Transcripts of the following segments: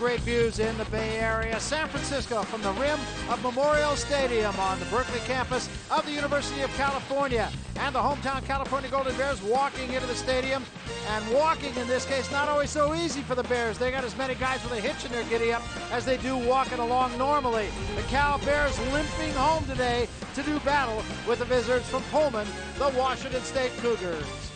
great views in the Bay Area. San Francisco from the rim of Memorial Stadium on the Berkeley campus of the University of California. And the hometown California Golden Bears walking into the stadium. And walking in this case, not always so easy for the Bears. They got as many guys with a hitch in their giddy up as they do walking along normally. The Cal Bears limping home today to do battle with the visitors from Pullman, the Washington State Cougars.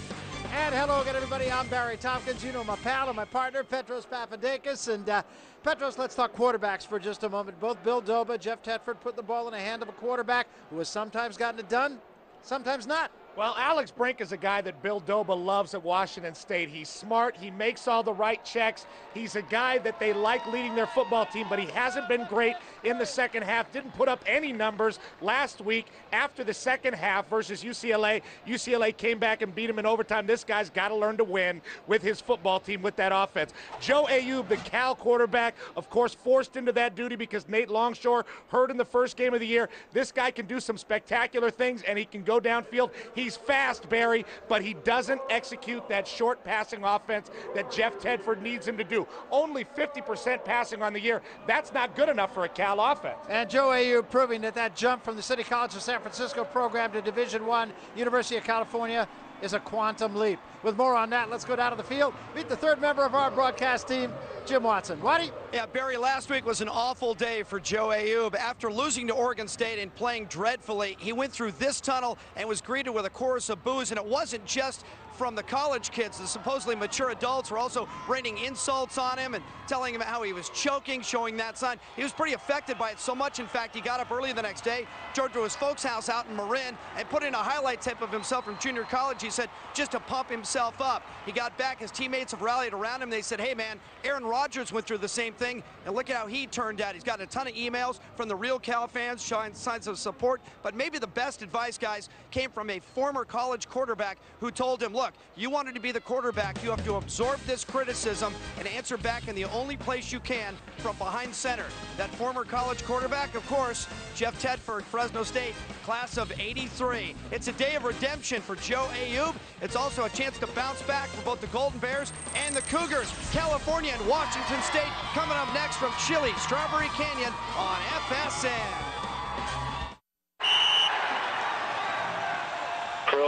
And hello again, everybody. I'm Barry Tompkins. You know my pal and my partner, Petros Papadakis. And uh, Petros, let's talk quarterbacks for just a moment. Both Bill Doba, Jeff Tedford put the ball in the hand of a quarterback who has sometimes gotten it done, sometimes not. Well, Alex Brink is a guy that Bill Doba loves at Washington State. He's smart. He makes all the right checks. He's a guy that they like leading their football team, but he hasn't been great in the second half. Didn't put up any numbers last week after the second half versus UCLA. UCLA came back and beat him in overtime. This guy's got to learn to win with his football team with that offense. Joe Ayoub, the Cal quarterback, of course, forced into that duty because Nate Longshore hurt in the first game of the year. This guy can do some spectacular things and he can go downfield. He He's fast, Barry, but he doesn't execute that short passing offense that Jeff Tedford needs him to do. Only 50% passing on the year. That's not good enough for a Cal offense. And Joe Ayoub proving that that jump from the City College of San Francisco program to Division One, University of California, is a quantum leap. With more on that, let's go down to the field. Meet the third member of our broadcast team, Jim Watson. Waddy? Yeah, Barry, last week was an awful day for Joe Ayoub. After losing to Oregon State and playing dreadfully, he went through this tunnel and was greeted with a chorus of boos, and it wasn't just from the college kids. The supposedly mature adults were also raining insults on him and telling him how he was choking, showing that sign. He was pretty affected by it so much, in fact, he got up early the next day, drove to his folks' house out in Marin, and put in a highlight tape of himself from junior college, he said, just to pump himself up. He got back, his teammates have rallied around him. They said, hey, man, Aaron Rodgers went through the same thing, and look at how he turned out. He's gotten a ton of emails from the real Cal fans showing signs of support, but maybe the best advice, guys, came from a former college quarterback who told him, look, you wanted to be the quarterback, you have to absorb this criticism and answer back in the only place you can from behind center. That former college quarterback, of course, Jeff Tedford, Fresno State, class of 83. It's a day of redemption for Joe Ayoub. It's also a chance to bounce back for both the Golden Bears and the Cougars. California and Washington State coming up next from chilly, Strawberry Canyon on FSN.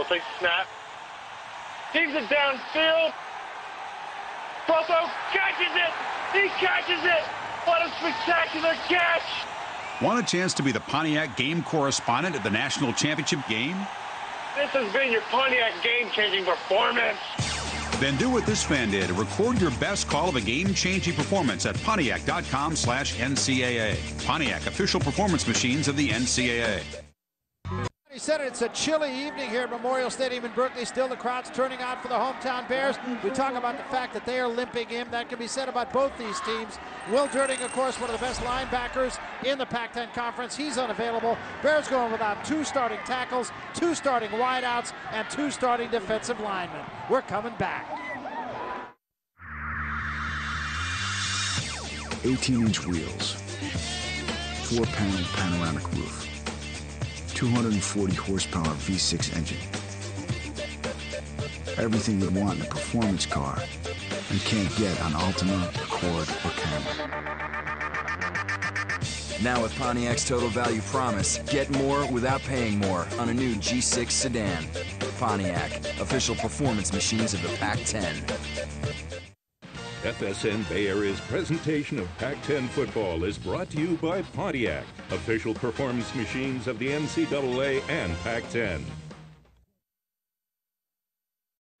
The snap. Teams it downfield. Bosso catches it. He catches it. What a spectacular catch. Want a chance to be the Pontiac game correspondent at the national championship game? This has been your Pontiac game-changing performance. Then do what this fan did. Record your best call of a game-changing performance at Pontiac.com slash NCAA. Pontiac, official performance machines of the NCAA. He said it's a chilly evening here at Memorial Stadium in Berkeley. Still, the crowd's turning out for the hometown Bears. We talk about the fact that they are limping in. That can be said about both these teams. Will Derting, of course, one of the best linebackers in the Pac-10 Conference. He's unavailable. Bears going without two starting tackles, two starting wideouts, and two starting defensive linemen. We're coming back. 18-inch wheels, four-panel panoramic roof, 240 horsepower V6 engine. Everything you want in a performance car you can't get on Altima, Accord, or Camry. Now with Pontiac's Total Value Promise, get more without paying more on a new G6 sedan. Pontiac, official performance machines of the Pac-10. FSN Bay Area's presentation of Pac-10 football is brought to you by Pontiac, official performance machines of the NCAA and Pac-10.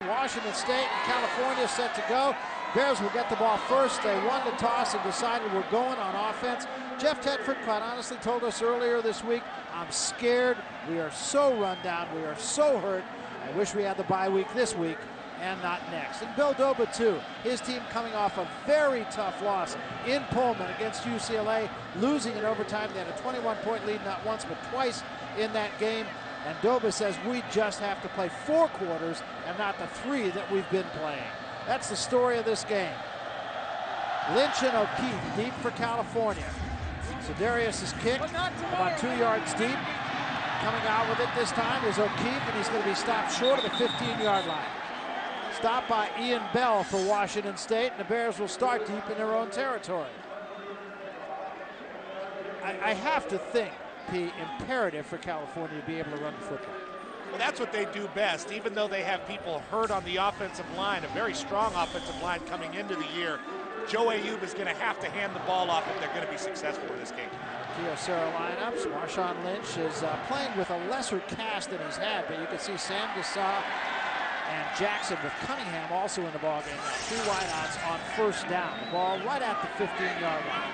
Washington State and California set to go. Bears will get the ball first. They won the toss and decided we're going on offense. Jeff Tedford quite honestly told us earlier this week, I'm scared. We are so run down. We are so hurt. I wish we had the bye week this week and not next. And Bill Doba, too. His team coming off a very tough loss in Pullman against UCLA, losing in overtime. They had a 21-point lead not once but twice in that game. And Doba says we just have to play four quarters and not the three that we've been playing. That's the story of this game. Lynch and O'Keefe deep for California. So Darius is kicked about two yards deep. Coming out with it this time is O'Keefe, and he's going to be stopped short of the 15-yard line. Stopped by Ian Bell for Washington State, and the Bears will start deep in their own territory. I, I have to think, the imperative for California to be able to run the football. Well, that's what they do best, even though they have people hurt on the offensive line, a very strong offensive line coming into the year. Joe Ayoub is going to have to hand the ball off if they're going to be successful in this game. Kyocera lineups. Marshawn Lynch is uh, playing with a lesser cast than he's had, but you can see Sam Gasol and Jackson with Cunningham also in the ball game. Two wideouts on first down. The ball right at the 15-yard line.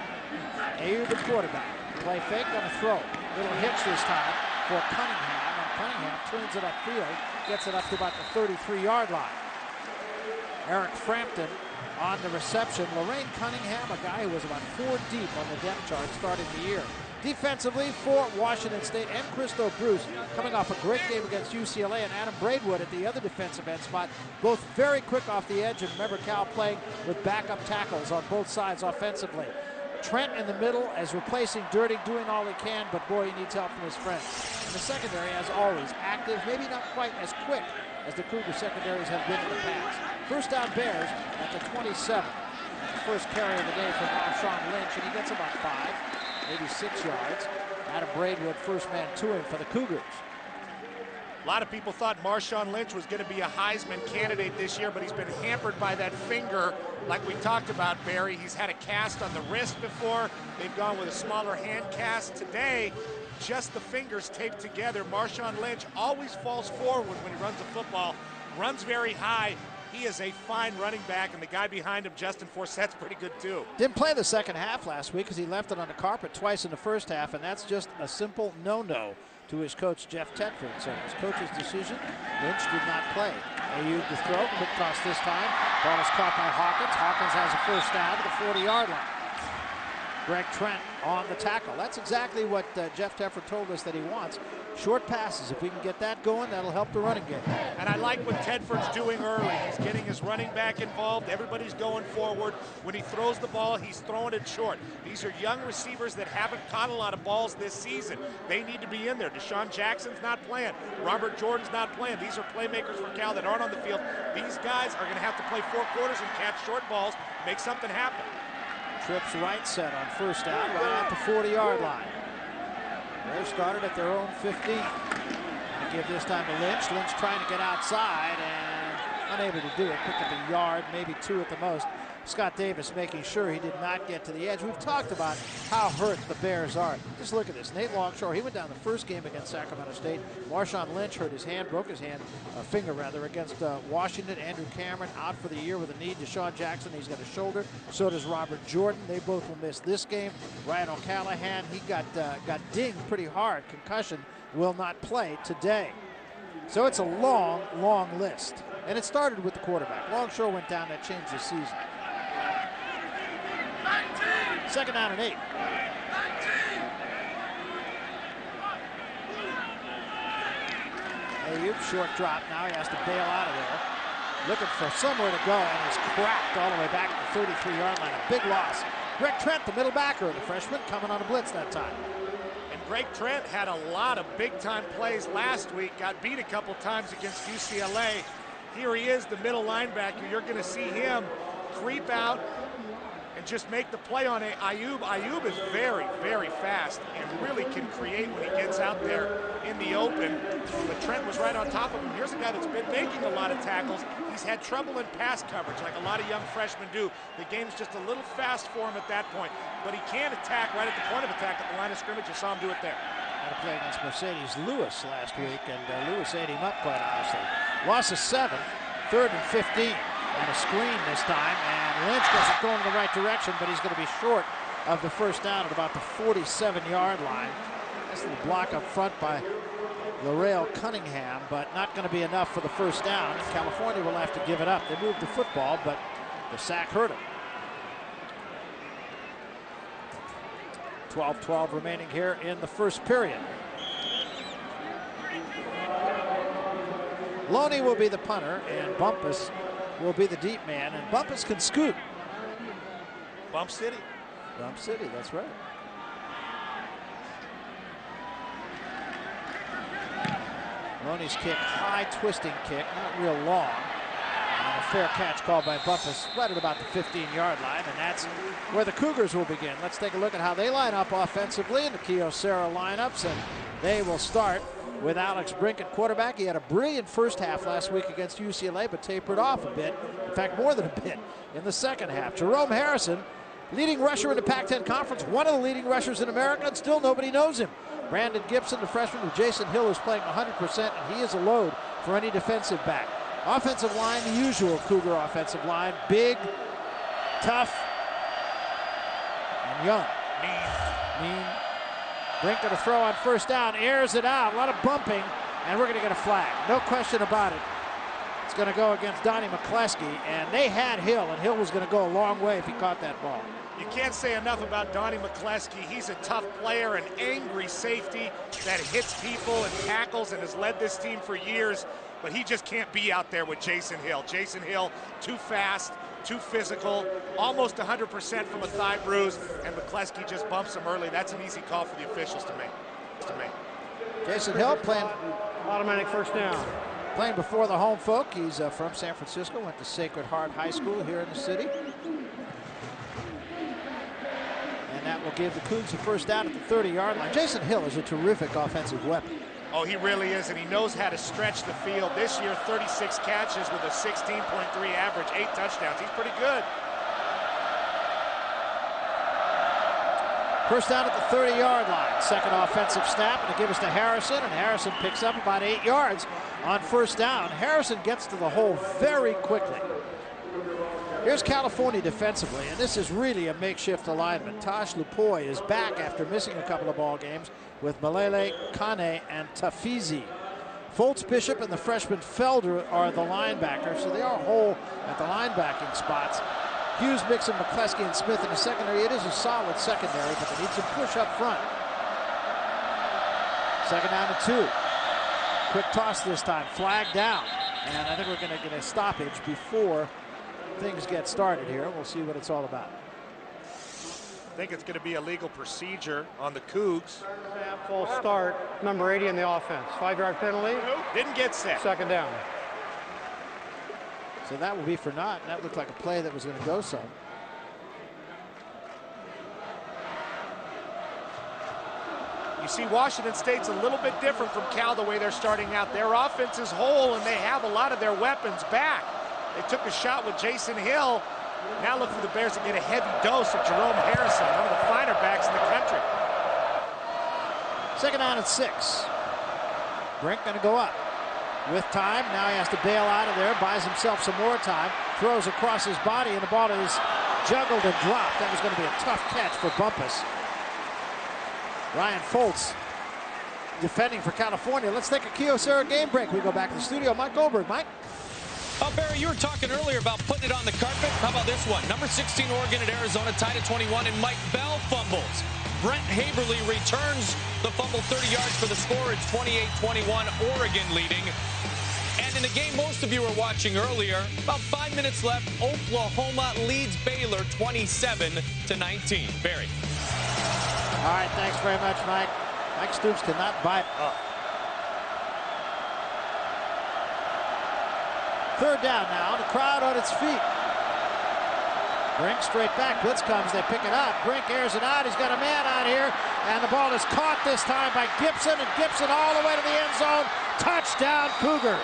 Ayoub, the quarterback. Play fake on a throw. Little hitch this time for Cunningham, and Cunningham turns it upfield, gets it up to about the 33-yard line. Eric Frampton on the reception. Lorraine Cunningham, a guy who was about four deep on the depth chart starting the year. Defensively for Washington State and Mkristo Bruce coming off a great game against UCLA and Adam Braidwood at the other defensive end spot. Both very quick off the edge and remember Cal playing with backup tackles on both sides offensively. Trent in the middle as replacing Derting, doing all he can, but boy, he needs help from his friends. And the secondary, as always, active, maybe not quite as quick as the Cougar secondaries have been in the past. First down Bears at the 27. First carry of the day for Marshawn Lynch, and he gets about five maybe six yards. Adam Braidwood, first man to him for the Cougars. A lot of people thought Marshawn Lynch was going to be a Heisman candidate this year, but he's been hampered by that finger, like we talked about, Barry. He's had a cast on the wrist before. They've gone with a smaller hand cast. Today, just the fingers taped together. Marshawn Lynch always falls forward when he runs the football, runs very high, he is a fine running back, and the guy behind him, Justin Forsett's pretty good too. Didn't play the second half last week because he left it on the carpet twice in the first half, and that's just a simple no-no to his coach, Jeff Tedford. So his coach's decision, Lynch did not play. Ayoub to throw, quick toss this time. Ball is caught by Hawkins. Hawkins has a first down to the 40-yard line. Greg Trent on the tackle. That's exactly what uh, Jeff Tedford told us that he wants. Short passes. If we can get that going, that'll help the running game. And I like what Tedford's doing early. He's getting his running back involved. Everybody's going forward. When he throws the ball, he's throwing it short. These are young receivers that haven't caught a lot of balls this season. They need to be in there. DeSean Jackson's not playing. Robert Jordan's not playing. These are playmakers for Cal that aren't on the field. These guys are going to have to play four quarters and catch short balls, make something happen. Trips right set on first down, right at the 40-yard line. They started at their own 15. And give this time to Lynch. Lynch trying to get outside and unable to do it. Picked up a yard, maybe two at the most. Scott Davis making sure he did not get to the edge. We've talked about how hurt the Bears are. Just look at this. Nate Longshore, he went down the first game against Sacramento State. Marshawn Lynch hurt his hand, broke his hand, uh, finger rather, against uh, Washington. Andrew Cameron out for the year with a knee. DeSean Jackson, he's got a shoulder. So does Robert Jordan. They both will miss this game. Ryan O'Callaghan, he got, uh, got dinged pretty hard. Concussion will not play today. So it's a long, long list. And it started with the quarterback. Longshore went down, that changed the season. Second down and eight. Ayoub, short drop now. He has to bail out of there. Looking for somewhere to go, and he's cracked all the way back to the 33-yard line. A big loss. Greg Trent, the middle backer, the freshman, coming on a blitz that time. And Greg Trent had a lot of big-time plays last week. Got beat a couple times against UCLA. Here he is, the middle linebacker. You're going to see him creep out, and just make the play on it. Ayoub, Ayoub is very, very fast and really can create when he gets out there in the open. But Trent was right on top of him. Here's a guy that's been making a lot of tackles. He's had trouble in pass coverage like a lot of young freshmen do. The game's just a little fast for him at that point. But he can attack right at the point of attack at the line of scrimmage. You saw him do it there. Had a play against Marcedes Lewis last week, and uh, Lewis ate him up quite honestly. Loss of seven, third and 15 and a screen this time, and Lynch doesn't go in the right direction, but he's going to be short of the first down at about the 47-yard line. Nice little block up front by Laurel Cunningham, but not going to be enough for the first down. California will have to give it up. They moved the football, but the sack hurt him. 12-12 remaining here in the first period. Lonie will be the punter, and Bumpus will be the deep man, and Bumpus can scoot. Bump City. Bump City, that's right. Lonie's kick, high twisting kick, not real long. And a fair catch called by Bumpus right at about the 15-yard line, and that's where the Cougars will begin. Let's take a look at how they line up offensively in the Kyocera lineups, and they will start with Alex Brink at quarterback. He had a brilliant first half last week against UCLA, but tapered off a bit. In fact, more than a bit in the second half. Jerome Harrison, leading rusher in the Pac-10 Conference, one of the leading rushers in America, and still nobody knows him. Brandon Gibson, the freshman with Jason Hill, is playing 100%, and he is a load for any defensive back. Offensive line, the usual Cougar offensive line. Big, tough, and young. Mean. Mean. Brink going to throw on first down, airs it out. A lot of bumping, and we're going to get a flag. No question about it. It's going to go against Donnie McCleskey, and they had Hill, and Hill was going to go a long way if he caught that ball. You can't say enough about Donnie McCleskey. He's a tough player, an angry safety that hits people and tackles and has led this team for years, but he just can't be out there with Jason Hill. Jason Hill, too fast, too physical, almost 100% from a thigh bruise, and McCleskey just bumps him early. That's an easy call for the officials to make. To make. Jason Hill playing Automatic first down. playing before the home folk. He's uh, from San Francisco, went to Sacred Heart High School here in the city. And that will give the Coons a first down at the 30-yard line. Jason Hill is a terrific offensive weapon. Oh, he really is, and he knows how to stretch the field. This year, 36 catches with a 16.3 average, eight touchdowns. He's pretty good. First down at the 30-yard line. Second offensive snap, and it gives to Harrison, and Harrison picks up about eight yards on first down. Harrison gets to the hole very quickly. Here's California defensively, and this is really a makeshift alignment. Tosh Lupoy is back after missing a couple of ball games with Malele, Kane, and Tafisi. Foltz Bishop and the freshman Felder are the linebackers, so they are whole at the linebacking spots. Hughes, Mixon, McCleskey, and Smith in the secondary. It is a solid secondary, but they need some push up front. Second down and two. Quick toss this time. Flag down. And I think we're going to get a stoppage before things get started here. We'll see what it's all about. I think it's going to be a legal procedure on the Cougs. Full start. Number 80 in the offense. Five-yard penalty. Didn't get set. Second down. So that will be for naught. And that looked like a play that was going to go some. You see, Washington State's a little bit different from Cal the way they're starting out. Their offense is whole, and they have a lot of their weapons back. They took a shot with Jason Hill. Now look for the Bears to get a heavy dose of Jerome Harrison, one of the finer backs in the country. Second down at six. Brink going to go up. With time, now he has to bail out of there, buys himself some more time, throws across his body, and the ball is juggled and dropped. That was going to be a tough catch for Bumpus. Ryan Foltz defending for California. Let's take a Kyocera game break. We go back to the studio. Mike Goldberg. Mike? Oh, Barry, you were talking earlier about putting it on the carpet. How about this one? Number 16 Oregon at Arizona tied at 21, and Mike Bell fumbles. Brent Haberly returns the fumble 30 yards for the score. It's 28-21, Oregon leading. And in the game most of you were watching earlier, about five minutes left, Oklahoma leads Baylor 27 to 19. Barry. All right, thanks very much, Mike. Mike Stoops cannot bite up. Uh, Third down now, the crowd on its feet. Brink straight back, blitz comes, they pick it up. Brink airs it out, he's got a man out here, and the ball is caught this time by Gibson, and Gibson all the way to the end zone. Touchdown, Cougars.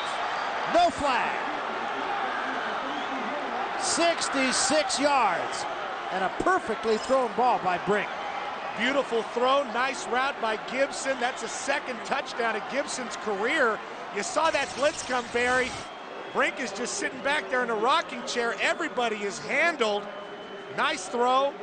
No flag. 66 yards, and a perfectly thrown ball by Brink. Beautiful throw, nice route by Gibson. That's a second touchdown of Gibson's career. You saw that blitz come, Barry. Brink is just sitting back there in a rocking chair. Everybody is handled. Nice throw.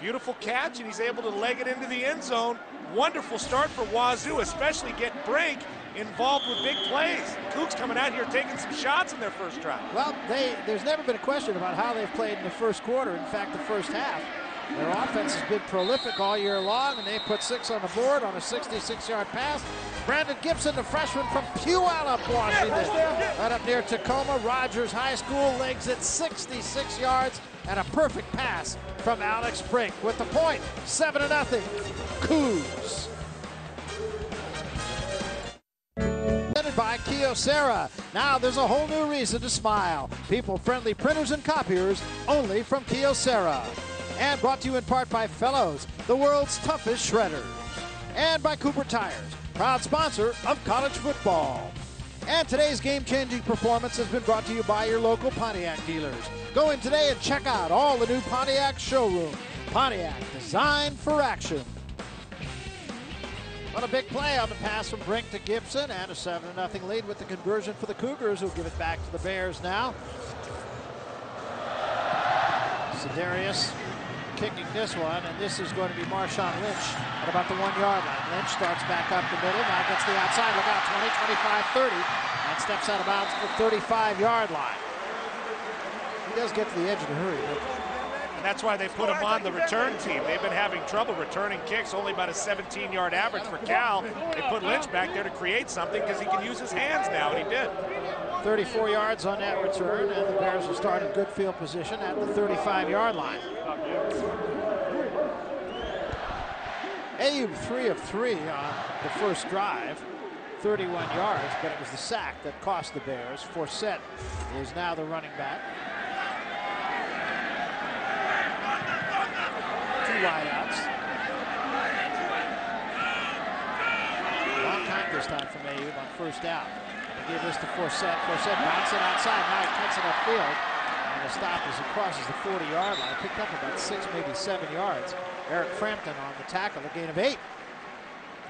Beautiful catch, and he's able to leg it into the end zone. Wonderful start for Wazoo, especially get Brink involved with big plays. Cougs coming out here taking some shots in their first drive. Well, they there's never been a question about how they've played in the first quarter. In fact, the first half. Their offense has been prolific all year long, and they put six on the board on a 66-yard pass. Brandon Gibson, the freshman from Puyallup, Washington, right up near Tacoma. Rogers High School legs at 66 yards, and a perfect pass from Alex Brink with the point, seven to nothing. Cougs. by Kyocera. Now there's a whole new reason to smile. People-friendly printers and copiers only from Kyocera. And brought to you in part by Fellowes, the world's toughest shredders. And by Cooper Tires, proud sponsor of college football. And today's game-changing performance has been brought to you by your local Pontiac dealers. Go in today and check out all the new Pontiac showroom. Pontiac, designed for action. On a big play on the pass from Brink to Gibson and a 7 0 lead with the conversion for the Cougars who'll give it back to the Bears now. Sedarius kicking this one, and this is going to be Marshawn Lynch at about the one yard line. Lynch starts back up the middle, now gets the outside, look out, 20, 25, 30, and steps out of bounds to the 35 yard line. He does get to the edge in a hurry, and that's why they put him on the return team. They've been having trouble returning kicks, only about a 17-yard average for Cal. They put Lynch back there to create something because he can use his hands now, and he did. 34 yards on that return, and the Bears will start in good field position at the 35-yard line. Ayoub three of three on the first drive, 31 yards, but it was the sack that cost the Bears. Forsett is now the running back. Two wideouts. Long time this time from Ayoub on first down. They give this to Forsett. Forsett bouncing outside. Now he cuts it upfield. And the stop as he crosses the 40-yard line. Picked up about six, maybe seven yards. Eric Frampton on the tackle, a gain of eight.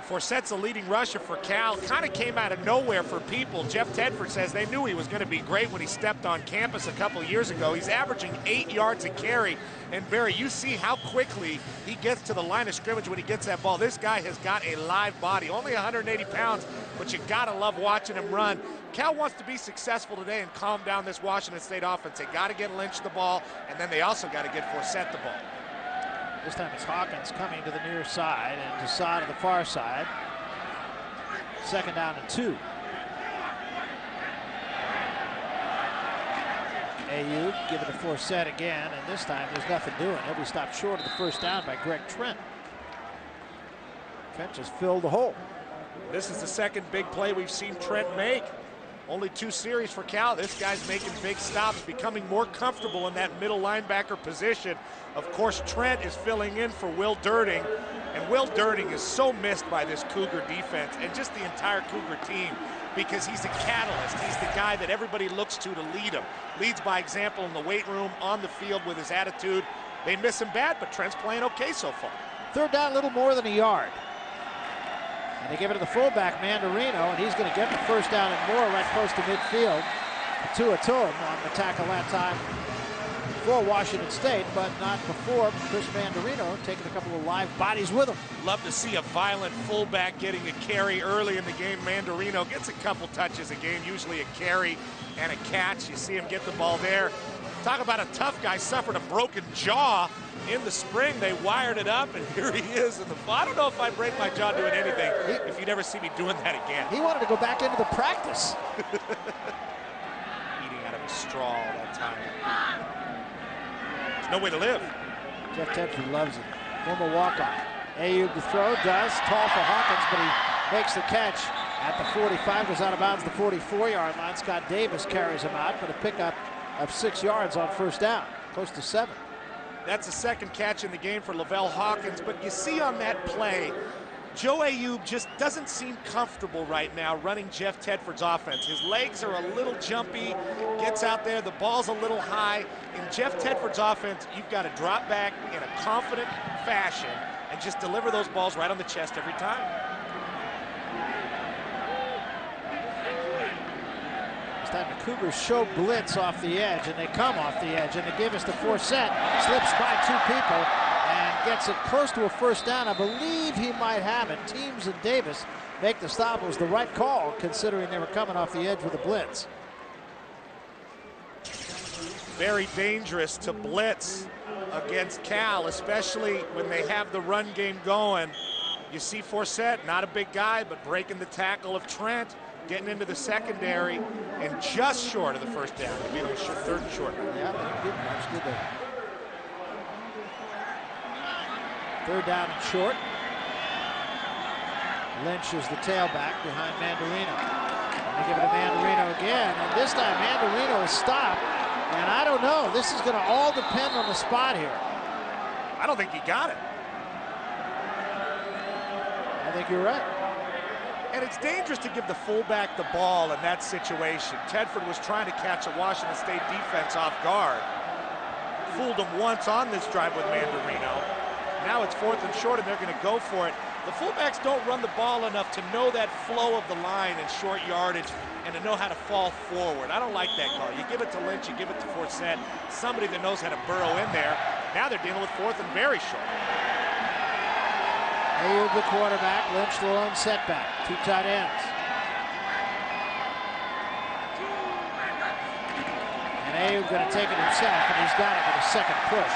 Forsett's a leading rusher for Cal. Kind of came out of nowhere for people. Jeff Tedford says they knew he was going to be great when he stepped on campus a couple years ago. He's averaging eight yards a carry. And Barry, you see how quickly he gets to the line of scrimmage when he gets that ball. This guy has got a live body, only 180 pounds, but you got to love watching him run. Cal wants to be successful today and calm down this Washington State offense. They got to get Lynch the ball, and then they also got to get Forsett the ball. This time it's Hawkins coming to the near side and Toussaint to the far side. Second down and two. Ayoub give it to set again, and this time there's nothing doing. He'll be stopped short of the first down by Greg Trent. Trent just filled the hole. This is the second big play we've seen Trent make. Only two series for Cal. This guy's making big stops, becoming more comfortable in that middle linebacker position. Of course, Trent is filling in for Will Derting, and Will Derting is so missed by this Cougar defense and just the entire Cougar team because he's a catalyst. He's the guy that everybody looks to to lead them. Leads by example in the weight room, on the field with his attitude. They miss him bad, but Trent's playing okay so far. Third down, a little more than a yard. And they give it to the fullback, Mandarino, and he's going to get the first down and more right close to midfield. Tua Toom on the tackle that time for Washington State, but not before Chris Mandarino taking a couple of live bodies with him. Love to see a violent fullback getting a carry early in the game. Mandarino gets a couple touches a game, usually a carry and a catch. You see him get the ball there. Talk about a tough guy, suffered a broken jaw in the spring. They wired it up, and here he is in the. I don't know if I break my jaw doing anything. He, if you never see me doing that again. He wanted to go back into the practice. Eating out of a straw all that time. There's no way to live. Jeff Tedford loves it. Former walk-on. Ayoub the throw does. Tall for Hawkins, but he makes the catch at the 45. Goes out of bounds the 44-yard line. Scott Davis carries him out, but a pickup of six yards on first down, close to seven. That's the second catch in the game for Lavelle Hawkins. But you see on that play, Joe Ayoub just doesn't seem comfortable right now running Jeff Tedford's offense. His legs are a little jumpy, gets out there, the ball's a little high. In Jeff Tedford's offense, you've got to drop back in a confident fashion and just deliver those balls right on the chest every time. Time the Cougars show blitz off the edge, and they come off the edge, and they give us the Forsett. Slips by two people and gets it close to a first down. I believe he might have it. Teams and Davis make the stop. It was the right call, considering they were coming off the edge with a blitz. Very dangerous to blitz against Cal, especially when they have the run game going. You see Forsett, not a big guy, but breaking the tackle of Trent getting into the secondary and just short of the first down. Maybe it was third and short. Yeah, much, did they? Third down and short. Lynch is the tailback behind Mandarino. They give it to Mandarino again, and this time Mandarino is stopped. And I don't know. This is going to all depend on the spot here. I don't think he got it. I think you're right. And it's dangerous to give the fullback the ball in that situation. Tedford was trying to catch a Washington State defense off guard. Fooled him once on this drive with Mandarino. Now it's fourth and short, and they're going to go for it. The fullbacks don't run the ball enough to know that flow of the line and short yardage and to know how to fall forward. I don't like that call. You give it to Lynch, you give it to Forsett, somebody that knows how to burrow in there. Now they're dealing with fourth and very short. Ayoub, the quarterback, Lynch the lone setback. Two tight ends. And Ayoub going to take it himself, and he's got it with a second push.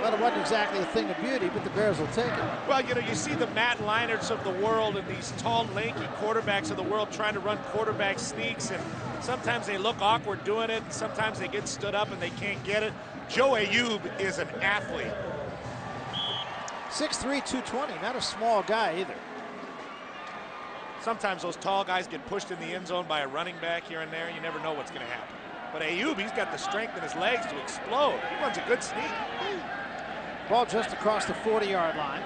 Well, it wasn't exactly a thing of beauty, but the Bears will take it. Well, you know, you see the Matt Leinerts of the world and these tall, lanky quarterbacks of the world trying to run quarterback sneaks, and Sometimes they look awkward doing it. and Sometimes they get stood up and they can't get it. Joe Ayoub is an athlete. 6'3", 220, not a small guy either. Sometimes those tall guys get pushed in the end zone by a running back here and there. You never know what's going to happen. But Ayoub, he's got the strength in his legs to explode. He runs a good sneak. Ball just across the 40-yard line.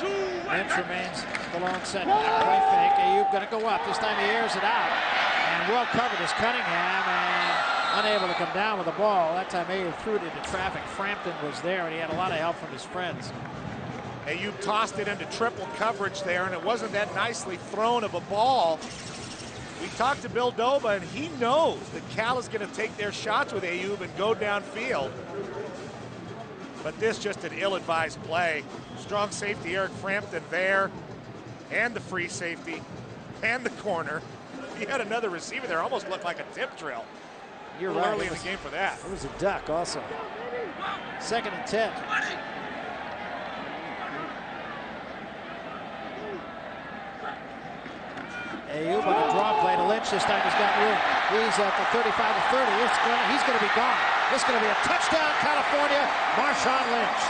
Lynch remains the lone center. Play fake. Ayoub going to go up. This time he airs it out. And well covered is Cunningham unable to come down with the ball. That time Ayoub threw it into traffic. Frampton was there and he had a lot of help from his friends. Ayoub tossed it into triple coverage there and it wasn't that nicely thrown of a ball. We talked to Bill Doba and he knows that Cal is going to take their shots with Ayoub and go downfield. But this just an ill-advised play. Strong safety Eric Frampton there and the free safety and the corner he had another receiver there. Almost looked like a tip drill. You're right. Early in the game for that. It was a duck also. Second and 10. Ayoub on a draw play to Lynch. This time he's got room. He's at the 35 to 30. It's gonna, he's going to be gone. It's going to be a touchdown, California. Marshawn Lynch.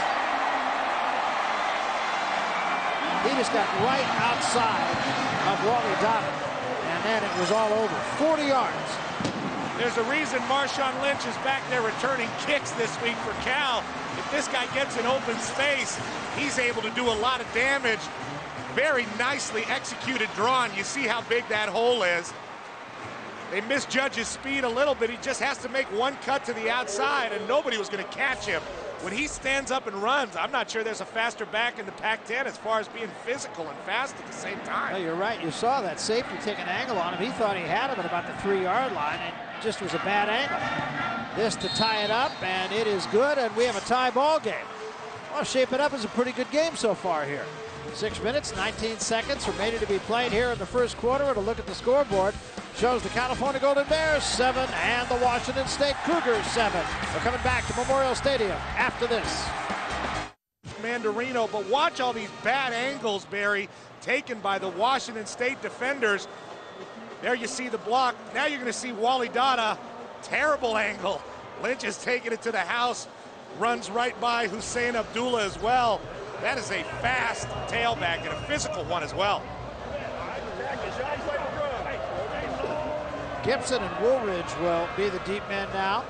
He just got right outside of Wally Donovan and then it was all over. 40 yards. There's a reason Marshawn Lynch is back there returning kicks this week for Cal. If this guy gets an open space, he's able to do a lot of damage. Very nicely executed draw, and you see how big that hole is. They misjudge his speed a little bit. He just has to make one cut to the outside, and nobody was going to catch him. When he stands up and runs, I'm not sure there's a faster back in the Pac-10 as far as being physical and fast at the same time. You're right. You saw that safety take an angle on him. He thought he had him at about the three-yard line. It just was a bad angle. This to tie it up, and it is good, and we have a tie ball game. Well, shape it up as a pretty good game so far here. Six minutes, 19 seconds remaining to be played here in the first quarter. And a look at the scoreboard, shows the California Golden Bears seven and the Washington State Cougars seven. We're coming back to Memorial Stadium after this. Mandarino, but watch all these bad angles, Barry, taken by the Washington State defenders. There you see the block. Now you're going to see Wally Dada. Terrible angle. Lynch is taking it to the house. Runs right by Husain Abdullah as well. That is a fast tailback and a physical one as well. Gibson and Woolridge will be the deep men now.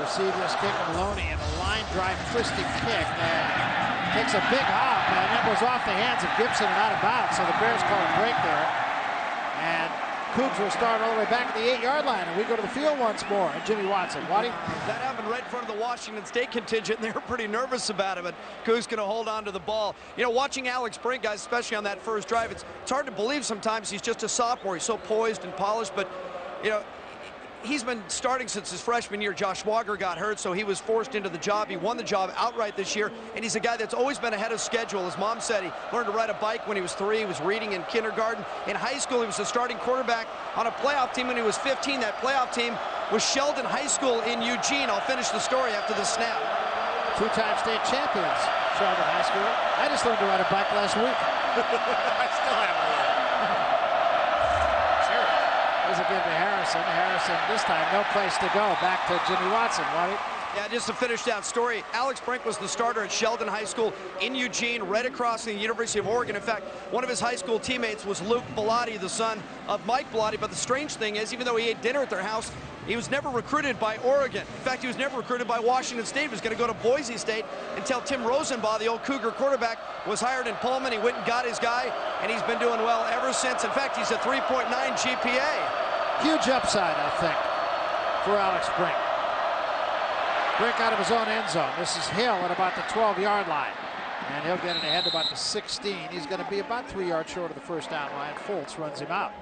Receive this kick of Maloney and a line drive twisting kick that takes a big hop and that was off the hands of Gibson and out of bounds. So the Bears call a break there. Cougs will start all the way back at the eight-yard line, and we go to the field once more. And Jimmy Watson, Waddy? That happened right in front of the Washington State contingent, and they were pretty nervous about it, but Cougs going to hold on to the ball. You know, watching Alex Brink, guys, especially on that first drive, it's, it's hard to believe sometimes he's just a sophomore. He's so poised and polished, but, you know, he's been starting since his freshman year. Josh Swogger got hurt, so he was forced into the job. He won the job outright this year, and he's a guy that's always been ahead of schedule. His mom said he learned to ride a bike when he was three. He was reading in kindergarten. In high school, he was a starting quarterback on a playoff team when he was 15. That playoff team was Sheldon High School in Eugene. I'll finish the story after the snap. Two-time state champions, Sheldon High School. I just learned to ride a bike last week. Harrison. Harrison this time no place to go. Back to Jimmy Watson. Waddy. Yeah, just to finish that story, Alex Brink was the starter at Sheldon High School in Eugene, right across the University of Oregon. In fact, one of his high school teammates was Luke Bellotti, the son of Mike Bellotti. But the strange thing is, even though he ate dinner at their house, he was never recruited by Oregon. In fact, he was never recruited by Washington State. He was going to go to Boise State until Timm Rosenbach, the old Cougar quarterback, was hired in Pullman. He went and got his guy, and he's been doing well ever since. In fact, he's a 3.9 GPA. Huge upside, I think, for Alex Brink. Brink out of his own end zone. This is Hill at about the 12-yard line. And he'll get it ahead to about the 16. He's going to be about three yards short of the first down line. Foltz runs him out.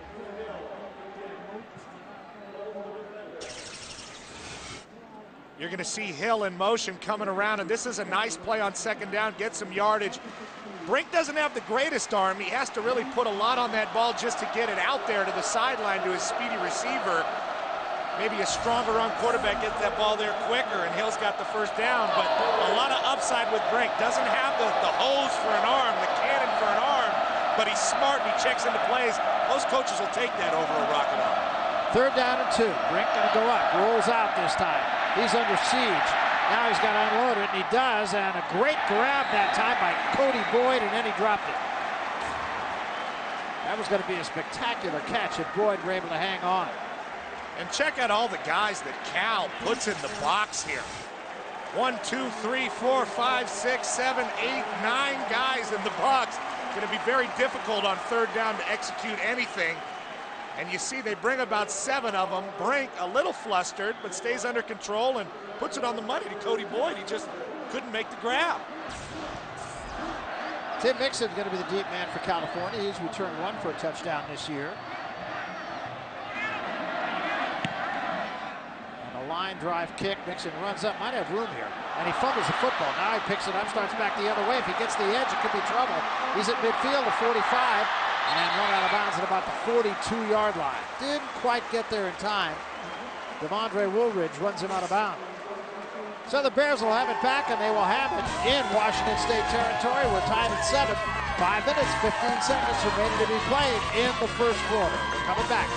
You're going to see Hill in motion coming around, and this is a nice play on second down, get some yardage. Brink doesn't have the greatest arm. He has to really put a lot on that ball just to get it out there to the sideline to his speedy receiver. Maybe a stronger run quarterback gets that ball there quicker, and Hill's got the first down, but a lot of upside with Brink. Doesn't have the, the hose for an arm, the cannon for an arm, but he's smart and he checks into plays. Most coaches will take that over a rocket arm. Third down and two. Brink going to go up, rolls out this time. He's under siege. Now he's got to unload it, and he does. And a great grab that time by Cody Boyd, and then he dropped it. That was going to be a spectacular catch if Boyd were able to hang on. And check out all the guys that Cal puts in the box here. One, two, three, four, five, six, seven, eight, nine guys in the box. Going to be very difficult on third down to execute anything. And you see they bring about seven of them. Brink a little flustered, but stays under control and puts it on the money to Cody Boyd. He just couldn't make the grab. Tim Mixon's going to be the deep man for California. He's returned one for a touchdown this year. And a line drive kick. Mixon runs up, might have room here. And he fumbles the football. Now he picks it up, starts back the other way. If he gets the edge, it could be trouble. He's at midfield, the 45 and run out of bounds at about the 42-yard line. Didn't quite get there in time. Devondre Woolridge runs him out of bounds. So the Bears will have it back, and they will have it in Washington State territory. We're tied at seven. Five minutes, 15 seconds remaining to be played in the first quarter. We're coming back.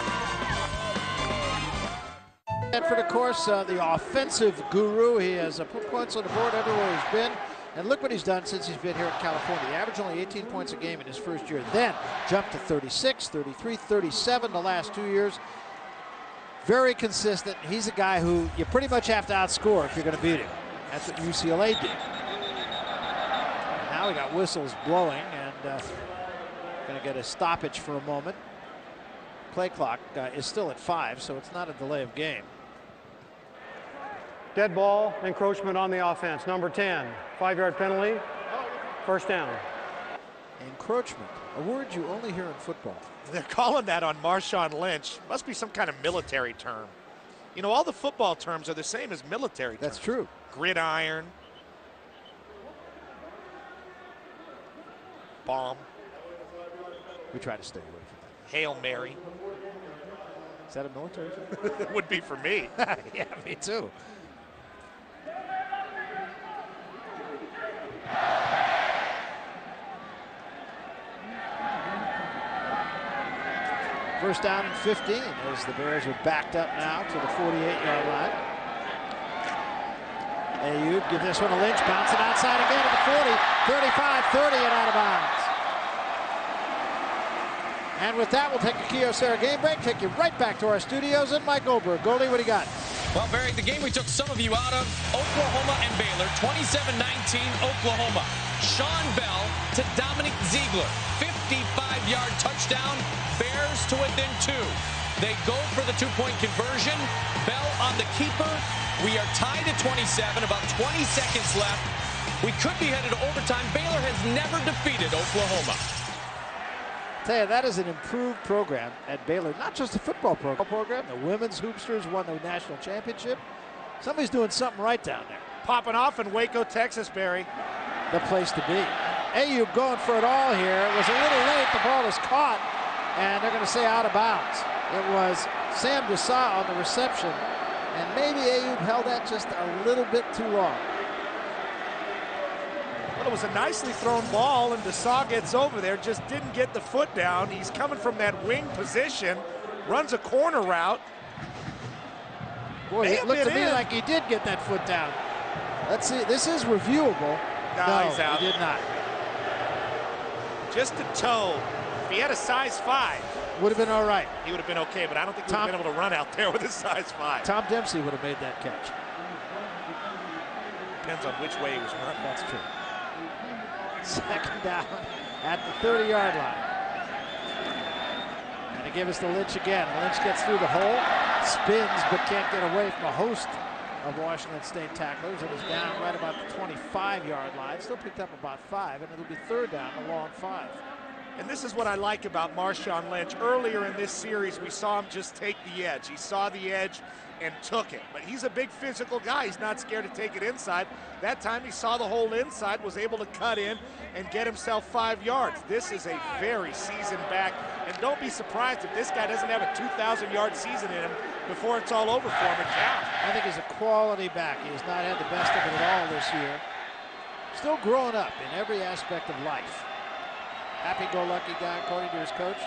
Tedford, of course, uh, the offensive guru. He has uh, put points on the board everywhere he's been. And look what he's done since he's been here in California. He averaged only 18 points a game in his first year. Then jumped to 36, 33, 37 the last two years. Very consistent. He's a guy who you pretty much have to outscore if you're going to beat him. That's what UCLA did. Now we got whistles blowing and uh, going to get a stoppage for a moment. Play clock uh, is still at five, so it's not a delay of game. Dead ball, encroachment on the offense. Number 10, five yard penalty, first down. Encroachment, a word you only hear in football. They're calling that on Marshawn Lynch. Must be some kind of military term. You know, all the football terms are the same as military terms. That's terms. true. Gridiron. Bomb. We try to stay away from that. Hail Mary. Is that a military term? it would be for me. yeah, me too. First down and 15 as the Bears are backed up now to the 48-yard line. Ayoub give this one a Lynch, bouncing outside again at the 40, 35, 30 and out of bounds. And with that, we'll take a Kyocera game break, take you right back to our studios and Mike Goldberg. Goldie, what do you got? Well, Barry, the game we took some of you out of, Oklahoma and Baylor, 27-19 Oklahoma. Shawn Bell to Dominique Zeigler, 55-yard touchdown, Bears to within two. They go for the two-point conversion. Bell on the keeper. We are tied at 27, about 20 seconds left. We could be headed to overtime. Baylor has never defeated Oklahoma. Tell you, that is an improved program at Baylor. Not just a football program. The women's hoopsters won the national championship. Somebody's doing something right down there. Popping off in Waco, Texas, Barry. The place to be. Ayoub going for it all here. It was a little late. The ball is caught, and they're going to say out of bounds. It was Sam Desa on the reception, and maybe Ayoub held that just a little bit too long. Well, it was a nicely thrown ball, and Desa gets over there, just didn't get the foot down. He's coming from that wing position, runs a corner route. Boy, May it have looked to been me like he did get that foot down. Let's see. This is reviewable. No, no he's out. he did not. Just a toe. If he had a size five, Would have been all right. he would have been okay, but I don't think he would have been able to run out there with a size five. Tom Dempsey would have made that catch. Depends on which way he was running. That's true. Second down at the 30-yard line. And to give us the Lynch again. Lynch gets through the hole, spins, but can't get away from a host of Washington State tacklers and is down right about the 25-yard line. Still picked up about five, and it'll be third down, a long five. And this is what I like about Marshawn Lynch. Earlier in this series, we saw him just take the edge. He saw the edge and took it. But he's a big physical guy. He's not scared to take it inside. That time he saw the hole inside, was able to cut in and get himself five yards. This is a very seasoned back. And don't be surprised if this guy doesn't have a 2,000 yard season in him before it's all over for him. I think he's a quality back. He has not had the best of it at all this year. Still growing up in every aspect of life. Happy-go-lucky guy, according to his coach.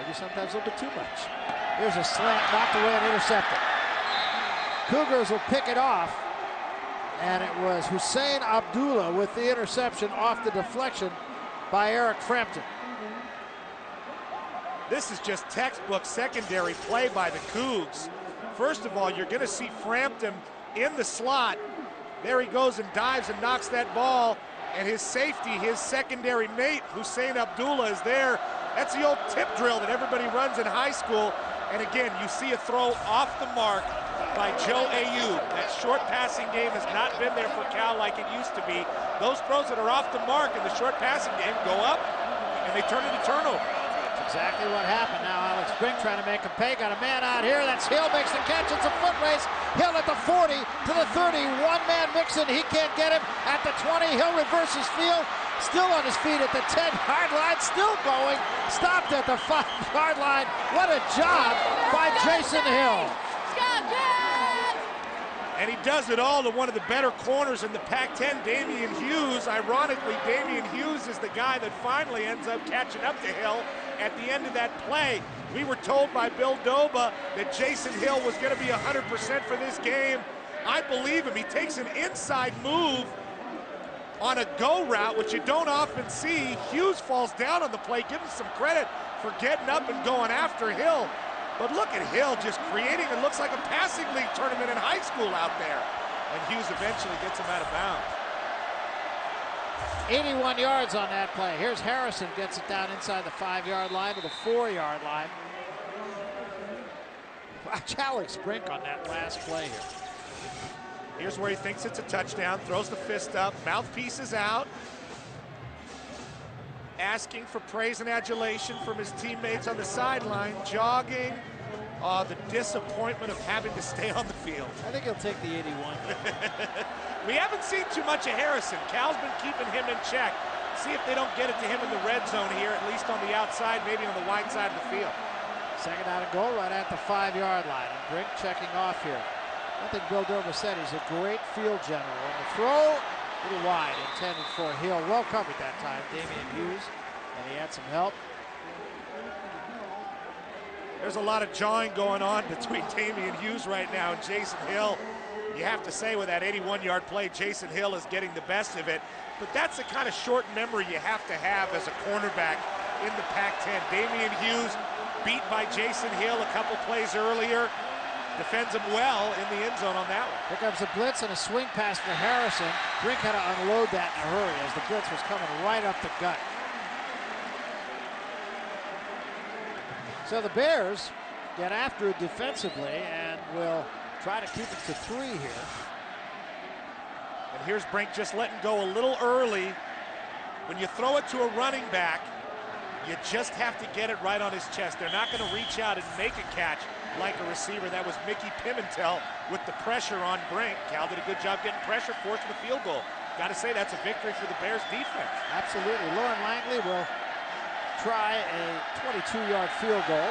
Maybe sometimes a little bit too much. Here's a slant, knocked away and intercepted. Cougars will pick it off. And it was Husain Abdullah with the interception off the deflection by Eric Frampton. This is just textbook secondary play by the Cougs. First of all, you're going to see Frampton in the slot. There he goes and dives and knocks that ball. And his safety, his secondary mate, Husain Abdullah, is there. That's the old tip drill that everybody runs in high school. And again, you see a throw off the mark by Joe Ayoub. That short passing game has not been there for Cal like it used to be. Those throws that are off the mark in the short passing game go up, and they turn into turnover. That's exactly what happened. Now Alex Brink trying to make a pay. Got a man out here. That's Hill makes the catch. It's a foot race. Hill at the 40 to the 30. One man Mixon. He can't get him at the 20. Hill reverses field. Still on his feet at the 10 yard line. Still going. Stopped at the 5 yard line. What a job by Jason Hill. And he does it all to one of the better corners in the Pac-10, Daymeion Hughes. Ironically, Daymeion Hughes is the guy that finally ends up catching up to Hill at the end of that play. We were told by Bill Doba that Jason Hill was going to be 100% for this game. I believe him. He takes an inside move on a go route, which you don't often see. Hughes falls down on the play. Give him some credit for getting up and going after Hill. But look at Hill just creating it looks like a passing league tournament in high school out there. And Hughes eventually gets him out of bounds. 81 yards on that play. Here's Harrison gets it down inside the five yard line to the four yard line. Watch Alex Brink on that last play here. Here's where he thinks it's a touchdown, throws the fist up, mouthpiece is out. Asking for praise and adulation from his teammates on the sideline, jogging. Uh, the disappointment of having to stay on the field. I think he'll take the 81. we haven't seen too much of Harrison. Cal's been keeping him in check. See if they don't get it to him in the red zone here, at least on the outside, maybe on the wide side of the field. Second out and goal right at the five yard line. And Brink checking off here. I think Bill Doba said he's a great field general. And the throw, a little wide, intended for Hill. Well covered that time, Daymeion Hughes. And he had some help. There's a lot of jawing going on between Daymeion Hughes right now and Jason Hill. You have to say with that 81-yard play, Jason Hill is getting the best of it. But that's the kind of short memory you have to have as a cornerback in the Pac-10. Daymeion Hughes beat by Jason Hill a couple plays earlier. Defends him well in the end zone on that one. Here comes the blitz and a swing pass for Harrison. Brink had to unload that in a hurry as the blitz was coming right up the gut. So the Bears get after it defensively and will try to keep it to three here. And here's Brink just letting go a little early. When you throw it to a running back, you just have to get it right on his chest. They're not going to reach out and make a catch like a receiver. That was Mickey Pimentel with the pressure on Brink. Cal did a good job getting pressure, forcing the field goal. Got to say, that's a victory for the Bears defense. Absolutely. Loren Langley will try a 22-yard field goal.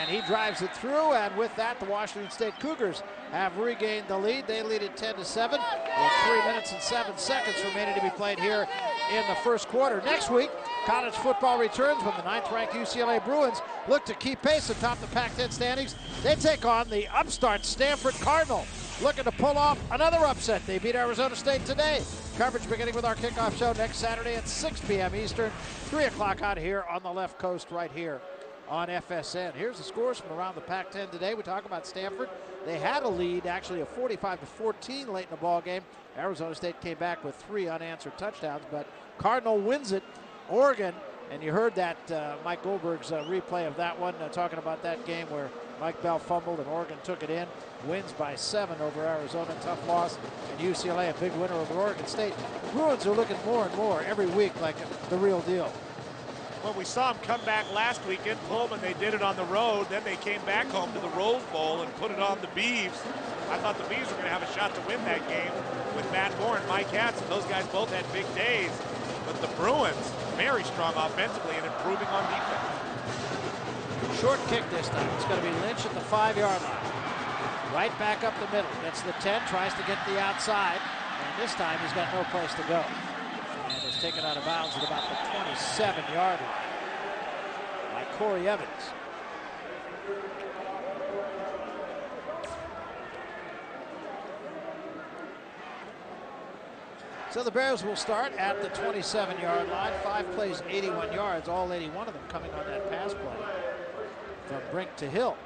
And he drives it through, and with that, the Washington State Cougars have regained the lead. They lead it 10 to 7 with three minutes and seven seconds remaining to be played here in the first quarter. Next week, College football returns when the ninth-ranked UCLA Bruins look to keep pace atop the Pac-10 standings. They take on the upstart Stanford Cardinal, looking to pull off another upset. They beat Arizona State today. Coverage beginning with our kickoff show next Saturday at 6 p.m. Eastern, 3 o'clock out here on the left coast right here on FSN. Here's the scores from around the Pac-10 today. We talk about Stanford. They had a lead, actually a 45 to 14 late in the ball game. Arizona State came back with three unanswered touchdowns, but Cardinal wins it. Oregon, and you heard that uh, Mike Goldberg's uh, replay of that one, uh, talking about that game where Mike Bell fumbled and Oregon took it in. Wins by seven over Arizona, tough loss. And UCLA, a big winner over Oregon State. Bruins are looking more and more every week like the real deal. Well, we saw them come back last week in Pullman. They did it on the road. Then they came back home to the Rose Bowl and put it on the Beavs. I thought the Beavs were going to have a shot to win that game with Matt Moore and Mike Hansen. Those guys both had big days. But the Bruins, very strong offensively and improving on defense. Short kick this time. It's going to be Lynch at the five-yard line. Right back up the middle. Gets the 10, tries to get the outside. And this time he's got no place to go And is taken out of bounds at about the 27-yard line by Corey Evans. So the Bears will start at the 27-yard line. Five plays, 81 yards, all 81 of them coming on that pass play from Brink to Hill.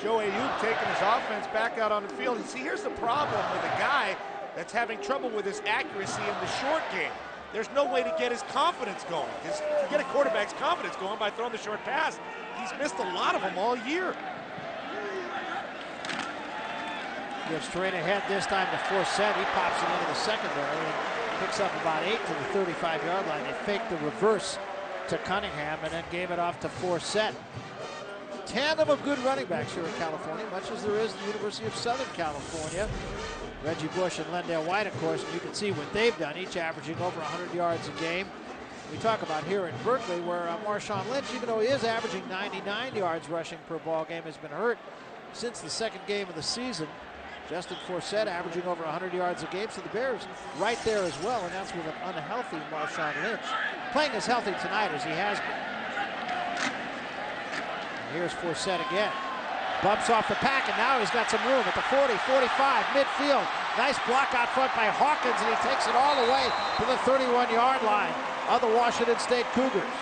Joe Ayoub taking his offense back out on the field. And see, here's the problem with a guy that's having trouble with his accuracy in the short game. There's no way to get his confidence going. Because you get a quarterback's confidence going by throwing the short pass. He's missed a lot of them all year. Gives straight ahead this time to Forsett. He pops it into the secondary picks up about eight to the 35-yard line. They faked the reverse to Cunningham and then gave it off to Forsett tandem of good running backs here in California, much as there is the University of Southern California. Reggie Bush and LenDale White, of course, and you can see what they've done, each averaging over 100 yards a game. We talk about here in Berkeley, where uh, Marshawn Lynch, even though he is averaging 99 yards rushing per ball game, has been hurt since the second game of the season. Justin Forsett averaging over 100 yards a game, so the Bears right there as well, and that's with an unhealthy Marshawn Lynch. Playing as healthy tonight as he has been. Here's Forsett again. Bumps off the pack, and now he's got some room at the 40, 45, midfield. Nice block out front by Hawkins, and he takes it all the way to the 31-yard line of the Washington State Cougars.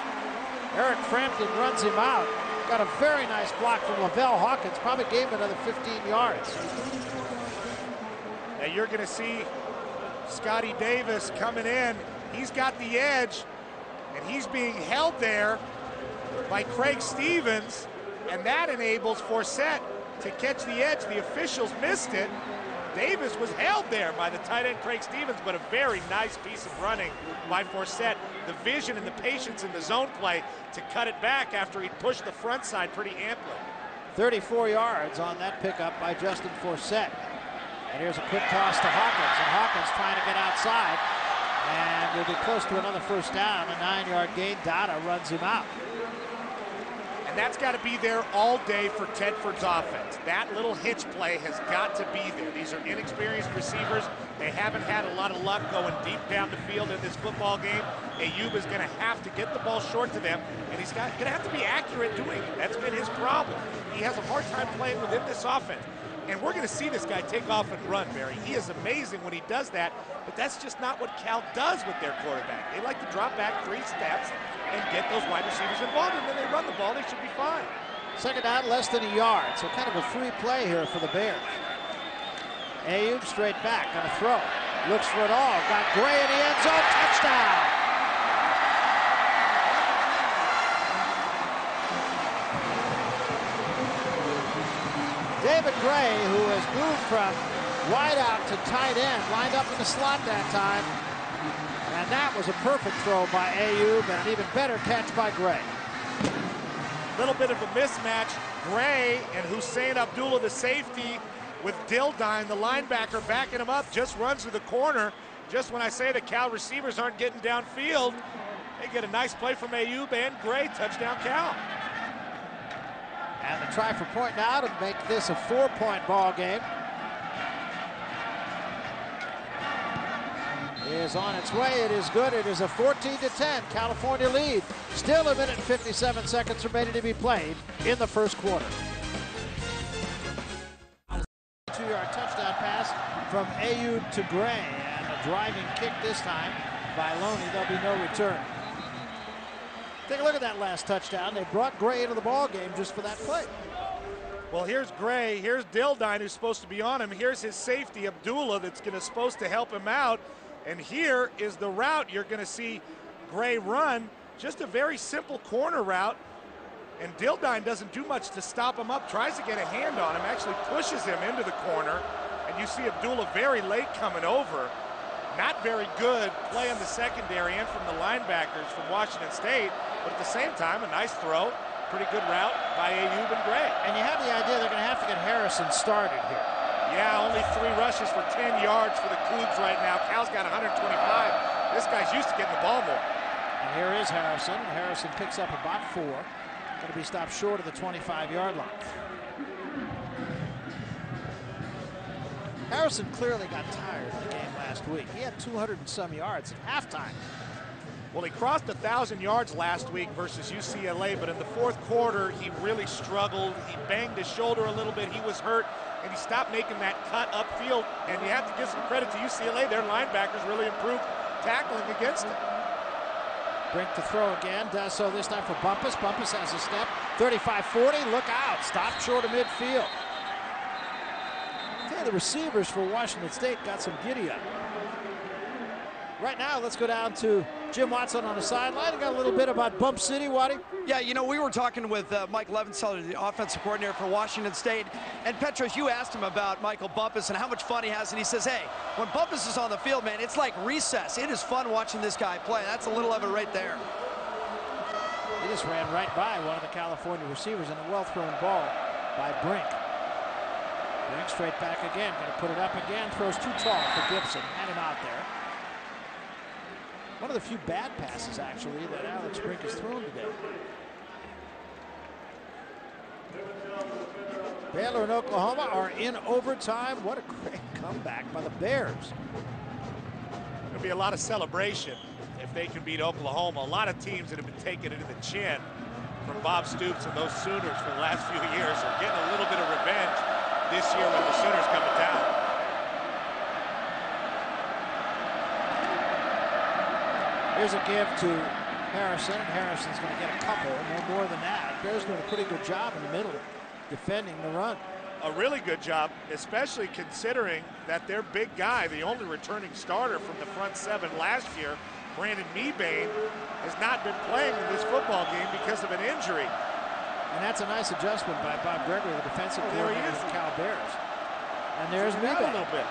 Eric Frampton runs him out. Got a very nice block from Lavelle Hawkins. Probably gave him another 15 yards. Now you're going to see Scotty Davis coming in. He's got the edge, and he's being held there by Craig Stevens and that enables Forsett to catch the edge. The officials missed it. Davis was held there by the tight end Craig Stevens, but a very nice piece of running by Forsett. The vision and the patience in the zone play to cut it back after he pushed the front side pretty amply. 34 yards on that pickup by Justin Forsett. And here's a quick toss to Hawkins, and Hawkins trying to get outside. And we'll be close to another first down. A nine-yard gain. Dada runs him out And that's got to be there all day for Tedford's offense. That little hitch play has got to be there. These are inexperienced receivers. They haven't had a lot of luck going deep down the field in this football game. Ayoub is going to have to get the ball short to them, and he's going to have to be accurate doing it. That's been his problem. He has a hard time playing within this offense. And we're going to see this guy take off and run, Barry. He is amazing when he does that, but that's just not what Cal does with their quarterback. They like to drop back three steps and get those wide receivers involved, and then they run the ball, they should be fine. Second down, less than a yard, so kind of a free play here for the Bears. Ayoub straight back on a throw. Looks for it all. Got Gray in the end zone. Touchdown. Gray, who has moved from wide out to tight end, lined up in the slot that time, and that was a perfect throw by Ayoub and an even better catch by Gray. A Little bit of a mismatch. Gray and Husain Abdullah, the safety, with Dildine, the linebacker, backing him up, just runs to the corner. Just when I say the Cal receivers aren't getting downfield, they get a nice play from Ayoub and Gray. Touchdown Cal. And the try for point now to make this a four-point ball game. is on its way. It is good. It is a 14 to 10 California lead. Still a minute and 57 seconds remaining to be played in the first quarter. Two-yard touchdown pass from Ayoub to Gray, and a driving kick this time by Lonie. There'll be no return. Take a look at that last touchdown. They brought Gray into the ball game just for that play. Well, here's Gray. Here's Dildine, who's supposed to be on him. Here's his safety, Abdullah, that's going to supposed to help him out. And here is the route you're going to see Gray run. Just a very simple corner route. And Dildine doesn't do much to stop him up. Tries to get a hand on him, actually pushes him into the corner. And you see Abdullah very late coming over. Not very good play in the secondary and from the linebackers from Washington State. But at the same time, a nice throw. Pretty good route by Ayoub and Gray. And you have the idea they're going to have to get Harrison started here. Yeah, only three rushes for 10 yards for the Cougs right now. Cal's got 125. This guy's used to getting the ball more. And here is Harrison. Harrison picks up about four. Going to be stopped short of the 25-yard line. Harrison clearly got tired in the game last week. He had 200 and some yards at halftime. Well, he crossed 1,000 yards last week versus UCLA, but in the fourth quarter, he really struggled. He banged his shoulder a little bit. He was hurt, and he stopped making that cut upfield. And you have to give some credit to UCLA. Their linebackers really improved tackling against him. Brink to throw again, does so this time for Bumpus. Bumpus has a step, 35-40, look out, stop short of midfield. Okay, the receivers for Washington State got some giddy up. Right now, let's go down to Jim Watson on the sideline. I got a little bit about Bump City, Waddy. Yeah, you know, we were talking with uh, Mike Levenseller, the offensive coordinator for Washington State, and Petros, you asked him about Michael Bumpus and how much fun he has, and he says, hey, when Bumpus is on the field, man, it's like recess. It is fun watching this guy play. That's a little of it right there. He just ran right by one of the California receivers and a well-thrown ball by Brink. Brink straight back again, going to put it up again, throws too tall for Gibson, had him out there. One of the few bad passes, actually, that Alex Brink has thrown today. Baylor and Oklahoma are in overtime. What a great comeback by the Bears. There'll be a lot of celebration if they can beat Oklahoma. A lot of teams that have been taking it in the chin from Bob Stoops and those Sooners for the last few years are getting a little bit of revenge this year when the Sooners come to town. Here's a give to Harrison, and Harrison's going to get a couple, no more than that. Bears doing a pretty good job in the middle, defending the run. A really good job, especially considering that their big guy, the only returning starter from the front seven last year, Brandon Mebane, has not been playing in this football game because of an injury. And that's a nice adjustment by Bob Gregory, the defensive coordinator of the Cal Bears. And there's Mebane. a little bit.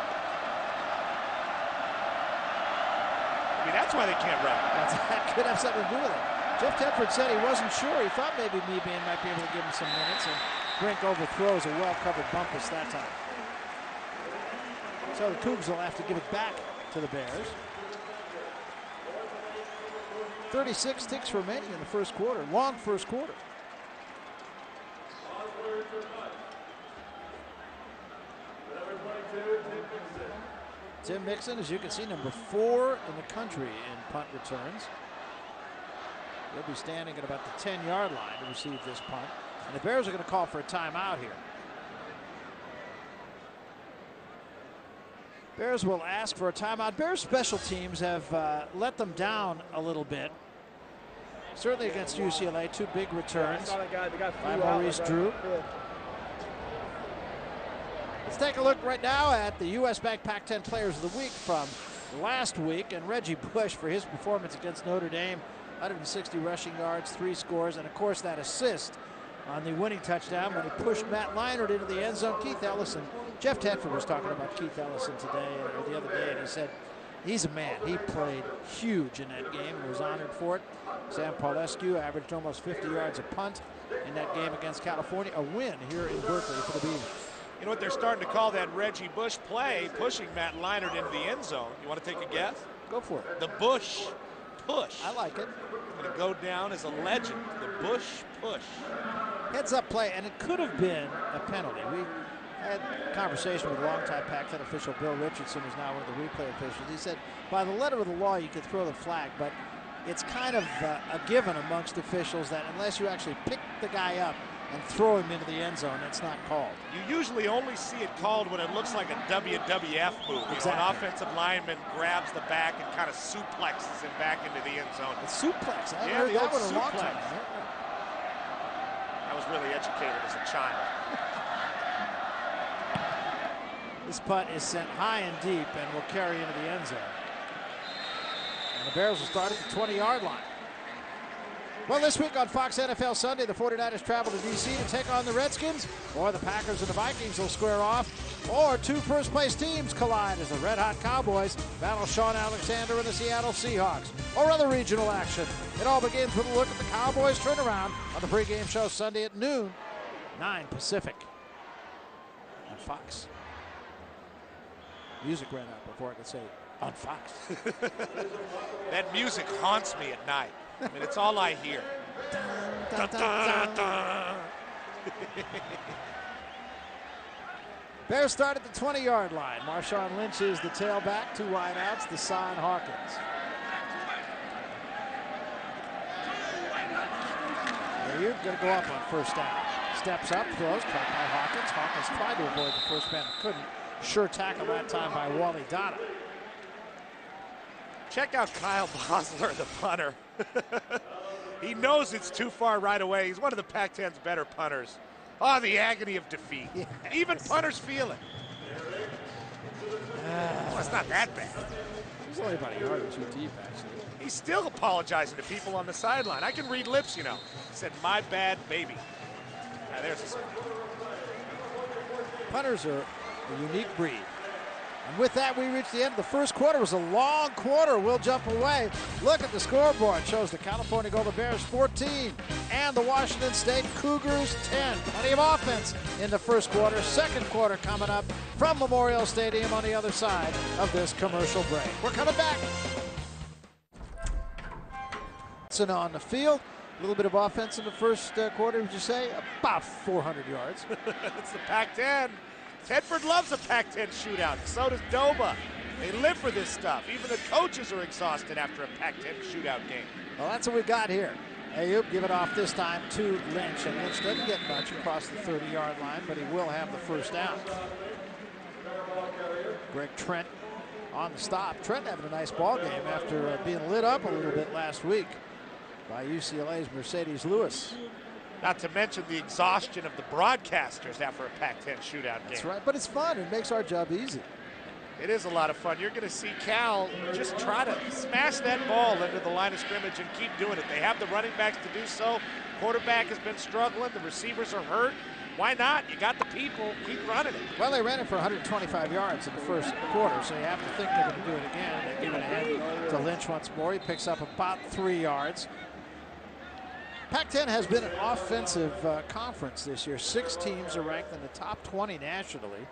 Mean, that's why they can't run. that could have something to do with it. Jeff Tedford said he wasn't sure. He thought maybe Mebane might be able to give him some minutes. And Brink overthrows a well-covered Bumpus that time. So the Cougs will have to give it back to the Bears. 36 ticks remaining in the first quarter. Long first quarter. Tim Mixon, as you can see, number four in the country in punt returns. He'll be standing at about the 10-yard line to receive this punt. And the Bears are going to call for a timeout here. Bears will ask for a timeout. Bears special teams have uh, let them down a little bit. Certainly against UCLA, two big returns by Maurice Drew. Let's take a look right now at the U.S. Bank Pac-10 Players of the Week from last week. And Reggie Bush for his performance against Notre Dame. 160 rushing yards, three scores, and of course that assist on the winning touchdown when he pushed Matt Leinart into the end zone. Keith Ellison, Jeff Tedford was talking about Keith Ellison today or the other day, and he said he's a man. He played huge in that game and was honored for it. Sam Paulescu averaged almost 50 yards a punt in that game against California. A win here in Berkeley for the Beavers. You know what they're starting to call that Reggie Bush play, pushing Matt Leinart into the end zone. You want to take a guess? Go for it. The Bush push. I like it. Going to go down as a legend. The Bush push. Heads up play, and it could have been a penalty. We had a conversation with longtime Pac-10 official Bill Richardson, who's now one of the replay officials. He said, by the letter of the law, you could throw the flag, but it's kind of uh, a given amongst officials that unless you actually pick the guy up and throw him into the end zone, it's not called. You usually only see it called when it looks like a WWF move. You know, an offensive lineman grabs the back and kind of suplexes him back into the end zone. A suplex. I yeah, heard that one a long time. I was really educated as a child. This putt is sent high and deep and will carry into the end zone. And the Bears will start at the 20-yard line. Well, this week on Fox NFL Sunday, the 49ers travel to D.C. to take on the Redskins, or the Packers and the Vikings will square off, or two first-place teams collide as the Red-Hot Cowboys battle Shaun Alexander and the Seattle Seahawks, or other regional action. It all begins with a look at the Cowboys turnaround on the pregame show Sunday at noon, 9 Pacific on Fox. Music ran out before I could say on Fox. That music haunts me at night. I mean, it's all I hear. Dun, dun, dun. Bears start at the 20-yard line. Marshawn Lynch is the tailback. Two wideouts, Deshaun Hawkins. You're going to go up on first down. Steps up, throws, caught by Hawkins. Hawkins tried to avoid the first man, couldn't. Sure tackle that time by Wally Donna. Check out Kyle Basler, the punter. he knows it's too far right away. He's one of the Pac-10's better punters. Oh, the agony of defeat. Yes. Even punters feel it. well, it's not that bad. He's only about a yard or two deep, actually. He's still apologizing to people on the sideline. I can read lips, you know. He said, my bad, baby. Now, there's a Punters are a unique breed. And with that, we reach the end of the first quarter. It was a long quarter. We'll jump away. Look at the scoreboard. It shows the California Golden Bears 14 and the Washington State Cougars 10. Plenty of offense in the first quarter. Second quarter coming up from Memorial Stadium on the other side of this commercial break. We're coming back. On the field. A little bit of offense in the first uh, quarter, would you say? About 400 yards. it's the Pac-10. Tedford loves a Pac-10 shootout. So does Doba. They live for this stuff. Even the coaches are exhausted after a Pac-10 shootout game. Well, that's what we got here. Ayoub give it off this time to Lynch, and Lynch doesn't get much across the 30-yard line, but he will have the first down. Greg Trent on the stop. Trent having a nice ball game after uh, being lit up a little bit last week by UCLA's Marcedes Lewis. Not to mention the exhaustion of the broadcasters after a Pac-10 shootout game. That's right, but it's fun. It makes our job easy. It is a lot of fun. You're going to see Cal just try to smash that ball into the line of scrimmage and keep doing it. They have the running backs to do so. Quarterback has been struggling. The receivers are hurt. Why not? You got the people. Keep running it. Well, they ran it for 125 yards in the first quarter, so you have to think they're going to do it again. They give it ahead to Lynch once more. He picks up about three yards. Pac-10 has been an offensive uh, conference this year. Six teams are ranked in the top 20 nationally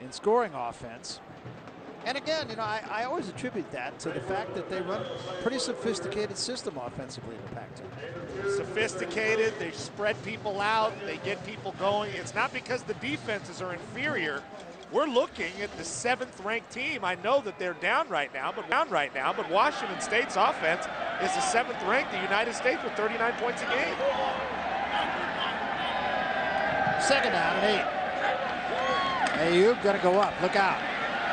in scoring offense. And again, you know, I, I, always attribute that to the fact that they run a pretty sophisticated system offensively in the Pac-10. Sophisticated, they spread people out, they get people going. It's not because the defenses are inferior. We're looking at the seventh-ranked team. I know that they're down right now, but down right now. But Washington State's offense is the seventh-ranked, the United States with 39 points a game. Second down and eight. Ayoub going to go up. Look out.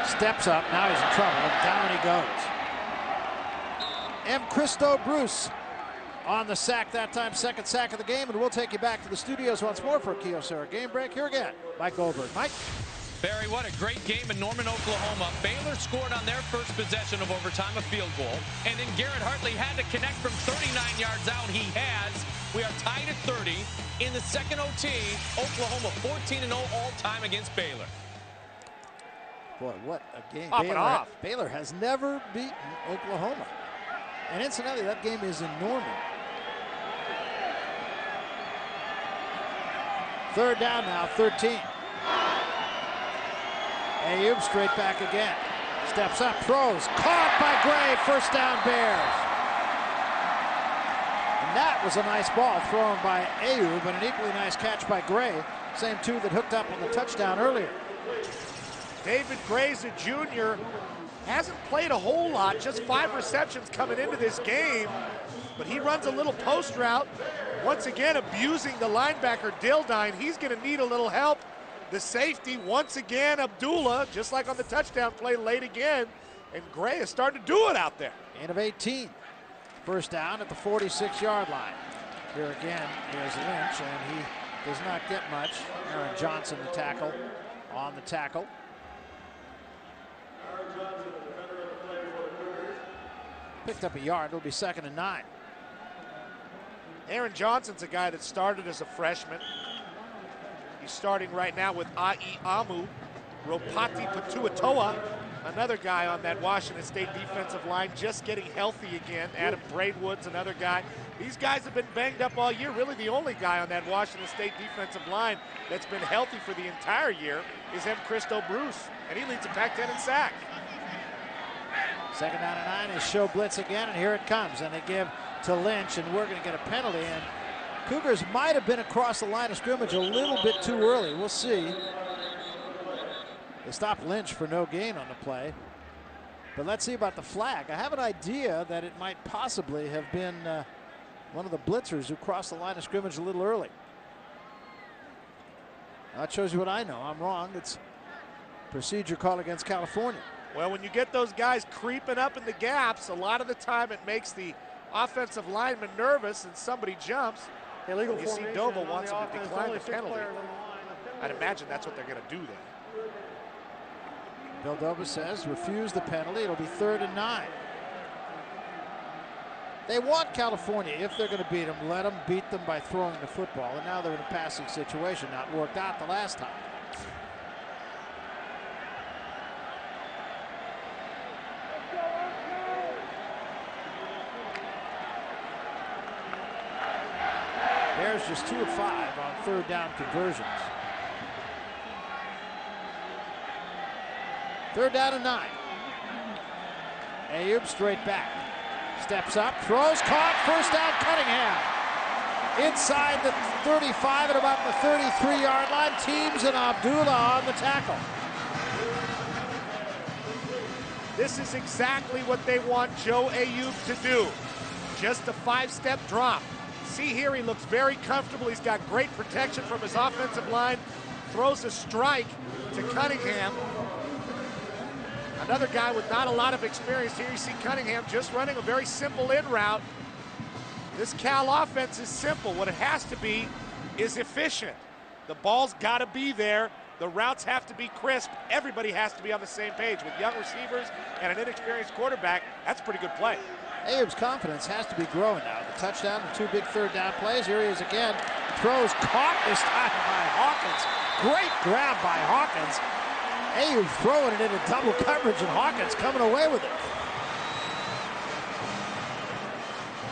Steps up. Now he's in trouble. And down he goes. Mkristo Bruce on the sack that time. Second sack of the game. And we'll take you back to the studios once more for Kyocera game break. Here again, Mike Goldberg. Mike. Barry, what a great game in Norman, Oklahoma. Baylor scored on their first possession of overtime a field goal. And then Garrett Hartley had to connect from 39 yards out. He has. We are tied at 30. In the second OT, Oklahoma 14-0 all-time against Baylor. Boy, what a game. Up Baylor, and off. Baylor has never beaten Oklahoma. And incidentally, that game is in Norman. Third down now, 13. Ayoub straight back again. Steps up, throws. Caught by Gray. First down, Bears. And that was a nice ball thrown by Ayoub and an equally nice catch by Gray. Same two that hooked up on the touchdown earlier. David Grayson Jr. hasn't played a whole lot, just five receptions coming into this game, but he runs a little post route. Once again, abusing the linebacker Dildine. He's going to need a little help. The safety, once again, Abdullah, just like on the touchdown play, late again. And Gray is starting to do it out there. End of 18. First down at the 46 yard line. Here again is Lynch, and he does not get much. Aaron Johnson, the tackle, on the tackle. Aaron Johnson, the defender of the play for the Cougars. Picked up a yard. It'll be second and nine. Aaron Johnson's a guy that started as a freshman. Starting right now with Ai Amu, Ropati Pitoitua, another guy on that Washington State defensive line, just getting healthy again. Adam Braidwood's another guy. These guys have been banged up all year. Really, the only guy on that Washington State defensive line that's been healthy for the entire year is M. Christo Bruce, and he leads the Pac-10 in sacks. Second down and nine is show blitz again, and here it comes. And they give to Lynch, and we're going to get a penalty. And Cougars might have been across the line of scrimmage a little bit too early. We'll see. They stopped Lynch for no gain on the play. But let's see about the flag. I have an idea that it might possibly have been uh, one of the blitzers who crossed the line of scrimmage a little early. That shows you what I know. I'm wrong. It's procedure call against California. Well, when you get those guys creeping up in the gaps, a lot of the time it makes the offensive lineman nervous and somebody jumps. Illegal you see Doba wants him to decline the penalty. I'd imagine that's what they're going to do then. Bill Doba says refuse the penalty. It'll be third and nine. They want California, if they're going to beat them, let them beat them by throwing the football. And now they're in a passing situation. Not worked out the last time. Bears just two of five on third down conversions. Third down and nine. Ayoub straight back. Steps up, throws, caught, first down, Cunningham. Inside the 35 at about the 33 yard line. Teems and Abdullah on the tackle. This is exactly what they want Joe Ayoub to do. Just a five step drop. See here, he looks very comfortable. He's got great protection from his offensive line. Throws a strike to Cunningham. Another guy with not a lot of experience. Here you see Cunningham just running a very simple in route. This Cal offense is simple. What it has to be is efficient. The ball's got to be there. The routes have to be crisp. Everybody has to be on the same page. With young receivers and an inexperienced quarterback, that's pretty good play. Ayoub's confidence has to be growing now. The touchdown, the two big third down plays. Here he is again. Throws caught this time by Hawkins. Great grab by Hawkins. Ayoub throwing it into double coverage and Hawkins coming away with it.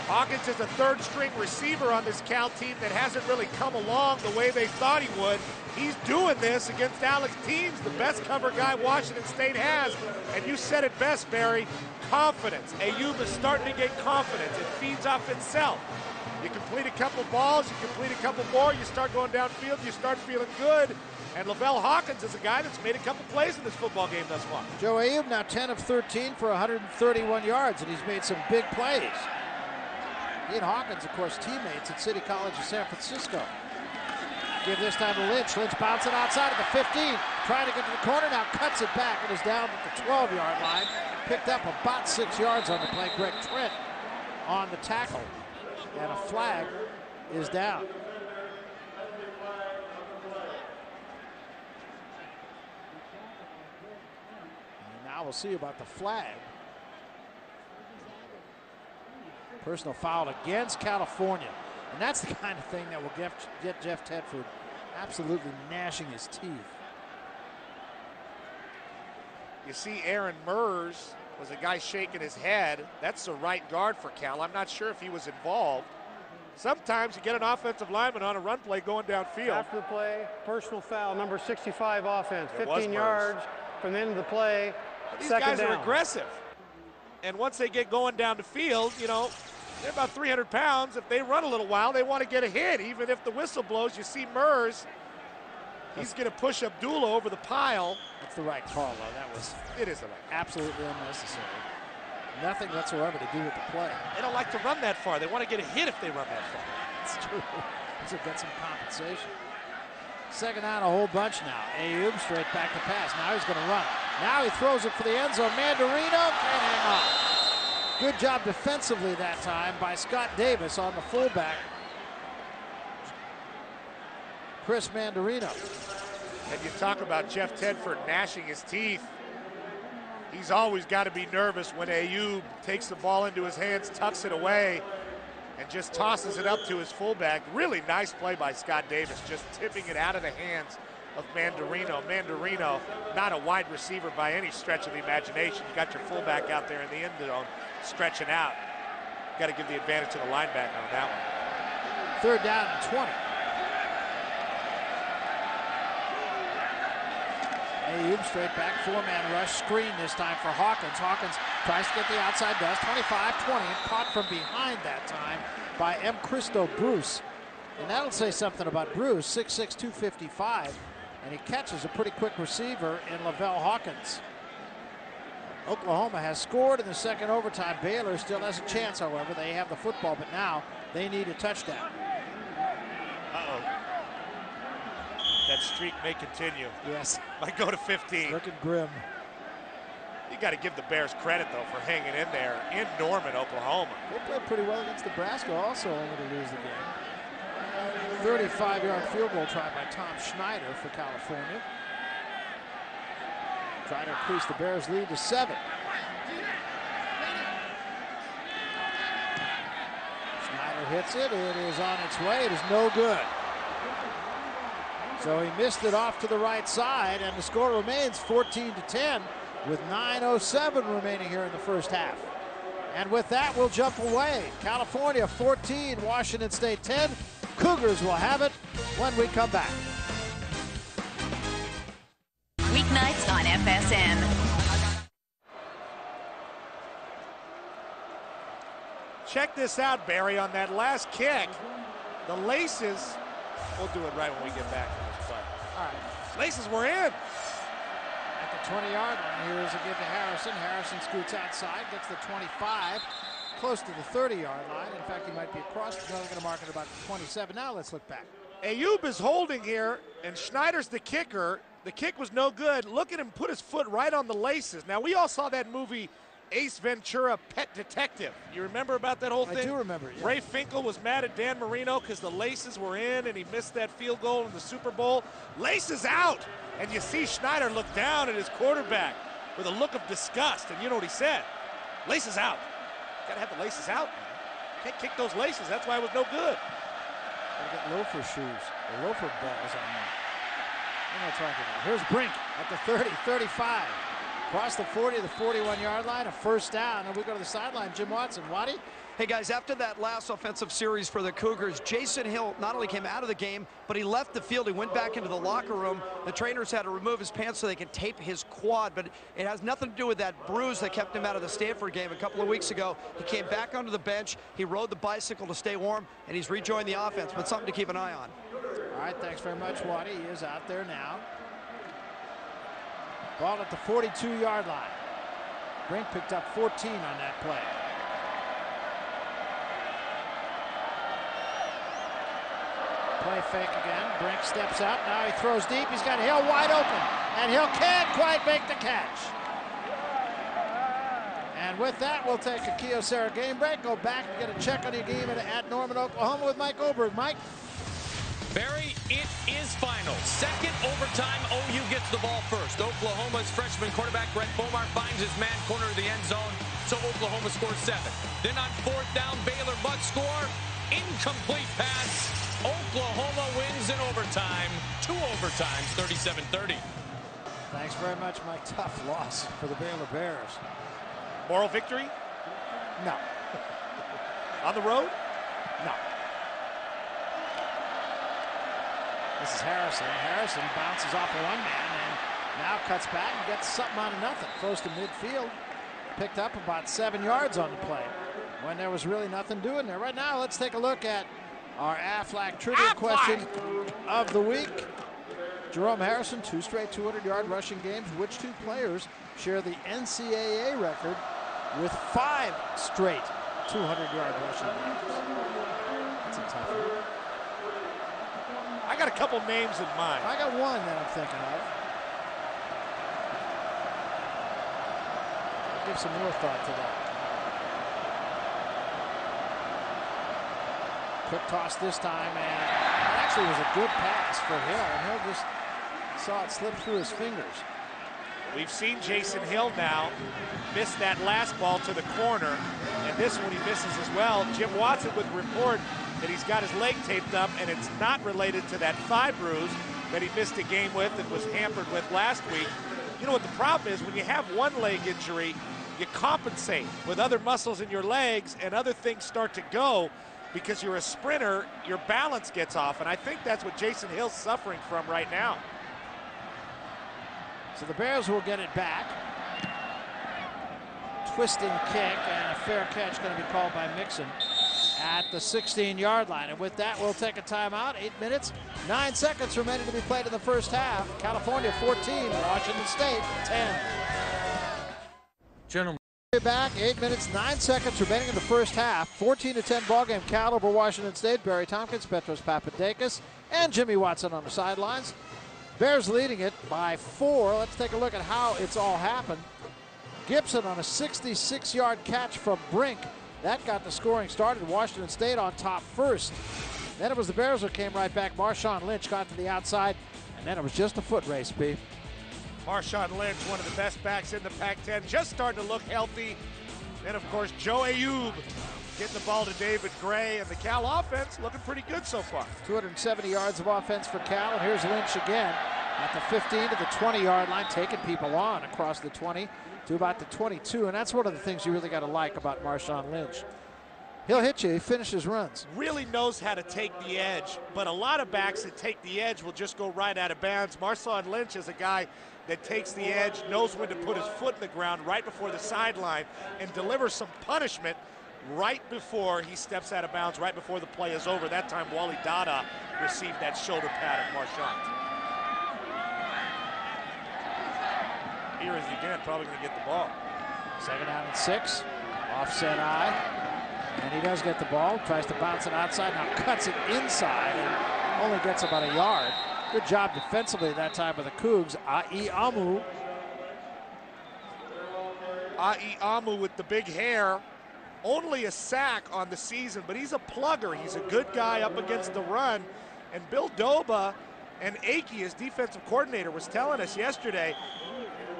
Hawkins is a third string receiver on this Cal team that hasn't really come along the way they thought he would. He's doing this against Alex Teems, the best cover guy Washington State has. And you said it best, Barry, confidence. Ayoub is starting to get confidence. It feeds off itself. You complete a couple balls, you complete a couple more, you start going downfield, you start feeling good. And Lavelle Hawkins is a guy that's made a couple plays in this football game thus far. Joe Ayoub now 10 of 13 for 131 yards, and he's made some big plays. He and Hawkins, of course, teammates at City College of San Francisco. Give this time to Lynch. Lynch bouncing outside of the 15, trying to get to the corner now, cuts it back and is down at the 12-yard line. Picked up about six yards on the play. Greg Trent on the tackle, and a flag is down. And now we'll see about the flag. Personal foul against California. And that's the kind of thing that will get, get Jeff Tedford absolutely gnashing his teeth. You see Aaron Merz was a guy shaking his head. That's the right guard for Cal. I'm not sure if he was involved. Sometimes you get an offensive lineman on a run play going downfield. After the play, personal foul, number 65 offense, 15 yards from the end of the play. These second guys down. are aggressive. And once they get going down the field, you know, they're about 300 pounds. If they run a little while, they want to get a hit. Even if the whistle blows, you see Merz He's going to push Abdullah over the pile. That's the right call, though. That was It is the right. absolutely unnecessary. Nothing whatsoever to do with the play. They don't like to run that far. They want to get a hit if they run that far. That's true. To get some compensation. Second down, a whole bunch now. Ayoub straight back to pass. Now he's going to run. Now he throws it for the end zone. Manderino can't hang on. Good job defensively that time by Scott Davis on the fullback. Chris Manderino. And you talk about Jeff Tedford gnashing his teeth. He's always got to be nervous when Ayoub takes the ball into his hands, tucks it away, and just tosses it up to his fullback. Really nice play by Scott Davis, just tipping it out of the hands of Manderino. Manderino, not a wide receiver by any stretch of the imagination. You got your fullback out there in the end zone stretching out. Got to give the advantage to the linebacker on that one. Third down and 20. Ayoub straight back, four-man rush, screen this time for Hawkins. Hawkins tries to get the outside, does 25-20, and caught from behind that time by Mkristo Bruce. And that'll say something about Bruce, 6'6", 255, and he catches a pretty quick receiver in Lavelle Hawkins. Oklahoma has scored in the second overtime. Baylor still has a chance, however. They have the football, but now they need a touchdown. That streak may continue. Yes. Might go to 15. Looking grim. You got to give the Bears credit, though, for hanging in there in Norman, Oklahoma. They played pretty well against Nebraska, also only to lose the game. 35-yard field goal try by Tom Schneider for California. Trying to increase the Bears' lead to seven. Schneider hits it. It is on its way. It is no good. So he missed it off to the right side, and the score remains 14 to 10 with 9.07 remaining here in the first half. And with that, we'll jump away. California 14, Washington State 10. Cougars will have it when we come back. Weeknights on FSN. Check this out, Barry, on that last kick. The laces, we'll do it right when we get back Laces were in. At the 20-yard line, here is a give to Harrison. Harrison scoots outside, gets the 25, close to the 30-yard line. In fact, he might be across. No, they're going to mark it about 27. Now let's look back. Ayoub is holding here, and Schneider's the kicker. The kick was no good. Look at him put his foot right on the laces. Now, we all saw that movie Ace Ventura, Pet Detective. You remember about that whole thing? I do remember, yeah. Ray Finkel was mad at Dan Marino because the laces were in and he missed that field goal in the Super Bowl. Laces out! And you see Schneider look down at his quarterback with a look of disgust. And you know what he said? Laces out. Gotta have the laces out, man. Can't kick those laces. That's why it was no good. Gotta get loafer shoes, or loafer balls on that. What am I talking about? Here's Brink at the 30, 35. Across the 40 to the 41 yard line, a first down, and we go to the sideline. Jim Watson, Waddy. Hey guys, after that last offensive series for the Cougars, Jason Hill not only came out of the game, but he left the field. He went back into the locker room. The trainers had to remove his pants so they could tape his quad, but it has nothing to do with that bruise that kept him out of the Stanford game a couple of weeks ago. He came back onto the bench. He rode the bicycle to stay warm, and he's rejoined the offense, but something to keep an eye on. All right, thanks very much, Waddy. He is out there now. Ball at the 42 yard line. Brink picked up 14 on that play. Play fake again. Brink steps out. Now he throws deep. He's got Hill wide open. And Hill can't quite make the catch. And with that, we'll take a Kyocera game break. Go back and get a check on your game at Norman, Oklahoma with Mike Goldberg. Mike? Barry, it is final. Second overtime, OU gets the ball first. Oklahoma's freshman quarterback Rhett Bomar finds his man corner of the end zone, so Oklahoma scores seven. Then on fourth down, Baylor must score. Incomplete pass. Oklahoma wins in overtime. Two overtimes, 37-30. Thanks very much, Mike. Tough loss for the Baylor Bears. Moral victory? No. On the road? No. This is Harrison. Harrison bounces off of one man and now cuts back and gets something out of nothing. Close to midfield. Picked up about seven yards on the play when there was really nothing doing there. Right now, let's take a look at our Aflac trivia Aflac! question of the week. Jerome Harrison, two straight 200-yard rushing games. Which two players share the NCAA record with five straight 200-yard rushing games? That's a tough one. I got a couple names in mind. I got one that I'm thinking of. I'll give some more thought to that. Quick toss this time, and it actually was a good pass for Hill, and Hill just saw it slip through his fingers. We've seen Jason Hill now miss that last ball to the corner, and this one he misses as well. Jim Watson would report that he's got his leg taped up, and it's not related to that thigh bruise that he missed a game with and was hampered with last week. You know what the problem is? When you have one leg injury, you compensate with other muscles in your legs, and other things start to go because you're a sprinter, your balance gets off. And I think that's what Jason Hill's suffering from right now. So the Bears will get it back. Twisting kick and a fair catch going to be called by Mixon at the 16-yard line. And with that, we'll take a timeout. Eight minutes, nine seconds remaining to be played in the first half. California 14, Washington State 10. Gentlemen. Back, eight minutes, nine seconds remaining in the first half. 14 to 10 ball game. Cal over Washington State. Barry Tompkins, Petros Papadakis, and Jimmy Watson on the sidelines. Bears leading it by four. Let's take a look at how it's all happened. Gibson on a 66-yard catch from Brink. That got the scoring started. Washington State on top first. Then it was the Bears who came right back. Marshawn Lynch got to the outside, and then it was just a foot race, B. Marshawn Lynch, one of the best backs in the Pac-10, just starting to look healthy. And of course, Joe Ayoub getting the ball to David Gray, and the Cal offense looking pretty good so far. 270 yards of offense for Cal, and here's Lynch again at the 15 to the 20-yard line, taking people on across the 20 to about the 22, and that's one of the things you really got to like about Marshawn Lynch. He'll hit you. He finishes runs. Really knows how to take the edge, but a lot of backs that take the edge will just go right out of bounds. Marshawn Lynch is a guy that takes the edge, knows when to put his foot in the ground right before the sideline, and delivers some punishment right before he steps out of bounds, right before the play is over. That time, Wally Dada received that shoulder pad of Marshawn. Here is again, probably going to get the ball. Second down and six. Offset eye. And he does get the ball. Tries to bounce it outside. Now cuts it inside and only gets about a yard. Good job defensively that time by the Cougs. A'i Ahmu. A'i Ahmu with the big hair. Only a sack on the season, but he's a plugger. He's a good guy up against the run. And Bill Doba and Akey, his defensive coordinator, was telling us yesterday,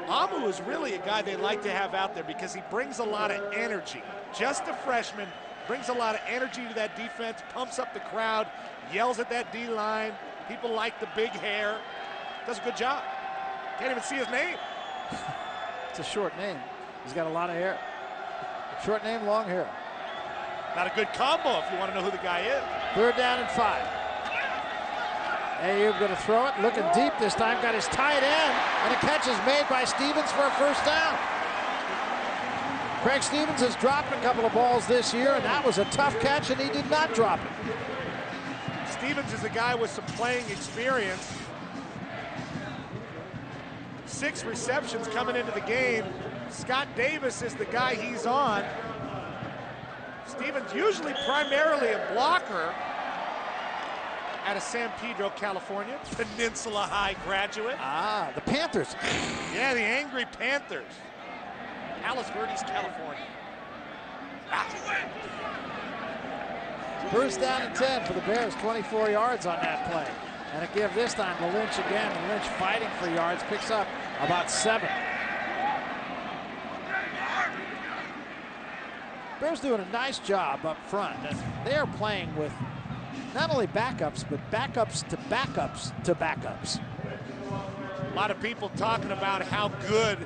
Ahmu is really a guy they like to have out there because he brings a lot of energy. Just a freshman, brings a lot of energy to that defense, pumps up the crowd, yells at that D-line. People like the big hair. Does a good job. Can't even see his name. it's a short name. He's got a lot of hair. Short name, long hair. Not a good combo if you want to know who the guy is. Third down and five. Ayoub going to throw it, looking deep this time, got his tight end, and a catch is made by Stevens for a first down. Craig Stevens has dropped a couple of balls this year, and that was a tough catch, and he did not drop it. Stevens is a guy with some playing experience. Six receptions coming into the game. Scott Davis is the guy he's on. Stevens usually primarily a blocker out of San Pedro, California. Peninsula High graduate. Ah, the Panthers. yeah, the angry Panthers. Palos Verdes, California. First down and 10 for the Bears, 24 yards on that play. And a give this time to Lynch again. And Lynch fighting for yards, picks up about seven. Bears doing a nice job up front. And they are playing with not only backups, but backups to backups to backups. A lot of people talking about how good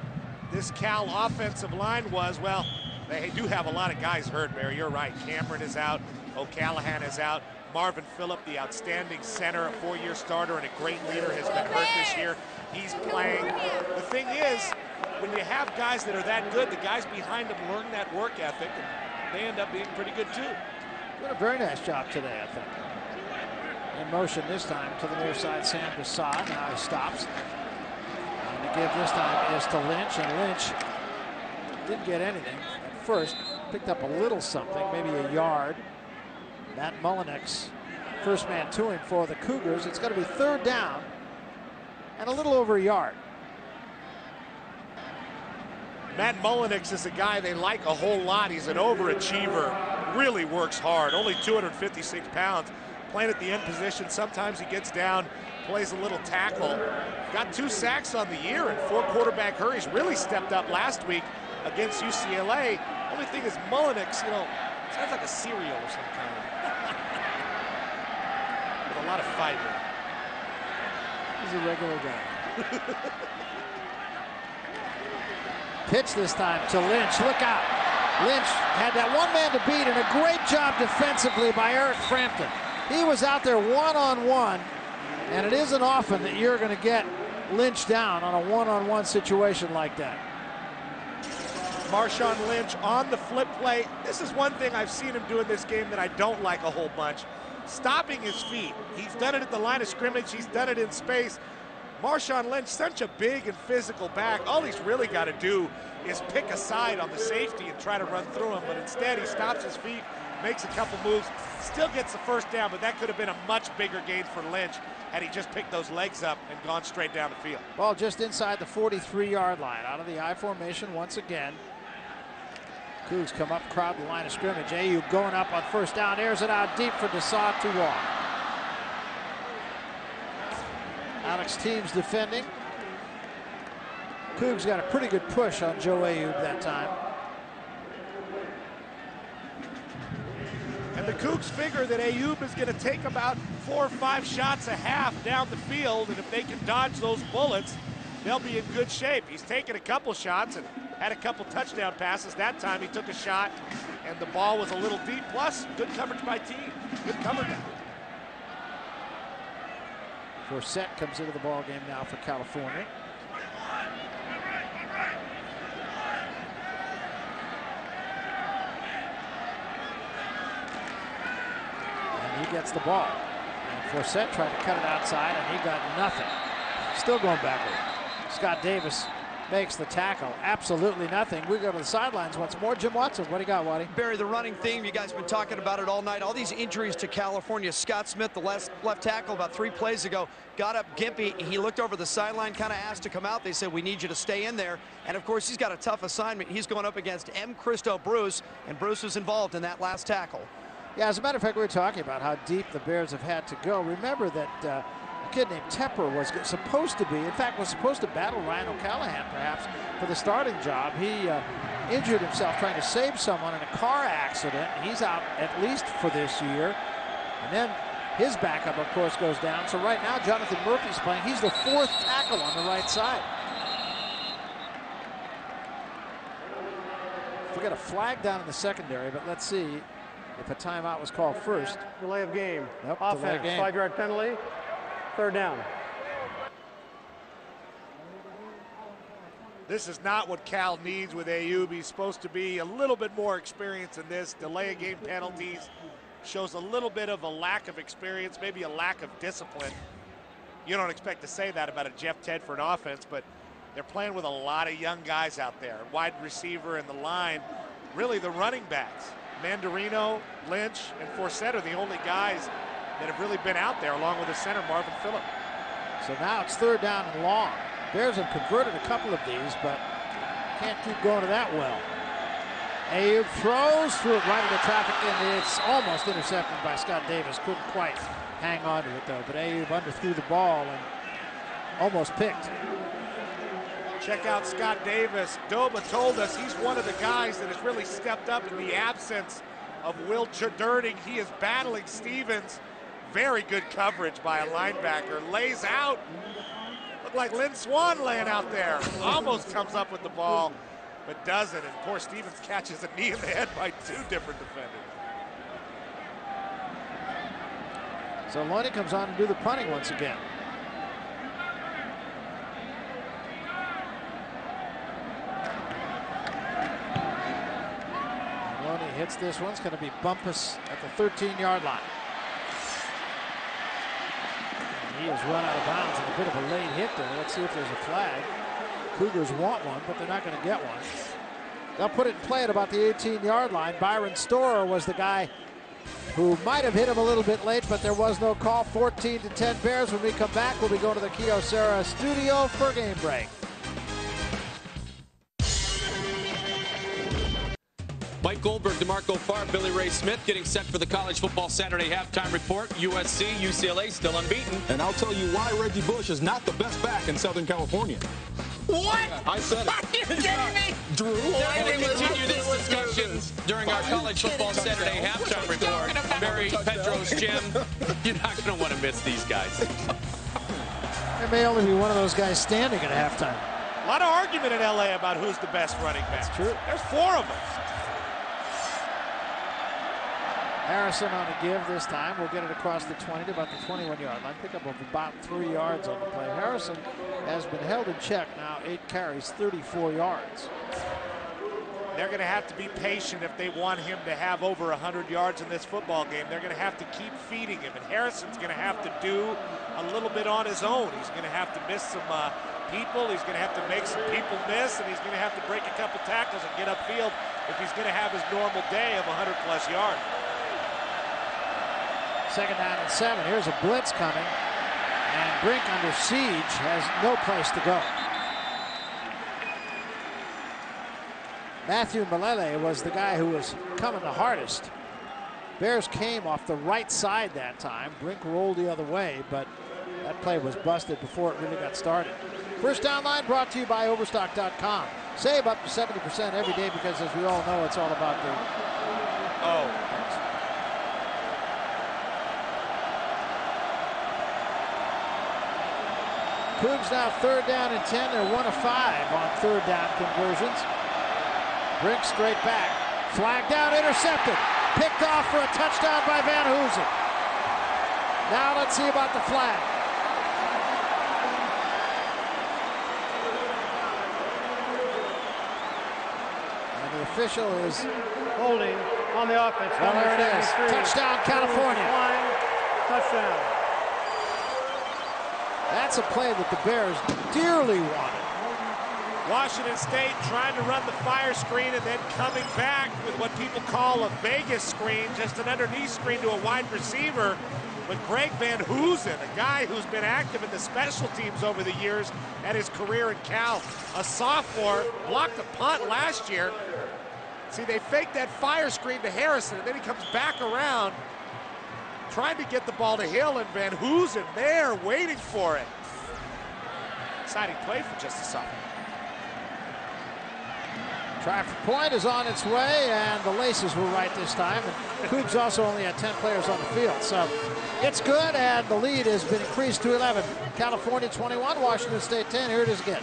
this Cal offensive line was. Well, they do have a lot of guys hurt, Barry. You're right. Cameron is out. O'Callaghan is out. Marvin Phillip, the outstanding center, a four-year starter and a great leader, has been hurt this year. He's playing. The thing is, when you have guys that are that good, the guys behind them learn that work ethic, and they end up being pretty good too. Doing a very nice job today, I think. In motion this time to the near side. Sam Desaad. Now he stops. And the give this time is to Lynch, and Lynch didn't get anything at first. Picked up a little something, maybe a yard. Matt Mullennix, first man to him for the Cougars. It's going to be third down and a little over a yard. Matt Mullennix is a guy they like a whole lot. He's an overachiever, really works hard, only 256 pounds, playing at the end position. Sometimes he gets down, plays a little tackle. Got two sacks on the year and four quarterback hurries. Really stepped up last week against UCLA. Only thing is Mullennix, you know, sounds like a cereal of some kind. With a lot of fiber. He's a regular guy. Pitch this time to Lynch. Look out. Lynch had that one man to beat and a great job defensively by Eric Frampton. He was out there one-on-one, -on -one, and it isn't often that you're going to get Lynch down on a one-on-one -on -one situation like that. Marshawn Lynch on the flip play. This is one thing I've seen him do in this game that I don't like a whole bunch. Stopping his feet. He's done it at the line of scrimmage. He's done it in space. Marshawn Lynch, such a big and physical back. All he's really got to do is pick a side on the safety and try to run through him. But instead, he stops his feet, makes a couple moves, still gets the first down. But that could have been a much bigger gain for Lynch had he just picked those legs up and gone straight down the field. Ball just inside the 43-yard line. Out of the I formation once again. Cougs come up, crowd the line of scrimmage. Ayoub going up on first down, airs it out deep for Desaad to walk. Alex Teems defending. Cougs got a pretty good push on Joe Ayoub that time. And the Cougs figure that Ayoub is going to take about four or five shots a half down the field, and if they can dodge those bullets, they'll be in good shape. He's taken a couple shots and had a couple touchdown passes. That time he took a shot, and the ball was a little deep. Plus, good coverage by team. Good coverage. Forsett comes into the ball game now for California. He gets the ball. And Forsett tried to cut it outside, and he got nothing. Still going backward. Scott Davis makes the tackle. Absolutely nothing. We go to the sidelines once more. Jim Watson, what do you got, Waddy? Barry, the running theme, you guys have been talking about it all night. All these injuries to California. Scott Smith, the left, left tackle about three plays ago, got up gimpy. He looked over the sideline, kind of asked to come out. They said, we need you to stay in there. And, of course, he's got a tough assignment. He's going up against Mkristo Bruce, and Bruce was involved in that last tackle. Yeah, as a matter of fact, we were talking about how deep the Bears have had to go. Remember that uh, kid named Tepper was supposed to be, in fact, was supposed to battle Ryan O'Callaghan perhaps for the starting job. He uh, injured himself trying to save someone in a car accident. He's out at least for this year. And then his backup, of course, goes down. So right now, Jonathan Murphy's playing. He's the fourth tackle on the right side. We got a flag down in the secondary, but let's see if a timeout was called first. Delay of game. Yep, Offense, five-yard penalty. Third down. This is not what Cal needs with Ayoub. He's supposed to be a little bit more experienced in this. Delay of game penalties shows a little bit of a lack of experience, maybe a lack of discipline. You don't expect to say that about a Jeff Tedford offense, but they're playing with a lot of young guys out there. Wide receiver in the line, really the running backs. Manderino, Lynch, and Forsett are the only guys that have really been out there along with the center, Marvin Phillip. So now it's third down and long. Bears have converted a couple of these, but can't keep going to that well. Ayoub throws through it right into traffic, and it's almost intercepted by Scott Davis. Couldn't quite hang on to it, though. But Ayoub underthrew the ball and almost picked. Check out Scott Davis. Doba told us he's one of the guys that has really stepped up in the absence of Will Derting. He is battling Stevens. Very good coverage by a linebacker. Lays out. Looked like Lynn Swann laying out there. Almost comes up with the ball, but doesn't. And poor Stevens catches a knee in the head by two different defenders. So Lonie comes on to do the punting once again. Lonie hits this one. It's going to be Bumpus at the 13-yard line. He has run out of bounds and a bit of a late hit there. Let's see if there's a flag. Cougars want one, but they're not going to get one. They'll put it in play at about the 18-yard line. Byron Storer was the guy who might have hit him a little bit late, but there was no call. 14 to 10 Bears. When we come back, we'll be going to the Kyocera studio for game break. Mike Goldberg, DeMarco Farr, Billy Ray Smith getting set for the College Football Saturday halftime report. USC, UCLA still unbeaten. And I'll tell you why Reggie Bush is not the best back in Southern California. What? I said it. Are you kidding me? Drew. We're going to continue this discussion during our College Football Saturday halftime report. Barry Petros, Jim, you're not going to want to miss these guys. There may only be one of those guys standing at halftime. A lot of argument in LA about who's the best running back. That's true. There's four of them. Harrison on a give this time. We'll get it across the 20 to about the 21-yard line. Pick up of about three yards on the play. Harrison has been held in check now. Eight carries, 34 yards. They're going to have to be patient if they want him to have over 100 yards in this football game. They're going to have to keep feeding him, and Harrison's going to have to do a little bit on his own. He's going to have to miss some uh, people. He's going to have to make some people miss, and he's going to have to break a couple tackles and get upfield if he's going to have his normal day of 100 plus yards. Second down and seven. Here's a blitz coming. And Brink under siege has no place to go. Matthew Malele was the guy who was coming the hardest. Bears came off the right side that time. Brink rolled the other way, but that play was busted before it really got started. First down line brought to you by Overstock.com. Save up to 70% every day because, as we all know, it's all about the. Oh. Cougs now third down and 10. They're one of five on third down conversions. Brink straight back. Flag down, intercepted. Picked off for a touchdown by Van Hoosen. Now let's see about the flag. And the official is holding on the offense. Well, there it is. Touchdown, California. Touchdown. That's a play that the Bears dearly wanted. Washington State trying to run the fire screen and then coming back with what people call a Vegas screen, just an underneath screen to a wide receiver. But Greg Van Hoosen, a guy who's been active in the special teams over the years at his career in Cal, a sophomore, blocked a punt last year. See, they faked that fire screen to Harrison, and then he comes back around trying to get the ball to Hill, and Van Hoosen there waiting for it. Exciting play for just a second. For point is on its way, and the laces were right this time. And Cougs also only had 10 players on the field, so it's good, and the lead has been increased to 11. California 21, Washington State 10. Here it is again.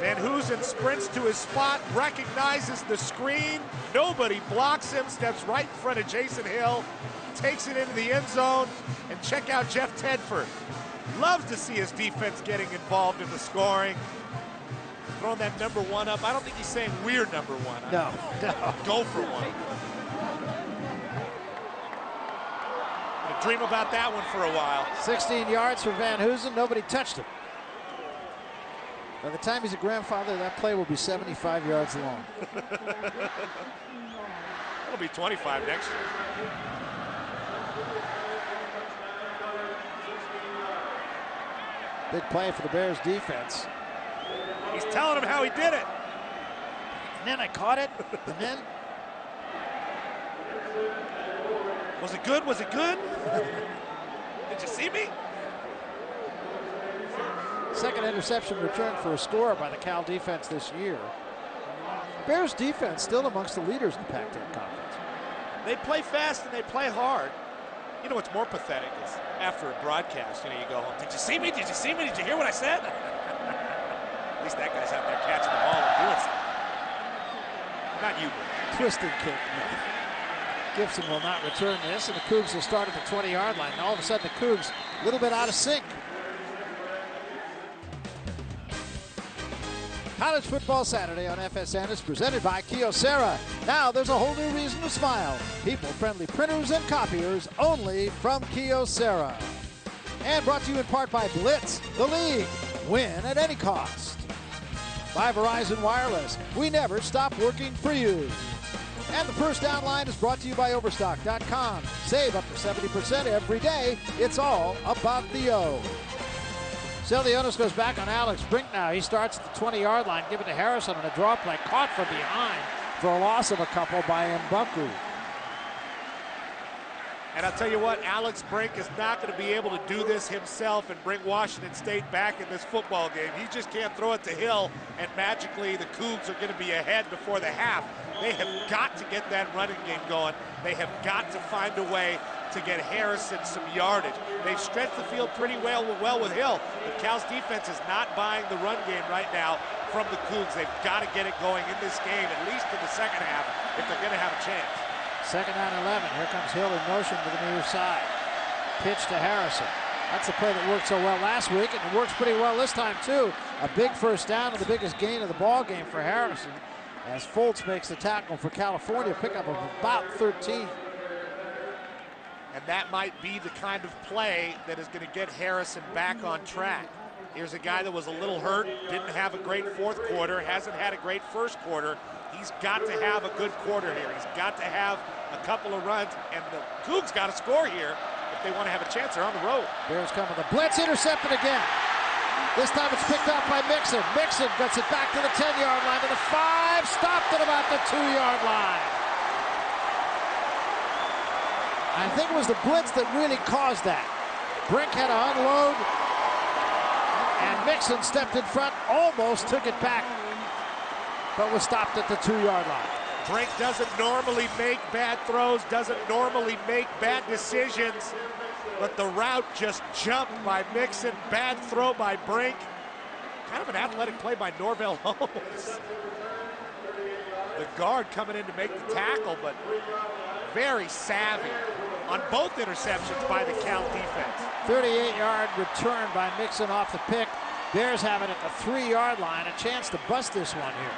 Van Hoosen sprints to his spot, recognizes the screen. Nobody blocks him, steps right in front of Jason Hill, takes it into the end zone, and check out Jeff Tedford. Loves to see his defense getting involved in the scoring. Throwing that number one up. I don't think he's saying we're number one. No, no. Go for one. Dream about that one for a while. 16 yards for Van Hoosen. Nobody touched him. By the time he's a grandfather, that play will be 75 yards long. It'll be 25 next year. Big play for the Bears defense. He's telling him how he did it. And then I caught it, and then Was it good? Was it good? Did you see me? second interception return for a score by the Cal defense this year. Bears defense still amongst the leaders in the Pac-10 conference. They play fast and they play hard. You know what's more pathetic is after a broadcast, you know, you go home, did you see me? Did you see me? Did you hear what I said? At least that guy's out there catching the ball and doing something. Not you, Bill. Twisted kick. No. Gibson will not return this, and the Cougs will start at the 20-yard line. And all of a sudden, the Cougs a little bit out of sync. College Football Saturday on FSN is presented by Kyocera. Now there's a whole new reason to smile. People-friendly printers and copiers only from Kyocera. And brought to you in part by Blitz, the league. Win at any cost. By Verizon Wireless. We never stop working for you. And the first down line is brought to you by Overstock.com. Save up to 70% every day. It's all about the O. Leonis goes back on Alex Brink now. He starts at the 20-yard line, give it to Harrison on a draw play, caught from behind for a loss of a couple by Mbaku. And I'll tell you what, Alex Brink is not going to be able to do this himself and bring Washington State back in this football game. He just can't throw it to Hill, and magically the Cougs are going to be ahead before the half. They have got to get that running game going. They have got to find a way to get Harrison some yardage. They've stretched the field pretty well, well with Hill, but Cal's defense is not buying the run game right now from the Cougs. They've got to get it going in this game, at least in the second half, if they're going to have a chance. Second down 11. Here comes Hill in motion to the near side. Pitch to Harrison. That's a play that worked so well last week, and it works pretty well this time, too. A big first down and the biggest gain of the ball game for Harrison as Foltz makes the tackle for California, pickup of about 13. And that might be the kind of play that is going to get Harrison back on track. Here's a guy that was a little hurt, didn't have a great fourth quarter, hasn't had a great first quarter. He's got to have a good quarter here. He's got to have a couple of runs, and the Cougs got to score here if they want to have a chance. They're on the road. Bears coming. The blitz intercepted again. This time it's picked up by Mixon. Mixon gets it back to the 10-yard line, to the 5, stopped at about the 2-yard line. I think it was the blitz that really caused that. Brink had to unload, and Mixon stepped in front, almost took it back, but was stopped at the two-yard line. Brink doesn't normally make bad throws, doesn't normally make bad decisions, but the route just jumped by Mixon. Bad throw by Brink. Kind of an athletic play by Norvell Holmes. The guard coming in to make the tackle, but very savvy on both interceptions by the Cal defense. 38-yard return by Mixon off the pick. Bears have it at the three-yard line. A chance to bust this one here.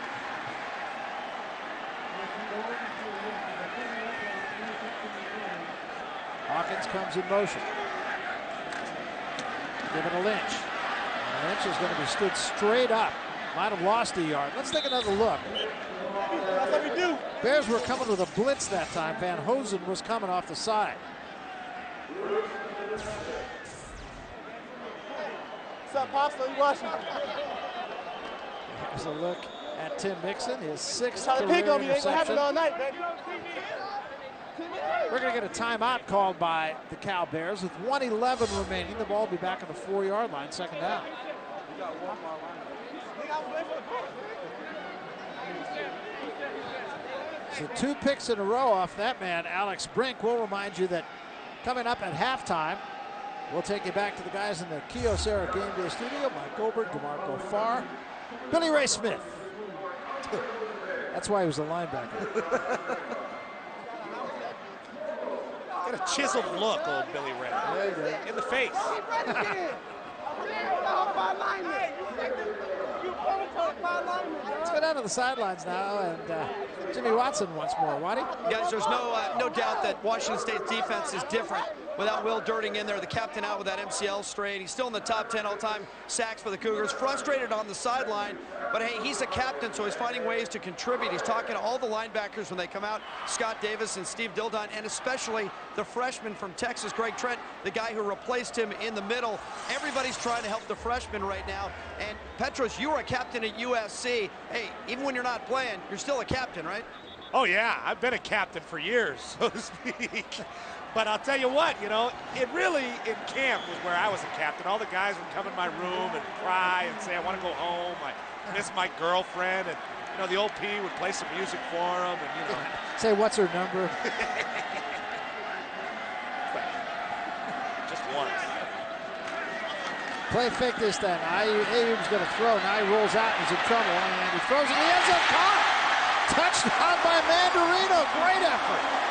Hawkins comes in motion. Give it to Lynch. Lynch is going to be stood straight up. Might have lost a yard. Let's take another look. Bears were coming with a blitz that time. Van Hoosen was coming off the side. What's up, Pops? Are you watching? Here's a look at Tim Mixon, his sixth to pick on me. Interception. all night, baby. We're going to get a timeout called by the Cal Bears with 111 remaining. The ball will be back on the four-yard line, second down. So two picks in a row off that man, Alex Brink. We'll remind you that coming up at halftime, we'll take you back to the guys in the Kyocera Game Day Studio. Mike Goldberg, DeMarco Farr, Billy Ray Smith. That's why he was a linebacker. Got a chiseled look, old Billy Ray. Yeah, he did. In the face. Let's go down to the sidelines now, and uh, Jimmy Watson once more. Waddy? Guys, there's no uh, no doubt that Washington State's defense is different without Will Derting in there. The captain out with that MCL strain. He's still in the top 10 all-time sacks for the Cougars. Frustrated on the sideline, but hey, he's a captain, so he's finding ways to contribute. He's talking to all the linebackers when they come out, Scott Davis and Steve Dildine, and especially the freshman from Texas, Greg Trent, the guy who replaced him in the middle. Everybody's trying to help the freshman right now. And Petros, you were a captain at USC. Hey, even when you're not playing, you're still a captain, right? Oh, yeah, I've been a captain for years, so to speak. But I'll tell you what, you know, it really, in camp was where I was a captain. All the guys would come in my room and cry and say, I want to go home. I miss my girlfriend. And, you know, the old P would play some music for them. And, you know, Say, what's her number? just once. Play fake this then. Ayoub's going to throw. Now he rolls out and he's in trouble. And he throws in the end zone. Caught! Touchdown by Manderino. Great effort.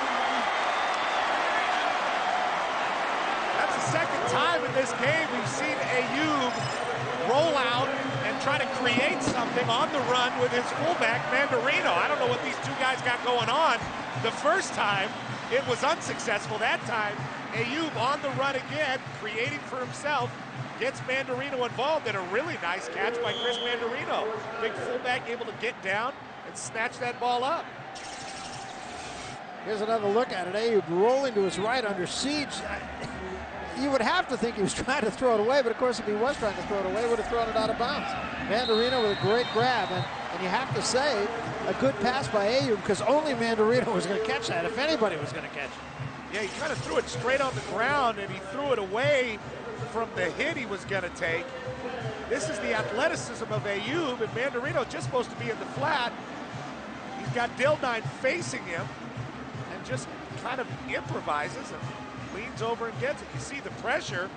That's the second time in this game we've seen Ayoub roll out and try to create something on the run with his fullback, Manderino. I don't know what these two guys got going on. The first time, it was unsuccessful. That time, Ayoub on the run again, creating for himself, gets Manderino involved in a really nice catch by Chris Manderino. Big fullback able to get down and snatch that ball up. Here's another look at it. Ayoub rolling to his right under siege. You would have to think he was trying to throw it away, but of course, if he was trying to throw it away, would have thrown it out of bounds. Manderino with a great grab, and, and you have to say, a good pass by Ayoub because only Manderino was going to catch that if anybody was going to catch it. Yeah, he kind of threw it straight on the ground, and he threw it away from the hit he was going to take. This is the athleticism of Ayoub, and Manderino just supposed to be in the flat. He's got Dildine facing him, and just kind of improvises and leans over and gets it. You see the pressure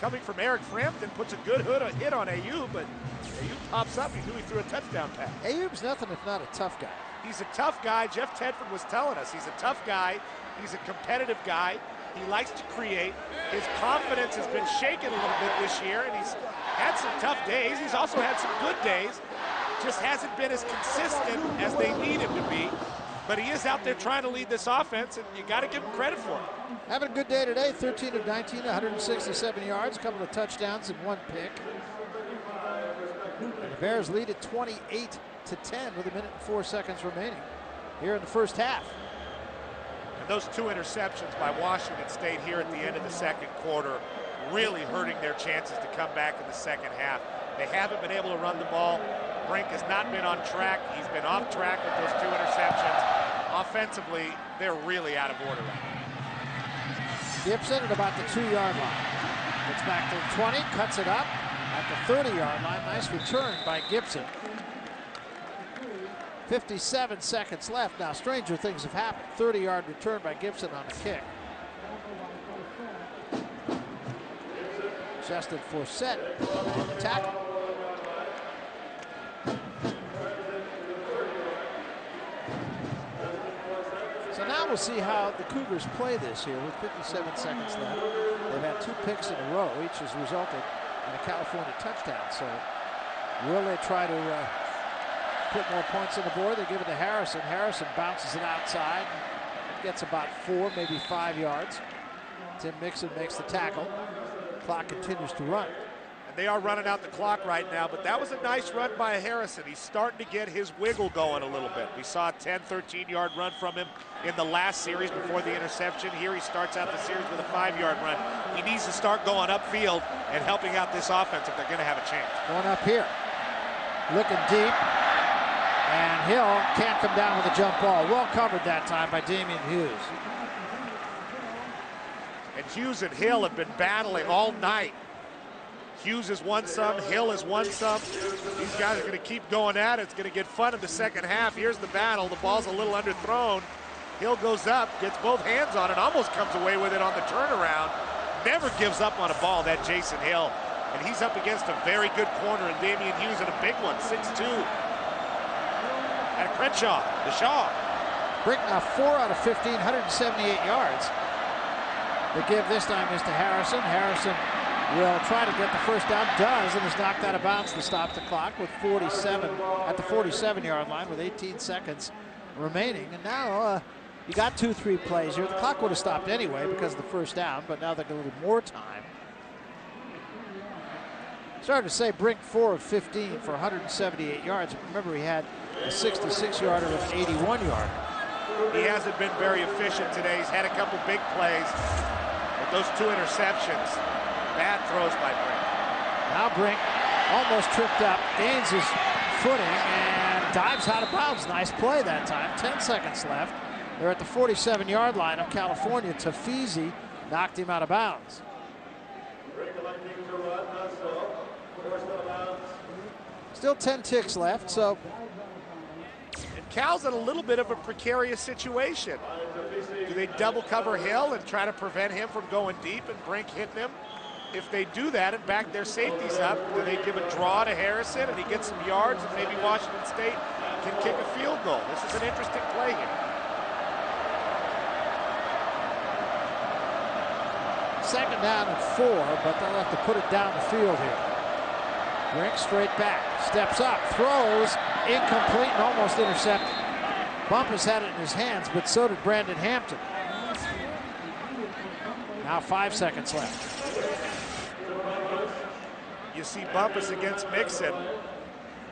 coming from Eric Frampton, puts a good hood, a hit on Ayoub, but Ayoub pops up. He knew he threw a touchdown pass. Ayoub's nothing if not a tough guy. He's a tough guy. Jeff Tedford was telling us he's a tough guy. He's a competitive guy. He likes to create. His confidence has been shaken a little bit this year, and he's had some tough days. He's also had some good days. Just hasn't been as consistent as they need him to be. But he is out there trying to lead this offense, and you got to give him credit for it. Having a good day today, 13 of 19, 167 yards, a couple of touchdowns and one pick. And the Bears lead at 28 to 10 with a minute and four seconds remaining here in the first half. And those two interceptions by Washington State here at the end of the second quarter really hurting their chances to come back in the second half. They haven't been able to run the ball. Brink has not been on track. He's been off track with those two interceptions. Offensively, they're really out of order right now. Gibson at about the two-yard line. Gets back to the 20, cuts it up at the 30-yard line. Nice return by Gibson. 57 seconds left. Now, stranger things have happened. 30-yard return by Gibson on a kick. Justin Forsett on the tackle. Now we'll see how the Cougars play this here with 57 seconds left. They've had two picks in a row. Each has resulted in a California touchdown. So will they try to uh, put more points on the board? They give it to Harrison. Harrison bounces it outside. Gets about four, maybe five yards. Tim Mixon makes the tackle. Clock continues to run. They are running out the clock right now, but that was a nice run by Harrison. He's starting to get his wiggle going a little bit. We saw a 10, 13 yard run from him in the last series before the interception. Here he starts out the series with a five yard run. He needs to start going upfield and helping out this offense if they're going to have a chance. Going up here. Looking deep. And Hill can't come down with a jump ball. Well covered that time by Daymeion Hughes. And Hughes and Hill have been battling all night. Hughes has won some, Hill has won some. These guys are going to keep going at it. It's going to get fun in the second half. Here's the battle. The ball's a little underthrown. Hill goes up, gets both hands on it, almost comes away with it on the turnaround. Never gives up on a ball, that Jason Hill. And he's up against a very good corner, and Daymeion Hughes in a big one, 6'2". And Crenshaw, the Shaw. Brink now four out of 15, 178 yards. The give this time is to Harrison. Harrison will try to get the first down, does, and is knocked out of bounds to stop the clock with 47 at the 47-yard line with 18 seconds remaining. And now uh, you got two, three plays here. The clock would have stopped anyway because of the first down, but now they got a little more time. Started to say Brink four of 15 for 178 yards. Remember, he had a 66-yarder with an 81-yarder. He hasn't been very efficient today. He's had a couple big plays, but those two interceptions, bad throws by Brink. Now Brink almost tripped up, gains his footing, and dives out of bounds. Nice play that time. 10 seconds left. They're at the 47-yard line of California. Tafisi knocked him out of bounds. Still 10 ticks left, so And Cal's in a little bit of a precarious situation. Do they double cover Hill and try to prevent him from going deep and Brink hitting him? If they do that and back their safeties up, do they give a draw to Harrison and he gets some yards and maybe Washington State can kick a field goal? This is an interesting play here. second down and four, but they'll have to put it down the field here. Brink straight back, steps up, throws, incomplete and almost intercepted. Bumpus had it in his hands, but so did Brandon Hampton. Now five seconds left. You see Bumpus against Mixon.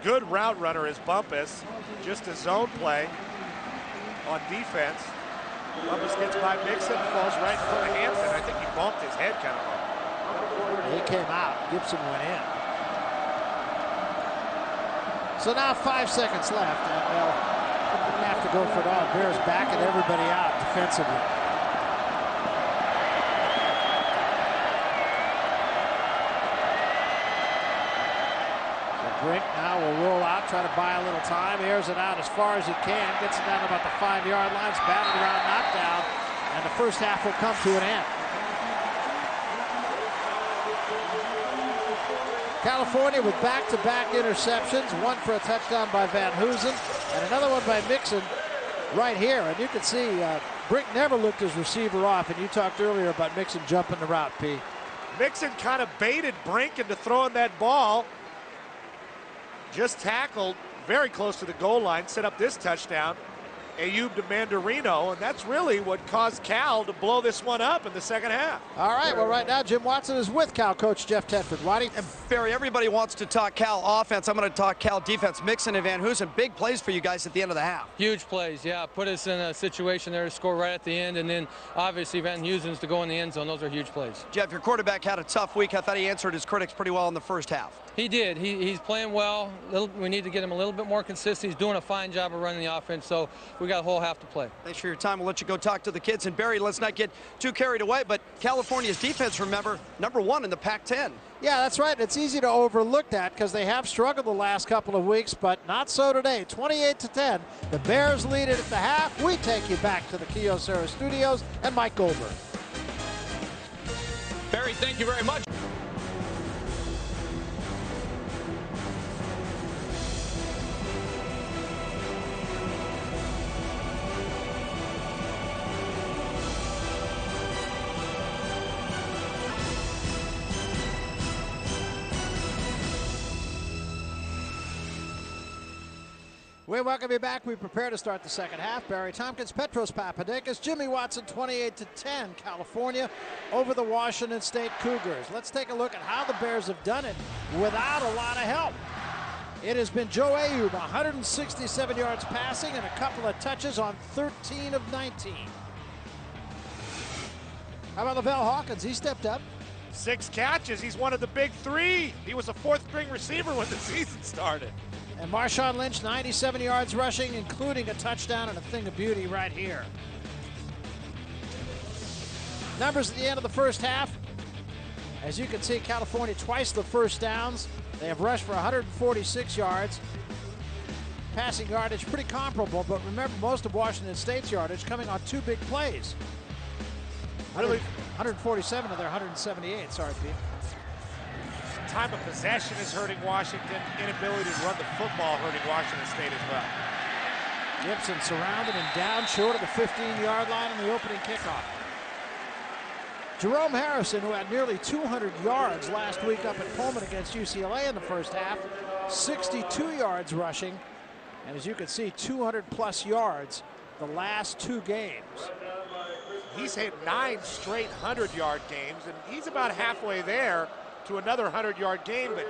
Good route runner is Bumpus. Just a zone play on defense. Bumpus gets by Mixon, falls right in front of Hampton. I think he bumped his head kind of hard. He came out. Gibson went in. So now five seconds left, and uh, they'll have to go for it all. Bears backing everybody out defensively. Brink now will roll out, try to buy a little time, airs it out as far as he can, gets it down about the five-yard line, batted around, knocked down, and the first half will come to an end. California with back-to-back -back interceptions, one for a touchdown by Van Hoosen, and another one by Mixon right here. And you can see uh, Brink never looked his receiver off, and you talked earlier about Mixon jumping the route, P. Mixon kind of baited Brink into throwing that ball, just tackled very close to the goal line, set up this touchdown. Ayoub to Manderino, and that's really what caused Cal to blow this one up in the second half. All right, well, right now, Jim Watson is with Cal coach Jeff Tedford. Waddy? And Barry, everybody wants to talk Cal offense. I'm going to talk Cal defense. Mixon and Van Hoosen, big plays for you guys at the end of the half. Huge plays, yeah. Put us in a situation there to score right at the end, and then obviously Van Hoosen's to go in the end zone. Those are huge plays. Jeff, your quarterback had a tough week. I thought he answered his critics pretty well in the first half. He did. He, he's playing well. Little, we need to get him a little bit more consistent. He's doing a fine job of running the offense, so we got a whole half to play. Thanks for your time. We'll let you go talk to the kids. And Barry, let's not get too carried away, but California's defense, remember, number one in the Pac-10. Yeah, that's right. It's easy to overlook that because they have struggled the last couple of weeks, but not so today. 28 to 10. The Bears lead it at the half. We take you back to the Kyocera Studios and Mike Goldberg. Barry, thank you very much. We welcome you back. We prepare to start the second half. Barry Tompkins, Petros Papadakis, Jimmy Watson, 28 to 10, California over the Washington State Cougars. Let's take a look at how the Bears have done it without a lot of help. It has been Joe Ayoub, 167 yards passing and a couple of touches on 13 of 19. How about Lavelle Hawkins? He stepped up. Six catches. He's one of the big three. He was a fourth string receiver when the season started. And Marshawn Lynch, 97 yards rushing, including a touchdown and a thing of beauty right here. Numbers at the end of the first half. As you can see, California twice the first downs. They have rushed for 146 yards. Passing yardage pretty comparable, but remember most of Washington State's yardage coming on two big plays. Really? 147 of their 178, sorry, Pete time of possession is hurting Washington. Inability to run the football hurting Washington State as well. Gibson surrounded and down short of the 15-yard line in the opening kickoff. Jerome Harrison, who had nearly 200 yards last week up at Pullman against UCLA in the first half, 62 yards rushing, and as you can see, 200 plus yards the last two games. He's hit nine straight 100-yard games, and he's about halfway there to another 100-yard game, but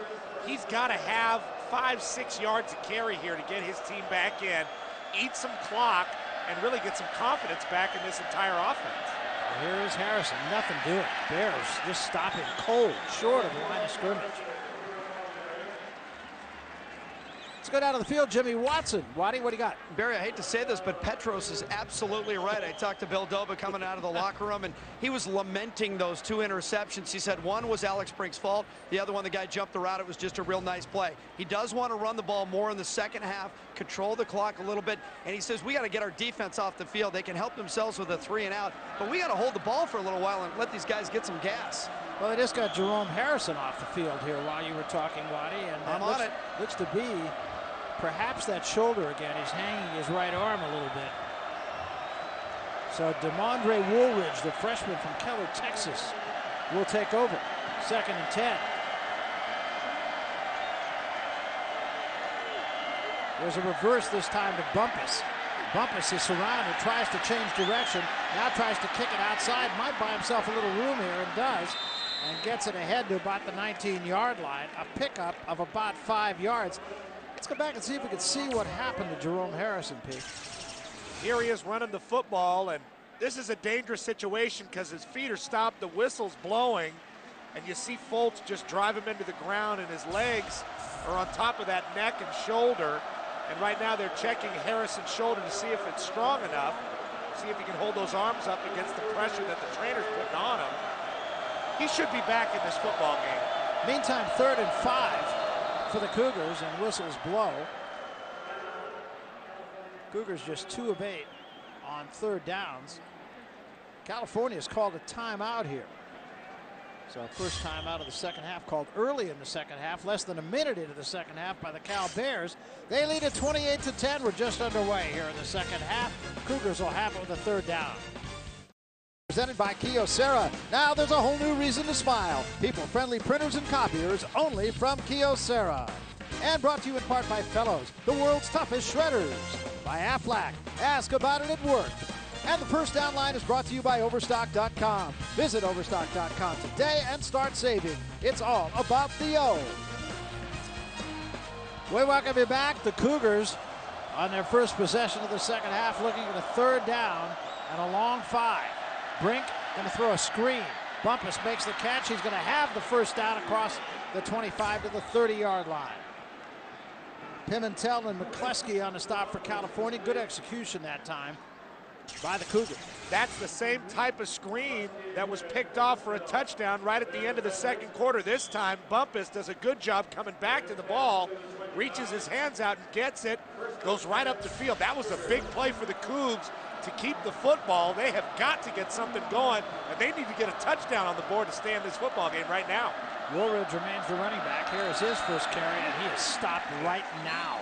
he's got to have five, six yards to carry here to get his team back in, eat some clock, and really get some confidence back in this entire offense. Here is Harrison, nothing doing. Bears just stopping cold, short of the line of scrimmage. Let's go down to the field. Jimmy Watson. Waddy, what do you got? Barry, I hate to say this, but Petros is absolutely right. I talked to Bill Doba coming out of the locker room, and he was lamenting those two interceptions. He said one was Alex Brink's fault. The other one, the guy jumped the route. It was just a real nice play. He does want to run the ball more in the second half, control the clock a little bit, and he says we got to get our defense off the field. They can help themselves with a three and out, but we got to hold the ball for a little while and let these guys get some gas. Well, they just got Jerome Harrison off the field here while you were talking, Waddy, and I'm looks, on it. looks to be perhaps that shoulder again. He's hanging his right arm a little bit. So DeMaundray Woolridge, the freshman from Keller, Texas, will take over. Second and 10. There's a reverse this time to Bumpus. Bumpus is surrounded, tries to change direction, now tries to kick it outside, might buy himself a little room here and does, and gets it ahead to about the 19-yard line, a pickup of about five yards. Go back and see if we can see what happened to Jerome Harrison, Pete. Here he is running the football, and this is a dangerous situation because his feet are stopped, the whistle's blowing, and you see Foltz just drive him into the ground, and his legs are on top of that neck and shoulder. And right now they're checking Harrison's shoulder to see if it's strong enough, see if he can hold those arms up against the pressure that the trainer's putting on him. He should be back in this football game. Meantime, third and five for the Cougars, and whistles blow. Cougars just two of eight on third downs. California's called a timeout here. So first time out of the second half called early in the second half, less than a minute into the second half by the Cal Bears. They lead at 28 to 10. We're just underway here in the second half. Cougars will have it with a third down. Presented by Kyocera. Now there's a whole new reason to smile. People-friendly printers and copiers only from Kyocera. And brought to you in part by Fellowes, the world's toughest shredders. By Aflac. Ask about it at work. And the first down line is brought to you by Overstock.com. Visit Overstock.com today and start saving. It's all about the O. We welcome you back. The Cougars on their first possession of the second half looking at a third down and a long five. Brink going to throw a screen. Bumpus makes the catch. He's going to have the first down across the 25 to the 30-yard line. Pimentel and McCleskey on the stop for California. Good execution that time by the Cougars. That's the same type of screen that was picked off for a touchdown right at the end of the second quarter. This time, Bumpus does a good job coming back to the ball, reaches his hands out and gets it, goes right up the field. That was a big play for the Cougs to keep the football. They have got to get something going, and they need to get a touchdown on the board to stay in this football game right now. Woolridge remains the running back. Here is his first carry, and he is stopped right now.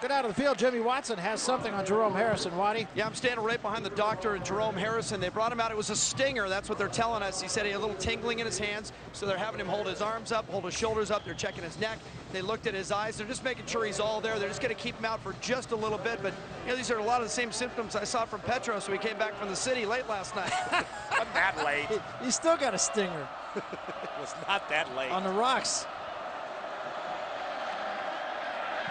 Good out of the field. Jimmy Watson has something on Jerome Harrison. Waddy? Yeah, I'm standing right behind the doctor and Jerome Harrison. They brought him out. It was a stinger. That's what they're telling us. He said he had a little tingling in his hands, so they're having him hold his arms up, hold his shoulders up. They're checking his neck. They looked at his eyes. They're just making sure he's all there. They're just going to keep him out for just a little bit. But you know, these are a lot of the same symptoms I saw from Petros when he came back from the city late last night. Not that late. He, he's still got a stinger. it was not that late. On the rocks.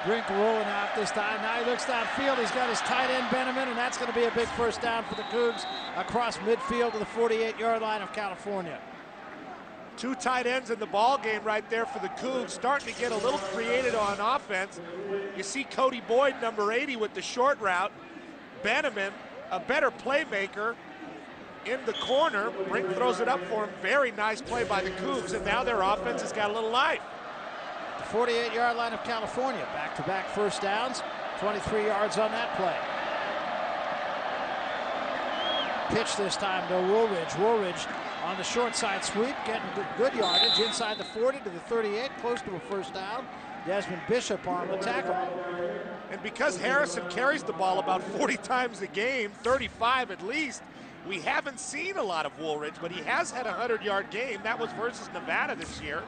Brink rolling out this time. Now he looks downfield. He's got his tight end Benjamin, and that's going to be a big first down for the Cougs across midfield to the 48-yard line of California. Two tight ends in the ball game right there for the Cougs, starting to get a little creative on offense. You see Cody Boyd, number 80, with the short route. Benjamin, a better playmaker, in the corner. Brink throws it up for him. Very nice play by the Cougs, and now their offense has got a little life. 48-yard line of California. Back-to-back first downs, 23 yards on that play. Pitch this time to Woolridge. Woolridge on the short side sweep, getting good yardage inside the 40 to the 38, close to a first down. Desmond Bishop on the tackle. And because Harrison carries the ball about 40 times a game, 35 at least, we haven't seen a lot of Woolridge, but he has had a 100-yard game. That was versus Nevada this year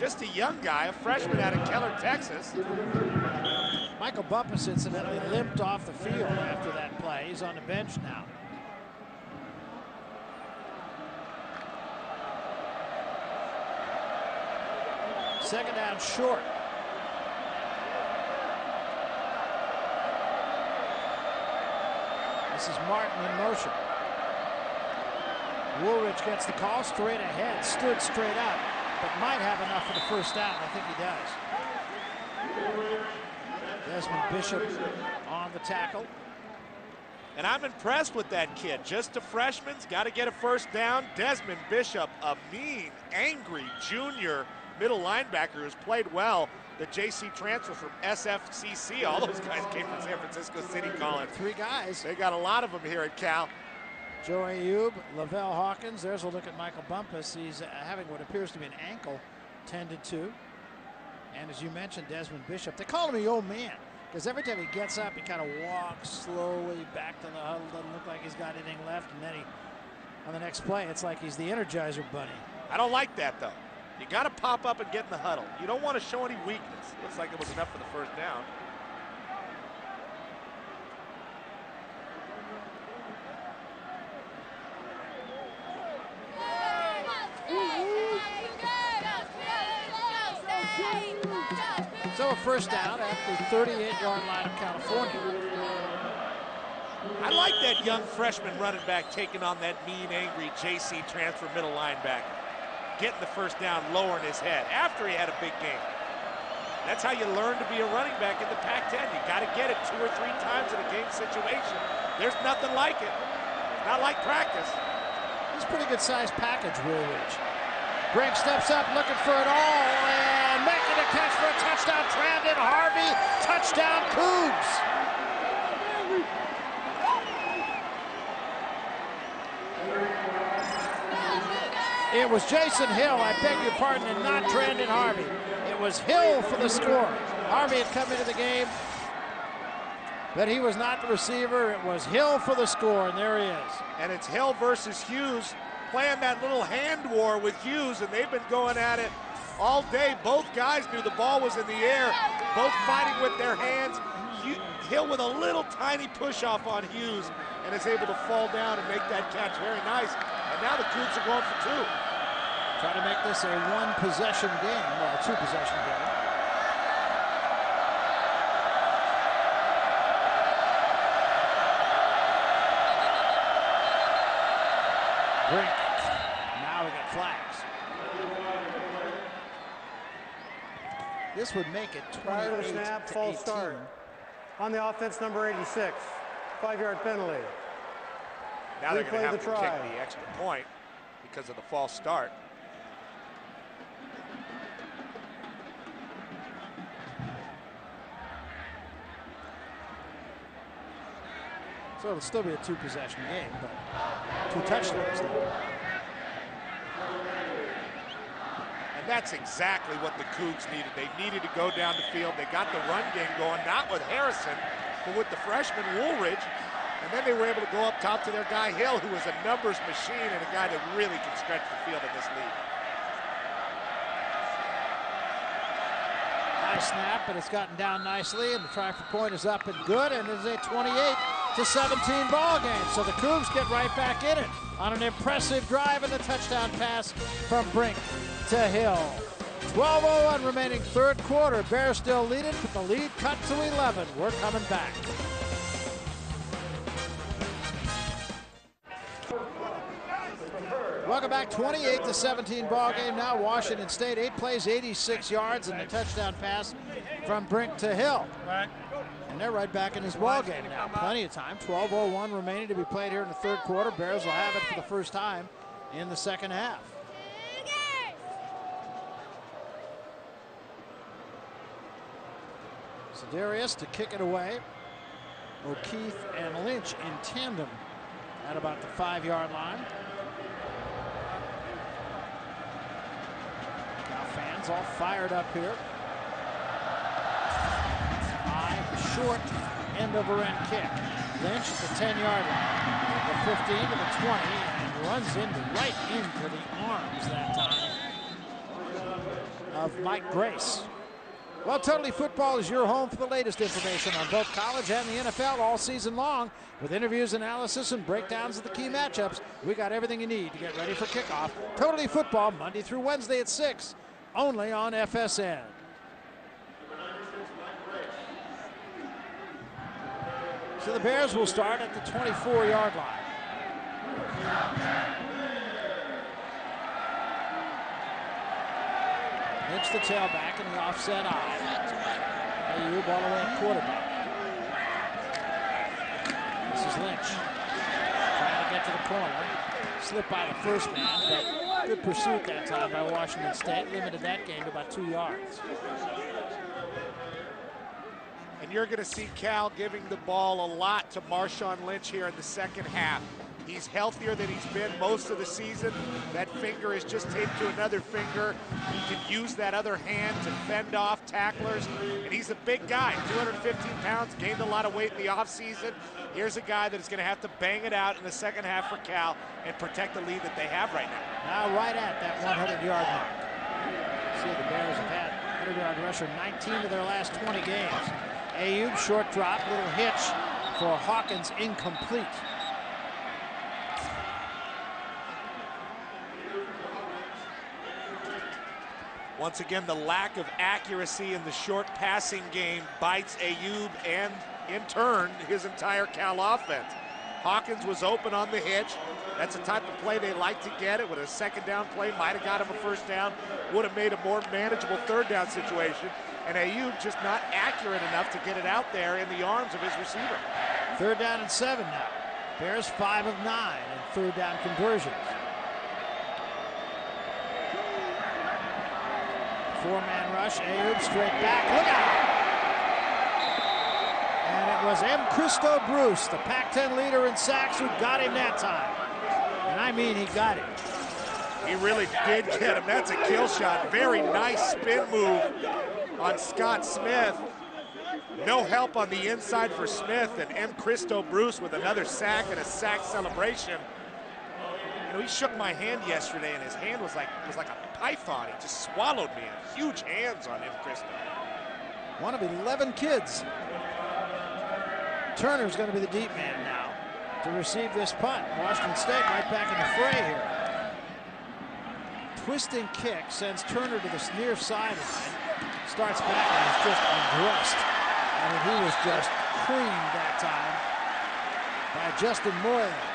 just a young guy, a freshman out of Keller, Texas. Michael Bumpus incidentally limped off the field after that play. He's on the bench now. Second down short. This is Martin in motion. Woolridge gets the call straight ahead, stood straight up but might have enough for the first down. I think he does. Desmond Bishop on the tackle. And I'm impressed with that kid. Just a freshman's got to get a first down. Desmond Bishop, a mean, angry junior middle linebacker who's played well. The JC transfer from SFCC. All those guys came from San Francisco City College. Three guys. They got a lot of them here at Cal. Joe Ayoub, Lavelle Hawkins. There's a look at Michael Bumpus. He's uh, having what appears to be an ankle tended to. And as you mentioned, Desmond Bishop. They call him the old man because every time he gets up, he kind of walks slowly back to the huddle. Doesn't look like he's got anything left. And then he on the next play. It's like he's the Energizer Bunny. I don't like that, though. You got to pop up and get in the huddle. You don't want to show any weakness. Looks like it was enough for the first down. So a first down at the 38-yard line of California. I like that young freshman running back taking on that mean, angry JC transfer middle linebacker. Getting the first down, lowering his head after he had a big game. That's how you learn to be a running back in the Pac-10. You got to get it two or three times in a game situation. There's nothing like it. Not like practice. It's a pretty good sized package, Woolridge. Brink steps up looking for it all making a catch for a touchdown. Trandon Harvey, touchdown Cougs. It was Jason Hill, I beg your pardon, and not Trandon Harvey. It was Hill for the score. Harvey had come into the game, but he was not the receiver. It was Hill for the score, and there he is. And it's Hill versus Hughes playing that little hand war with Hughes, and they've been going at it all day. Both guys knew the ball was in the air, both fighting with their hands. Hill with a little tiny push off on Hughes and is able to fall down and make that catch. Very nice. And now the Cougs are going for two. Try to make this a one possession game, well, two possession game. Brink. Now we got flags. This would make it 28 Prior to snap, to false 18. start. On the offense, number 86. Five-yard penalty. Now they're going to have the to try. kick the extra point because of the false start. So it'll still be a two possession game, but two touchdowns. Though. And that's exactly what the Cougs needed. They needed to go down the field. They got the run game going, not with Harrison, but with the freshman Woolridge. And then they were able to go up top to their guy Hill, who is a numbers machine and a guy that really can stretch the field in this league. Nice snap, but it's gotten down nicely, and the try for point is up and good, and it's a 28 to 17 ball game. So the Cougs get right back in it on an impressive drive and the touchdown pass from Brink to Hill. 12.01 remaining third quarter. Bears still leading, but the lead cut to 11. We're coming back. Welcome back, 28 to 17 ball game now. Washington State, eight plays, 86 yards, and a touchdown pass from Brink to Hill. They're right back in this ball game now. Plenty of time. 12:01 remaining to be played here in the third quarter. Bears will have it for the first time in the second half. Darius to kick it away. O'Keefe and Lynch in tandem at about the five-yard line. Now fans all fired up here. Short, end over end kick. Lynch at the 10-yard line. The 15 to the 20 and runs into right into the arms that time of Mike Grace. Well, Totally Football is your home for the latest information on both college and the NFL all season long. With interviews, analysis, and breakdowns of the key matchups, we got everything you need to get ready for kickoff. Totally Football, Monday through Wednesday at 6, only on FSN. So the Bears will start at the 24-yard line. Lynch the tailback and the offset I. Ayoub ball away at quarterback. This is Lynch. Trying to get to the corner. Slipped by the first man, but good pursuit that time by Washington State. Limited that game to about two yards. And you're going to see Cal giving the ball a lot to Marshawn Lynch here in the second half. He's healthier than he's been most of the season. That finger is just taped to another finger. He can use that other hand to fend off tacklers. And he's a big guy, 215 pounds, gained a lot of weight in the offseason. Here's a guy that is going to have to bang it out in the second half for Cal and protect the lead that they have right now. Now right at that 100-yard mark. See, the Bears have had 100-yard rusher 19 of their last 20 games. Ayoub, short drop, little hitch for Hawkins, incomplete. Once again, the lack of accuracy in the short passing game bites Ayoub and, in turn, his entire Cal offense. Hawkins was open on the hitch. That's the type of play they like to get it with a second down play. Might have got him a first down. Would have made a more manageable third down situation. And Ayoub just not accurate enough to get it out there in the arms of his receiver. Third down and seven now. Bears five of nine in third down conversions. Four-man rush, Ayoub straight back. Look out! And it was M. Christo Bruce, the Pac-10 leader in sacks, who got him that time. And I mean he got him. He really did get him. That's a kill shot. Very nice spin move on Scott Smith. No help on the inside for Smith, and Mkristo Bruce with another sack and a sack celebration. You know, he shook my hand yesterday, and his hand was like was like a python. He just swallowed me. Huge hands on M. Cristo. One of 11 kids. Turner's going to be the deep man now to receive this punt. Washington State right back in the fray here. Twisting kick sends Turner to the near sideline. Starts back and is just undressed. I mean, he was just creamed that time by Justin Moyle.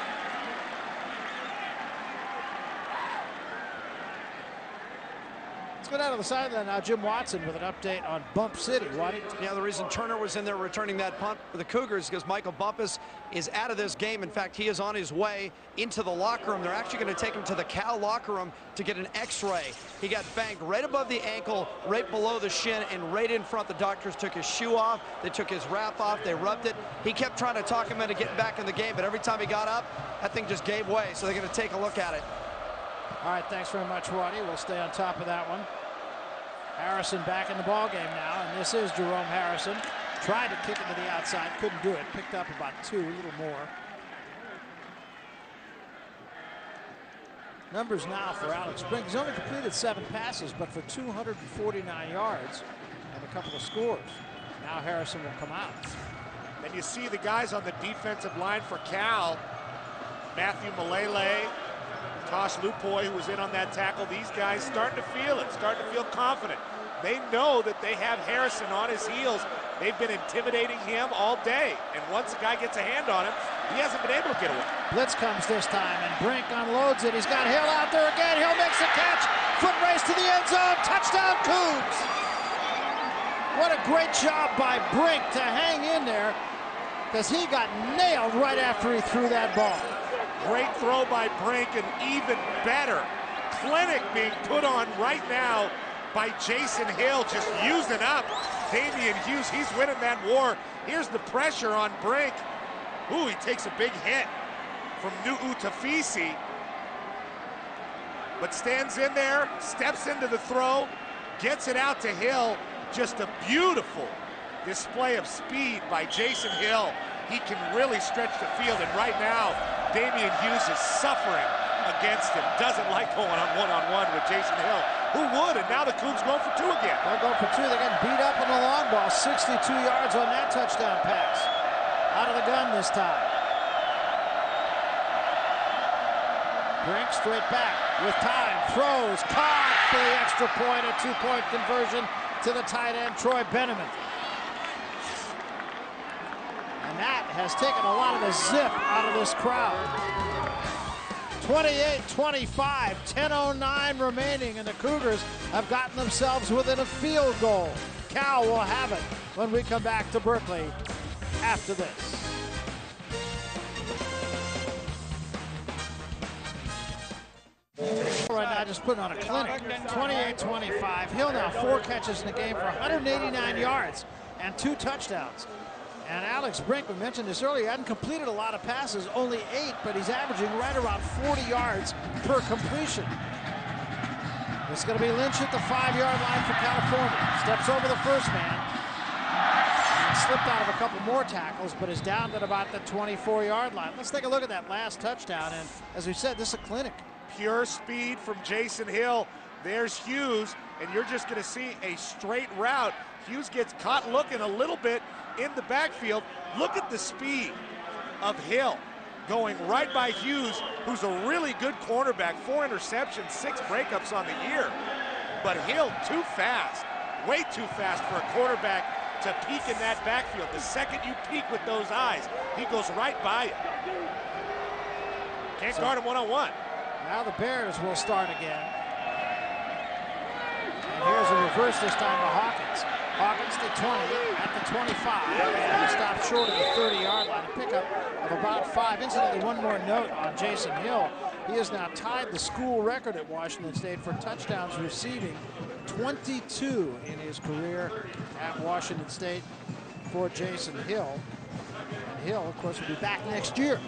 Let's go down to the sideline now. Jim Watson with an update on Bump City. Waddy? Yeah, the reason Turner was in there returning that punt for the Cougars because Michael Bumpus is out of this game. In fact, he is on his way into the locker room. They're actually going to take him to the Cal locker room to get an x-ray. He got banged right above the ankle, right below the shin, and right in front. The doctors took his shoe off. They took his wrap off. They rubbed it. He kept trying to talk him into getting back in the game, but every time he got up, that thing just gave way. So they're going to take a look at it. All right, thanks very much, Waddy. We'll stay on top of that one. Harrison back in the ball game now, and this is Jerome Harrison. Tried to kick it to the outside, couldn't do it. Picked up about two, a little more. Numbers now for Alex Brink. He's only completed seven passes, but for 249 yards and a couple of scores. Now Harrison will come out. And you see the guys on the defensive line for Cal. Matthew Malele, Tosh Lupoi, who was in on that tackle. These guys starting to feel it, starting to feel confident. They know that they have Harrison on his heels. They've been intimidating him all day. And once a guy gets a hand on him, he hasn't been able to get away. Blitz comes this time, and Brink unloads it. He's got Hill out there again. Hill makes the catch. Foot race to the end zone. Touchdown, Cougs. What a great job by Brink to hang in there because he got nailed right after he threw that ball. Great throw by Brink, and even better, clinic being put on right now by Jason Hill, just using up Daymeion Hughes. He's winning that war. Here's the pressure on Brink. Ooh, he takes a big hit from Nu'u Tafisi, but stands in there, steps into the throw, gets it out to Hill. Just a beautiful display of speed by Jason Hill. He can really stretch the field, and right now, Daymeion Hughes is suffering against him. Doesn't like going on one-on-one with Jason Hill. Who would? And now the Cougs going for two again. They're going for two. They're getting beat up on the long ball. 62 yards on that touchdown pass. Out of the gun this time. Brink straight back with time. Throws. Caught for the extra point. A two-point conversion to the tight end, Troy Benjamin. That has taken a lot of the zip out of this crowd. 28-25, 10.09 remaining, and the Cougars have gotten themselves within a field goal. Cal will have it when we come back to Berkeley after this. Right now, just putting on a clinic. 28-25. Hill now four catches in the game for 189 yards and two touchdowns. And Alex Brink, we mentioned this earlier, he hadn't completed a lot of passes, only eight, but he's averaging right around 40 yards per completion. It's going to be Lynch at the five-yard line for California. Steps over the first man. Slipped out of a couple more tackles, but is down at about the 24-yard line. Let's take a look at that last touchdown. And as we said, this is a clinic. Pure speed from Jason Hill. There's Hughes, and you're just going to see a straight route. Hughes gets caught looking a little bit in the backfield. Look at the speed of Hill going right by Hughes, who's a really good cornerback. Four interceptions, six breakups on the year. But Hill, too fast, way too fast for a quarterback to peek in that backfield. The second you peek with those eyes, he goes right by you. Can't So- guard him one-on-one. Now the Bears will start again. And here's a reverse this time to Hawkins. Hawkins to 20, at the 25, and he stopped short of the 30-yard line. A pickup of about five. Incidentally, one more note on Jason Hill. He has now tied the school record at Washington State for touchdowns receiving 22 in his career at Washington State for Jason Hill. And Hill, of course, will be back next year.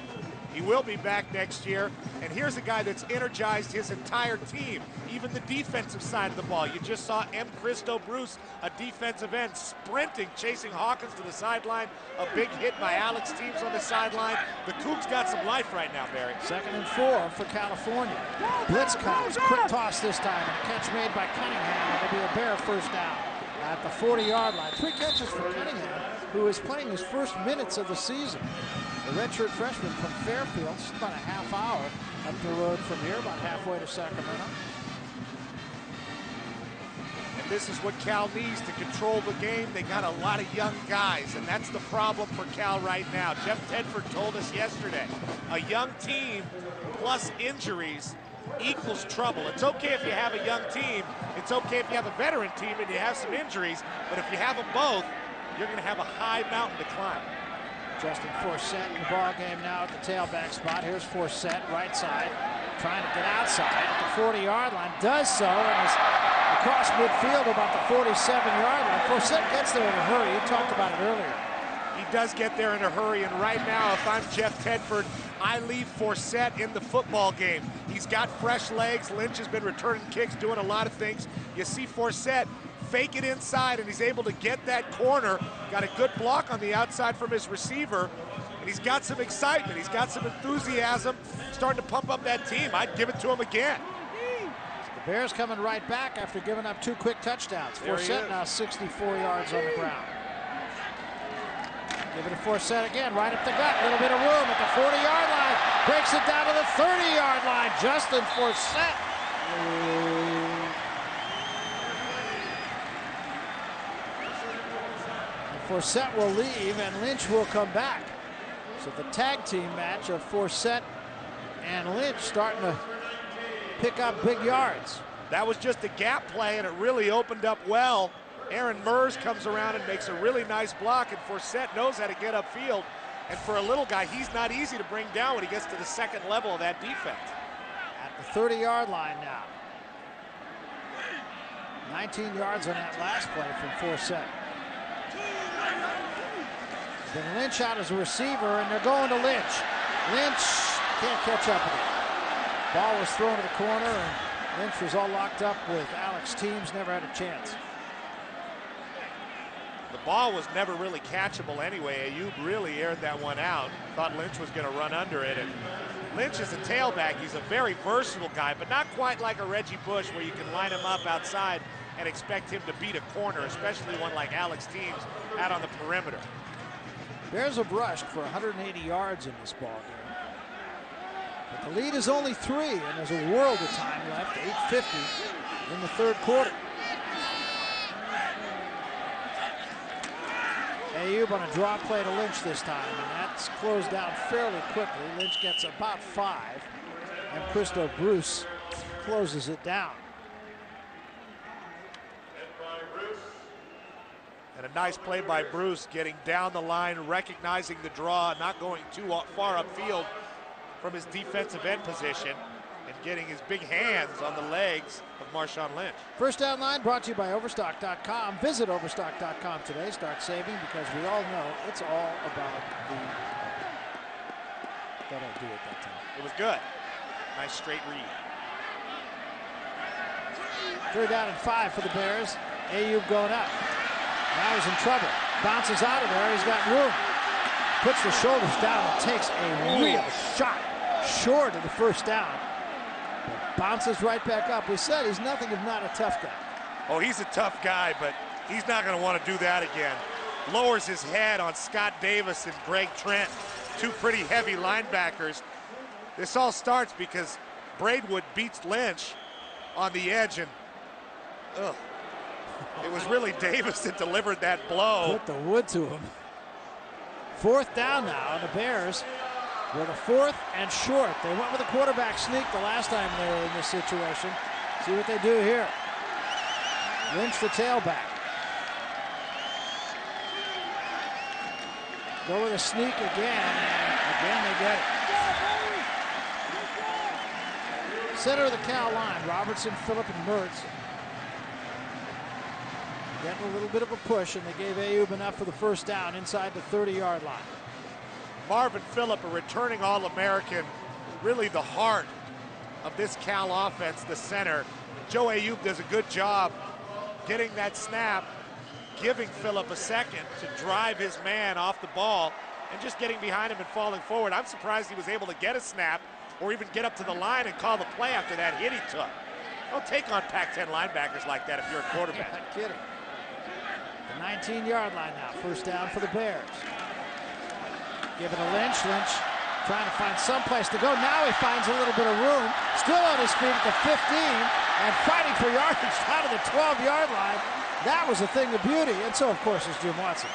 He will be back next year. And here's a guy that's energized his entire team, even the defensive side of the ball. You just saw M. Christo Bruce, a defensive end, sprinting, chasing Hawkins to the sideline. A big hit by Alex Teems on the sideline. The Cougs got some life right now, Barry. Second and four for California. Blitz comes, quick toss this time, and catch made by Cunningham. It'll be a Bear first down at the 40-yard line. Three catches for Cunningham, who is playing his first minutes of the season. The redshirt freshman from Fairfield, just about a half hour up the road from here, about halfway to Sacramento. And this is what Cal needs to control the game. They got a lot of young guys, and that's the problem for Cal right now. Jeff Tedford told us yesterday, a young team plus injuries equals trouble. It's okay if you have a young team. It's okay if you have a veteran team and you have some injuries. But if you have them both, you're going to have a high mountain to climb. Justin Forsett in the ball game now at the tailback spot. Here's Forsett, right side, trying to get outside at the 40-yard line. Does so and is across midfield about the 47-yard line. Forsett gets there in a hurry. You talked about it earlier. He does get there in a hurry, and right now, if I'm Jeff Tedford, I leave Forsett in the football game. He's got fresh legs. Lynch has been returning kicks, doing a lot of things. You see Forsett fake it inside, and he's able to get that corner. Got a good block on the outside from his receiver, and he's got some excitement. He's got some enthusiasm, starting to pump up that team. I'd give it to him again. The Bears coming right back after giving up two quick touchdowns. There he Forsett now 64 yards on the ground. Give it to Forsett again, right up the gut. A Little bit of room at the 40-yard line. Breaks it down to the 30-yard line. Justin Forsett. Forsett will leave, and Lynch will come back. So the tag team match of Forsett and Lynch starting to pick up big yards. That was just a gap play, and it really opened up well. Aaron Merz comes around and makes a really nice block, and Forsett knows how to get upfield. And for a little guy, he's not easy to bring down when he gets to the second level of that defense. At the 30-yard line now. 19 yards on that last play from Forsett. Then Lynch out as a receiver, and they're going to Lynch. Lynch can't catch up with it. Ball was thrown to the corner, and Lynch was all locked up with Alex Teems, never had a chance. The ball was never really catchable anyway. Ayoub really aired that one out. Thought Lynch was going to run under it. And Lynch is a tailback. He's a very versatile guy, but not quite like a Reggie Bush where you can line him up outside and expect him to beat a corner, especially one like Alex Teems out on the perimeter. Bears have rushed for 180 yards in this ball game. But the lead is only three, and there's a world of time left, 8.50 in the third quarter. Ayoub on a draw play to Lynch this time, and that's closed down fairly quickly. Lynch gets about five, and Christo Bruce closes it down. And a nice play by Bruce getting down the line, recognizing the draw, not going too far upfield from his defensive end position. and getting his big hands on the legs of Marshawn Lynch. First down line brought to you by Overstock.com. Visit Overstock.com today. Start saving because we all know it's all about the. Thought I'd do it that time. It was good. Nice straight read. Third down and five for the Bears. Ayoub going up. Now he's in trouble. Bounces out of there. He's got room. Puts the shoulders down and takes a real shot short of the first down. But bounces right back up. We said he's nothing if not a tough guy. Oh, he's a tough guy, but he's not going to want to do that again. Lowers his head on Scott Davis and Greg Trent, two pretty heavy linebackers. This all starts because Braidwood beats Lynch on the edge, and ugh, it was really Davis that delivered that blow. Put the wood to him. Fourth down now, and the Bears with a fourth and short. They went with a quarterback sneak the last time they were in this situation. See what they do here. Lynch the tailback. Go with a sneak again, again they get it. Center of the Cal line, Robertson, Philip, and Merz. Getting a little bit of a push, and they gave Ayoub enough for the first down inside the 30-yard line. Marvin Philip, a returning All-American, really the heart of this Cal offense, the center. Joe Ayoub does a good job getting that snap, giving Philip a second to drive his man off the ball, and just getting behind him and falling forward. I'm surprised he was able to get a snap or even get up to the line and call the play after that hit he took. Don't take on Pac-10 linebackers like that if you're a quarterback. Not kidding. The 19-yard line now, first down for the Bears. Give it to Lynch. Lynch trying to find some place to go. Now he finds a little bit of room. Still on his feet at the 15 and fighting for yardage out of the 12-yard line. That was a thing of beauty. And so, of course, is Jim Watson.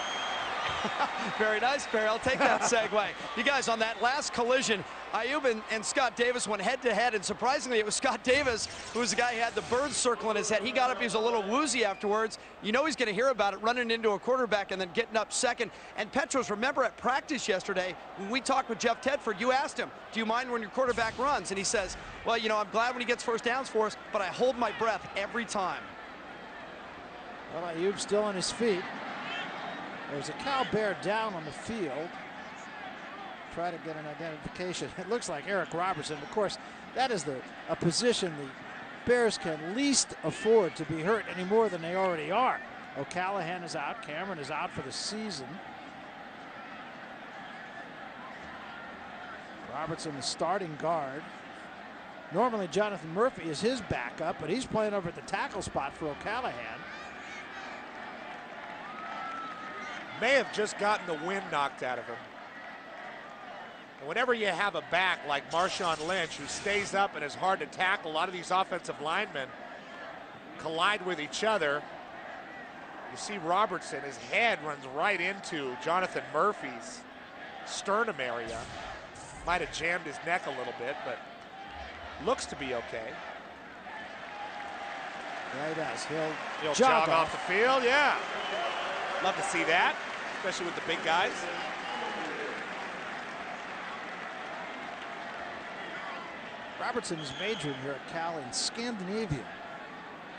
Very nice, Barry. I'll take that segue. You guys, on that last collision, Ayoub and, and Scott Davis went head-to-head, and surprisingly, it was Scott Davis who was the guy who had the bird circle in his head. He got up, he was a little woozy afterwards. You know he's going to hear about it, running into a quarterback and then getting up second. And Petros, remember at practice yesterday, when we talked with Jeff Tedford, you asked him, do you mind when your quarterback runs? And he says, well, you know, I'm glad when he gets first downs for us, but I hold my breath every time. Well, Ayoub still on his feet. There's a Cal Bear down on the field. Try to get an identification. It looks like Eric Robertson. Of course, that is the a position the Bears can least afford to be hurt any more than they already are. O'Callaghan is out. Cameron is out for the season. Robertson, the starting guard. Normally, Jonathan Murphy is his backup, but he's playing over at the tackle spot for O'Callaghan. May have just gotten the wind knocked out of him. And whenever you have a back like Marshawn Lynch, who stays up and is hard to tackle, a lot of these offensive linemen collide with each other. You see Robertson, his head runs right into Jonathan Murphy's sternum area. Might have jammed his neck a little bit, but looks to be okay. Yeah, he does. He'll, He'll jog, jog off the field, yeah. Love to see that, especially with the big guys. Robertson is majoring here at Cal in Scandinavia.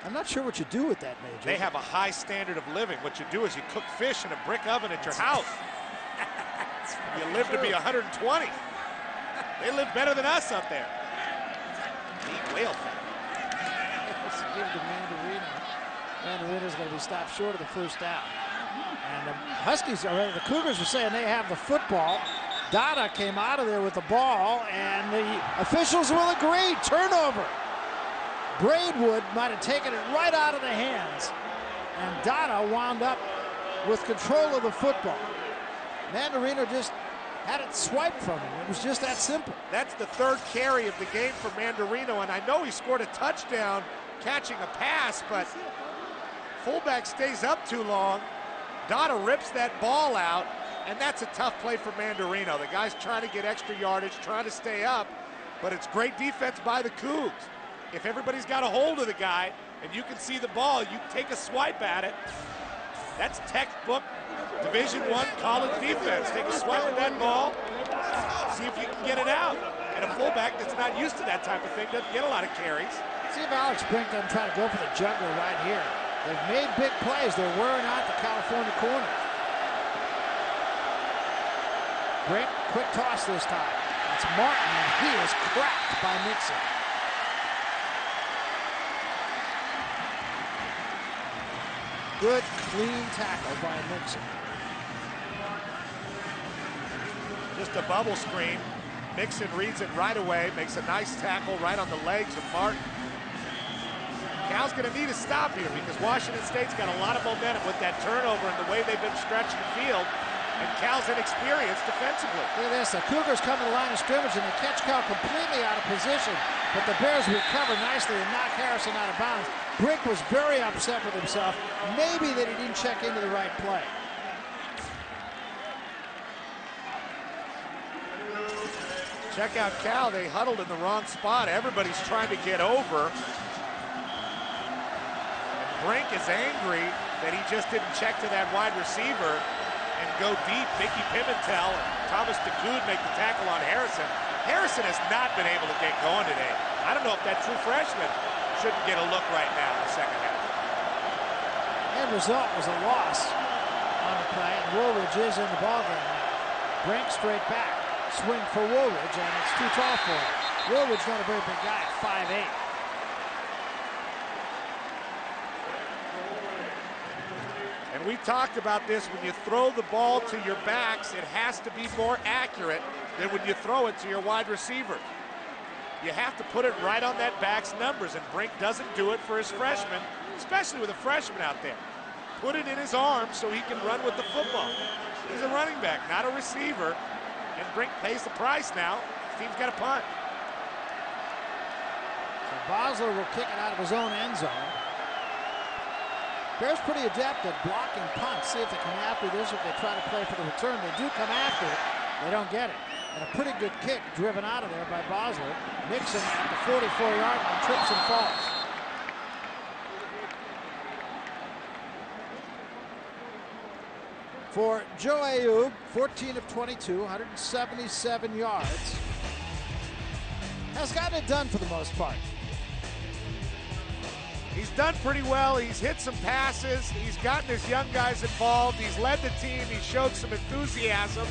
I'm not sure what you do with that major. They have a high standard of living. What you do is you cook fish in a brick oven at your house. you live to be 120. They live better than us up there. Eat whale fat. Let's give to Manderino. Manderino's going to be stopped short of the first down. And the Huskies, or the Cougars are saying they have the football. Dada came out of there with the ball, and the officials will agree. Turnover. Braidwood might have taken it right out of the hands. And Dada wound up with control of the football. Manderino just had it swiped from him. It was just that simple. That's the third carry of the game for Manderino, and I know he scored a touchdown catching a pass, but fullback stays up too long. Dada rips that ball out, and that's a tough play for Manderino. The guy's trying to get extra yardage, trying to stay up, but it's great defense by the Cougs. If everybody's got a hold of the guy and you can see the ball, you take a swipe at it. That's textbook Division One college defense. Take a swipe at that ball, see if you can get it out. And a fullback that's not used to that type of thing doesn't get a lot of carries. See if Alex Brink doesn't try to go for the juggler right here. They've made big plays. They're wearing out the California corner. Brink, quick toss this time. That's Martin, and he is cracked by Mixon. Good, clean tackle by Mixon. Just a bubble screen. Mixon reads it right away, makes a nice tackle right on the legs of Martin. Cal's going to need a stop here because Washington State's got a lot of momentum with that turnover and the way they've been stretching the field. And Cal's inexperienced defensively. Look at this. The Cougars come to the line of scrimmage and they catch Cal completely out of position. But the Bears recover nicely and knock Harrison out of bounds. Brink was very upset with himself. Maybe that he didn't check into the right play. Check out Cal. They huddled in the wrong spot. Everybody's trying to get over. And Brink is angry that he just didn't check to that wide receiver and go deep. Mickey Pimentel and Thomas DeCoud make the tackle on Harrison. Harrison has not been able to get going today. I don't know if that true freshman shouldn't get a look right now in the second half. End result was a loss on the play, and Woolridge is in the ballgame now. Brink straight back. Swing for Woolridge, and it's too tall for him. Woolridge's not a very big guy at 5'8". And we talked about this, when you throw the ball to your backs, it has to be more accurate than when you throw it to your wide receiver. You have to put it right on that back's numbers, and Brink doesn't do it for his freshman, especially with a freshman out there. Put it in his arm so he can run with the football. He's a running back, not a receiver, and Brink pays the price now. His team's got a punt. So Basler will kick it out of his own end zone. Bears pretty adept at blocking punts. See if they come after this, if they try to play for the return. They do come after it. They don't get it. And a pretty good kick driven out of there by Basler. Mixon at the 44-yard line trips and falls. For Joe Ayoub, 14 of 22, 177 yards. Has gotten it done for the most part. He's done pretty well. He's hit some passes. He's gotten his young guys involved. He's led the team. He showed some enthusiasm.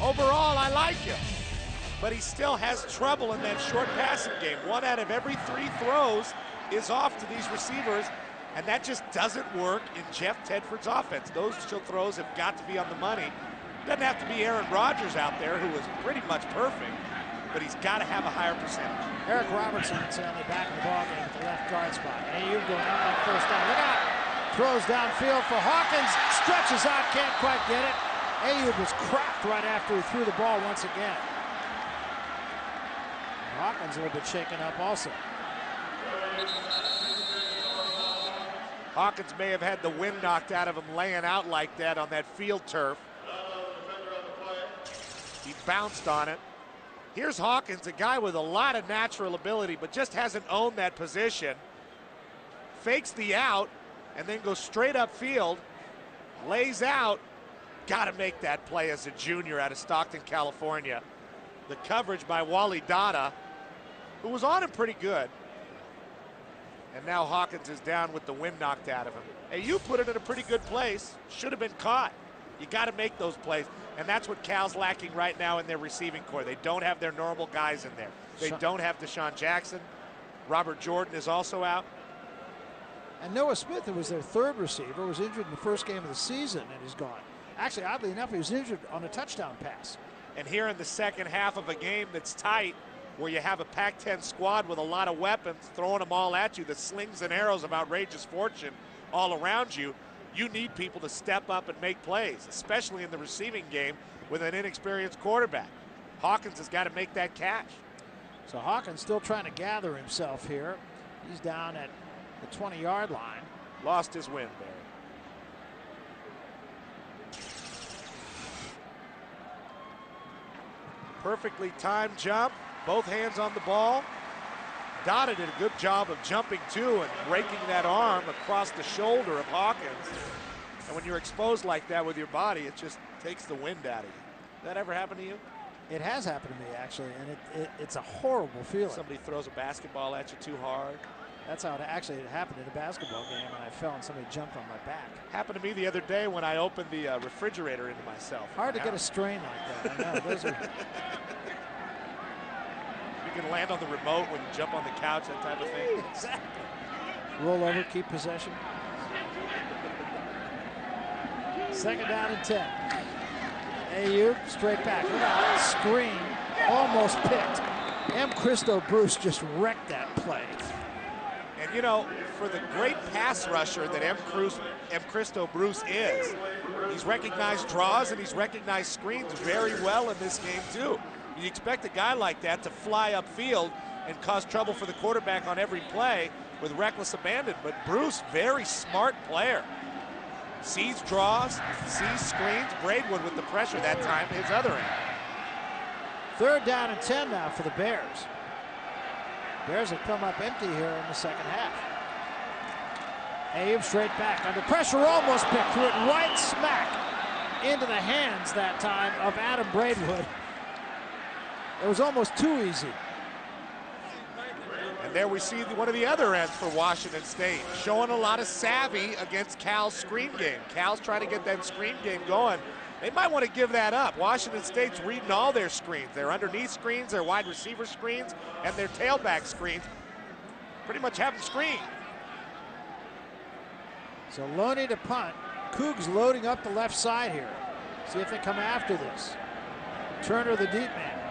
Overall, I like him. But he still has trouble in that short passing game. One out of every three throws is off to these receivers, and that just doesn't work in Jeff Tedford's offense. Those throws have got to be on the money. Doesn't have to be Aaron Rodgers out there, who was pretty much perfect, but he's got to have a higher percentage. Eric Robertson incidentally back in the ballgame at the left guard spot. Ayoub going up on first down. Look out! Throws downfield for Hawkins. Stretches out, can't quite get it. Ayoub was cracked right after he threw the ball once again. Hawkins a little bit shaken up also. Hawkins may have had the wind knocked out of him laying out like that on that field turf. He bounced on it. Here's Hawkins, a guy with a lot of natural ability, but just hasn't owned that position. Fakes the out and then goes straight upfield, lays out. Got to make that play as a junior out of Stockton, California. The coverage by Wally Dada, who was on him pretty good. And now Hawkins is down with the wind knocked out of him. Hey, you put it in a pretty good place. Should have been caught. You got to make those plays. And that's what Cal's lacking right now in their receiving core. They don't have their normal guys in there. They don't have DeSean Jackson. Robert Jordan is also out. And Noah Smith, who was their third receiver, was injured in the first game of the season and is gone. Actually, oddly enough, he was injured on a touchdown pass. And here in the second half of a game that's tight, where you have a Pac-10 squad with a lot of weapons throwing them all at you, the slings and arrows of outrageous fortune all around you, you need people to step up and make plays, especially in the receiving game with an inexperienced quarterback. Hawkins has got to make that catch. So Hawkins still trying to gather himself here. He's down at the 20-yard line. Lost his wind, Barry. Perfectly timed jump, both hands on the ball. Dada did a good job of jumping too and breaking that arm across the shoulder of Hawkins. And when you're exposed like that with your body, it just takes the wind out of you. That ever happen to you? It has happened to me actually, and it, it, it's a horrible feeling. Somebody throws a basketball at you too hard. That's how it actually it happened in a basketball game, and I fell and somebody jumped on my back. Happened to me the other day when I opened the uh, refrigerator into myself. Hard to get a strain like that. I know. Those are, You can land on the remote when you jump on the couch, that type of thing. exactly. Roll over, keep possession. Second down and 10. Ayoub straight back. Screen. Almost picked. Mkristo Bruce just wrecked that play. And you know, for the great pass rusher that M. Cruz, M. Christo Bruce is, he's recognized draws and he's recognized screens very well in this game too. You expect a guy like that to fly upfield and cause trouble for the quarterback on every play with reckless abandon. But Bruce, very smart player. Sees draws, sees screens. Braidwood with the pressure that time, his other end. Third down and 10 now for the Bears. Bears have come up empty here in the second half. Ayoub straight back under pressure, almost picked through it right smack into the hands that time of Adam Braidwood. It was almost too easy. And there we see one of the other ends for Washington State, showing a lot of savvy against Cal's screen game. Cal's trying to get that screen game going. They might want to give that up. Washington State's reading all their screens. Their underneath screens, their wide receiver screens, and their tailback screens. Pretty much have them screen. So Lonie to punt. Cougs loading up the left side here. See if they come after this. Turner the deep man.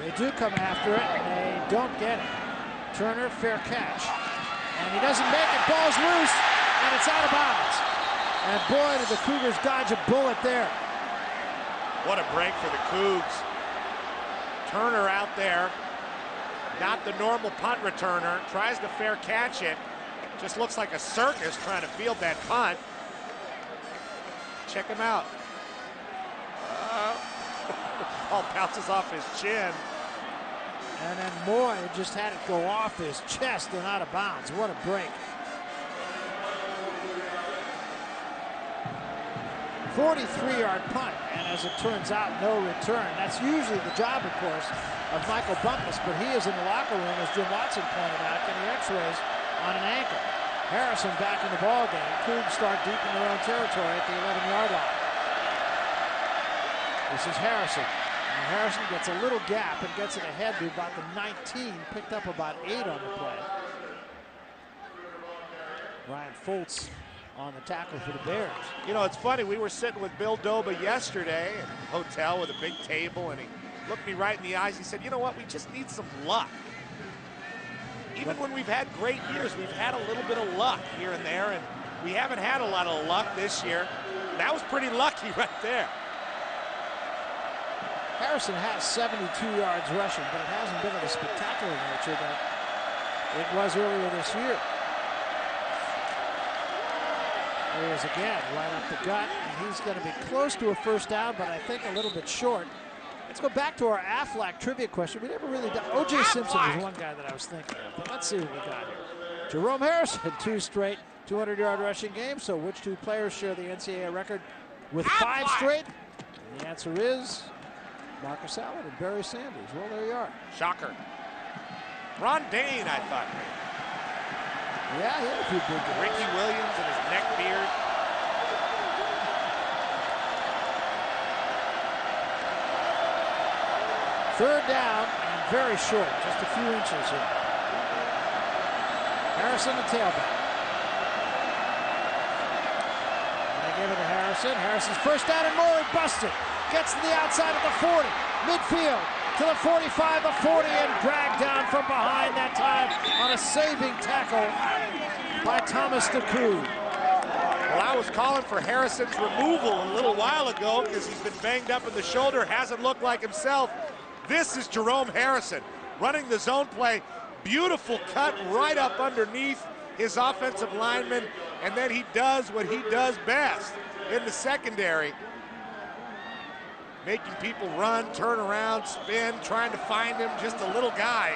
They do come after it, and they don't get it. Turner, fair catch. And he doesn't make it. Ball's loose, and it's out of bounds. And boy, did the Cougars dodge a bullet there. What a break for the Cougs. Turner out there, not the normal punt returner, tries to fair catch it. Just looks like a circus trying to field that punt. Check him out. Uh, ball bounces off his chin. And then Moy just had it go off his chest and out of bounds. What a break. 43-yard punt, and as it turns out, no return. That's usually the job, of course, of Michael Bumpus, but he is in the locker room, as Jim Watson pointed out, getting x-rays on an ankle. Harrison back in the ball game. Cougs start deep in their own territory at the 11-yard line. This is Harrison. And Harrison gets a little gap and gets it ahead to about the 19, picked up about eight on the play. Ryan Foltz on the tackle for the Bears. You know, it's funny. We were sitting with Bill Doba yesterday at a hotel with a big table, and he looked me right in the eyes. He said, you know what? We just need some luck. Even when we've had great years, we've had a little bit of luck here and there, and we haven't had a lot of luck this year. That was pretty lucky right there. Harrison has 72 yards rushing, but it hasn't been of a spectacular nature that it was earlier this year. There he is again, right up the gut, and he's going to be close to a first down, but I think a little bit short. Let's go back to our Aflac trivia question. We never really done. O.J. Simpson was one guy that I was thinking of, but let's see what we got here. Jerome Harrison, two straight 200-yard rushing games. So which two players share the NCAA record with five straight? And the answer is Marcus Allen and Barry Sanders. Well, there you are. Shocker. Ron Dayne, I thought. Yeah, he had a few big games. Ricky Williams and his neck beard. Third down and very short, just a few inches here. Harrison, the tailback. And they give it to Harrison. Harrison's first down and more, busted. Gets to the outside of the 40, midfield to the 45, the 40, and dragged down from behind that time on a saving tackle by Thomas DeCoud. Well, I was calling for Harrison's removal a little while ago because he's been banged up in the shoulder, hasn't looked like himself. This is Jerome Harrison running the zone play. Beautiful cut right up underneath his offensive lineman, and then he does what he does best in the secondary. Making people run, turn around, spin, trying to find him, just a little guy.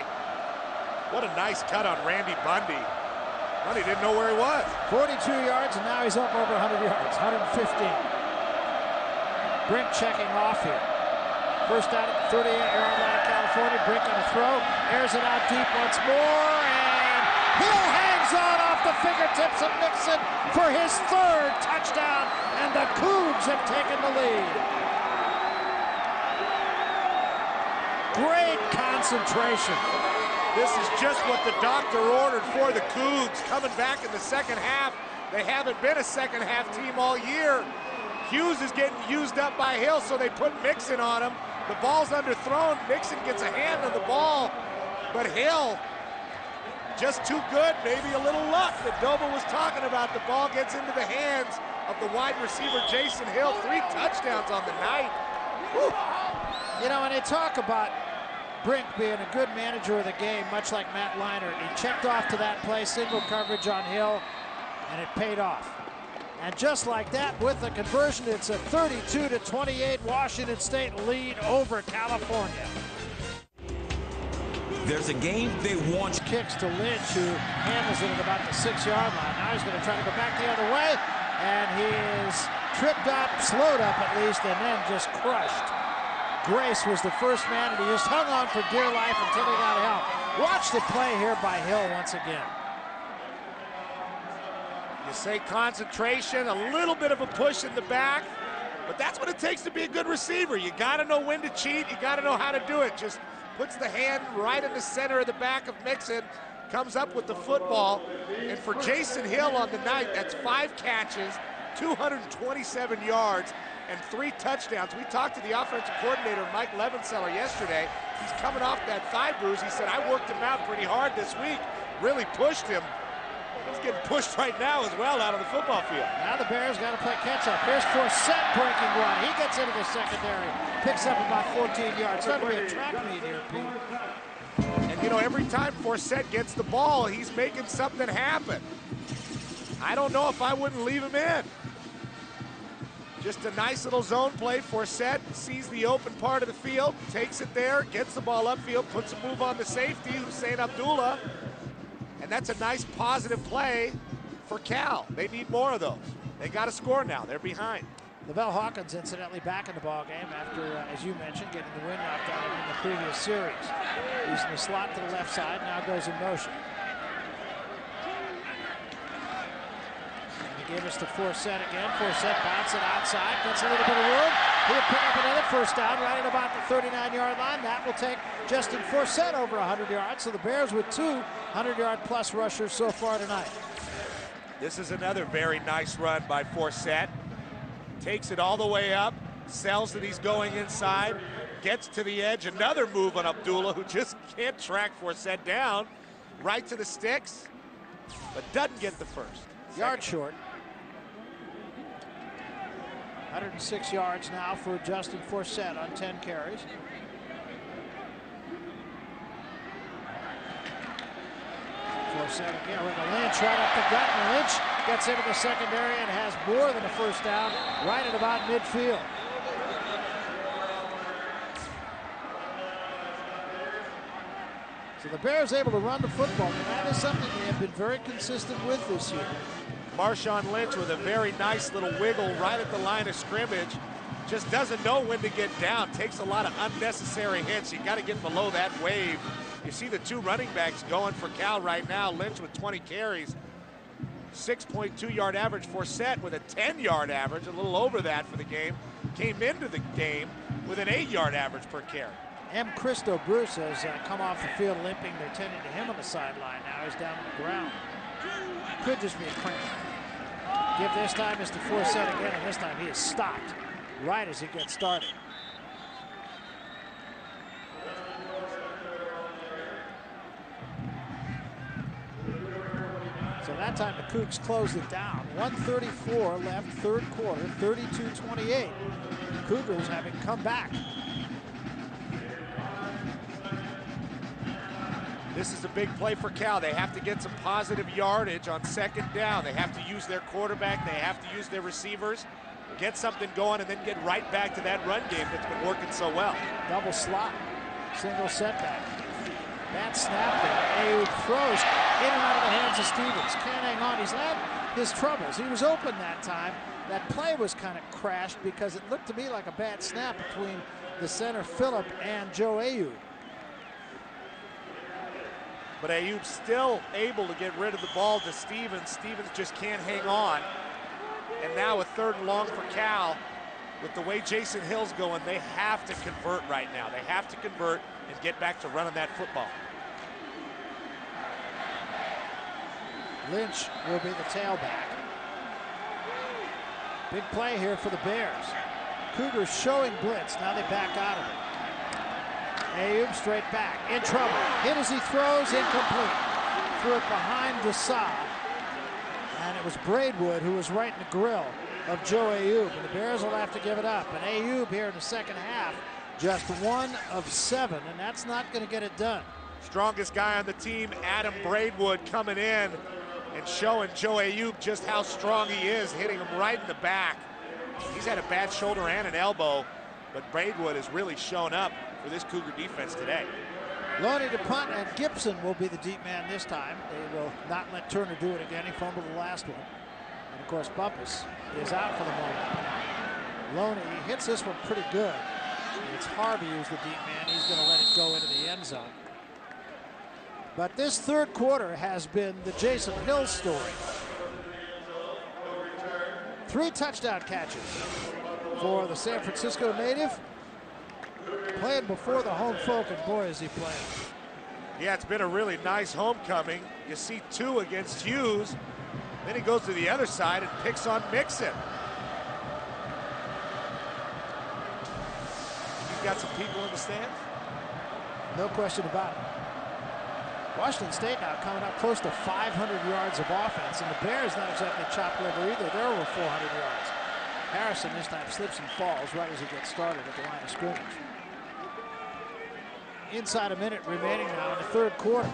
What a nice cut on Randy Bundy. Bundy didn't know where he was. 42 yards, and now he's up over 100 yards, 115. Brink checking off here. First down at the 38-yard line of California. Brink on a throw. Airs it out deep once more. And Hill hangs on off the fingertips of Mixon for his third touchdown. And the Cougs have taken the lead. Great concentration. This is just what the doctor ordered for the Cougs coming back in the second half. They haven't been a second half team all year. Hughes is getting used up by Hill, so they put Mixon on him. The ball's underthrown. Mixon gets a hand on the ball, but Hill just too good, maybe a little luck that Doba was talking about. The ball gets into the hands of the wide receiver Jason Hill. Three touchdowns on the night. You know, and they talk about Brink being a good manager of the game, much like Matt Leinart. He checked off to that play, single coverage on Hill, and it paid off. And just like that, with the conversion, it's a 32 to 28 Washington State lead over California. There's a game they want. Kicks to Lynch, who handles it at about the six-yard line. Now he's going to try to go back the other way, and he is tripped up, slowed up at least, and then just crushed. Grace was the first man, and he just hung on for dear life until he got help. Watch the play here by Hill once again. You say concentration, a little bit of a push in the back, but that's what it takes to be a good receiver. You got to know when to cheat. You got to know how to do it. Just puts the hand right in the center of the back of Mixon, comes up with the football. And for Jason Hill on the night, that's five catches, 227 yards, and three touchdowns. We talked to the offensive coordinator, Mike Levenseller, yesterday. He's coming off that thigh bruise. He said, I worked him out pretty hard this week, really pushed him. He's getting pushed right now as well out of the football field. Now the Bears got to play catch up. Here's Forsett breaking one. He gets into the secondary, picks up about 14 yards. It's going to be a track meet here, Pete. And you know, every time Forsett gets the ball, he's making something happen. I don't know if I wouldn't leave him in. Just a nice little zone play. Forsett sees the open part of the field, takes it there, gets the ball upfield, puts a move on the safety, Husain Abdullah. And that's a nice positive play for Cal. They need more of those. They got to score now. They're behind. Lavelle Hawkins, incidentally, back in the ball game after, uh, as you mentioned, getting the wind knocked out of him in the previous series. Using the slot to the left side, now goes in motion. And he gave us the Forsett again. Forsett bouncing outside, gets a little bit of room. He'll pick up another first down right at about the 39-yard line. That will take Justin Forsett over 100 yards. So the Bears with two 100-yard plus rushers so far tonight. This is another very nice run by Forsett. Takes it all the way up, sells that he's going inside, gets to the edge. Another move on Abdullah, who just can't track Forsett down. Right to the sticks, but doesn't get the first. Yard short. 106 yards now for Justin Forsett on 10 carries. Forsett again with a Lynch right up the gut, and Lynch gets into the secondary and has more than a first down right at about midfield. So the Bears able to run the football, and that is something they have been very consistent with this year. Marshawn Lynch with a very nice little wiggle right at the line of scrimmage. Just doesn't know when to get down. Takes a lot of unnecessary hits. You got to get below that wave. You see the two running backs going for Cal right now. Lynch with 20 carries. 6.2 yard average Forsett with a 10 yard average, a little over that for the game. Came into the game with an 8 yard average per carry. Mkristo Bruce has uh, come off the field limping. They're tending to him on the sideline now. He's down on the ground. Could just be a cramp. Give this time is to Forsett again, and this time he is stopped right as he gets started. So that time the Cougs closed it down. 134 left, third quarter, 32-28. Cougars having come back. This is a big play for Cal. They have to get some positive yardage on second down. They have to use their quarterback. They have to use their receivers, get something going, and then get right back to that run game that's been working so well. Double slot, single setback. Bad snap there. Ayoub throws in and out of the hands of Stevens. Can't hang on. He's had his troubles. He was open that time. that play was kind of crashed because it looked to me like a bad snap between the center Philip and Joe Ayoub. But Ayoub still able to get rid of the ball to Stevens. Stevens just can't hang on. And now a third and long for Cal. With the way Jason Hill's going, they have to convert right now. They have to convert and get back to running that football. Lynch will be the tailback. Big play here for the Bears. Cougars showing blitz. Now they back out of it. Ayoub straight back. In trouble. Hit as he throws. Incomplete. Threw it behind the side. And it was Braidwood who was right in the grill of Joe Ayoub. And the Bears will have to give it up. And Ayoub here in the second half, just one of seven. And that's not going to get it done. Strongest guy on the team, Adam Braidwood, coming in and showing Joe Ayoub just how strong he is, hitting him right in the back. He's had a bad shoulder and an elbow, but Braidwood has really shown up for this Cougar defense today. Lonie to punt, and Gibson will be the deep man this time. They will not let Turner do it again. He fumbled the last one. And of course, Bumpus is out for the moment. Lonie hits this one pretty good. It's Harvey who's the deep man. He's going to let it go into the end zone. But this third quarter has been the Jason Hill story. Three touchdown catches for the San Francisco native. Playing before the home folk, and boy, is he playing. Yeah, it's been a really nice homecoming. You see two against Hughes. Then he goes to the other side and picks on Mixon. He's got some people in the stands. No question about it. Washington State now coming up close to 500 yards of offense, and the Bears not exactly chopped liver either. They're over 400 yards. Harrison this time slips and falls right as he gets started at the line of scrimmage. Inside a minute remaining now in the third quarter.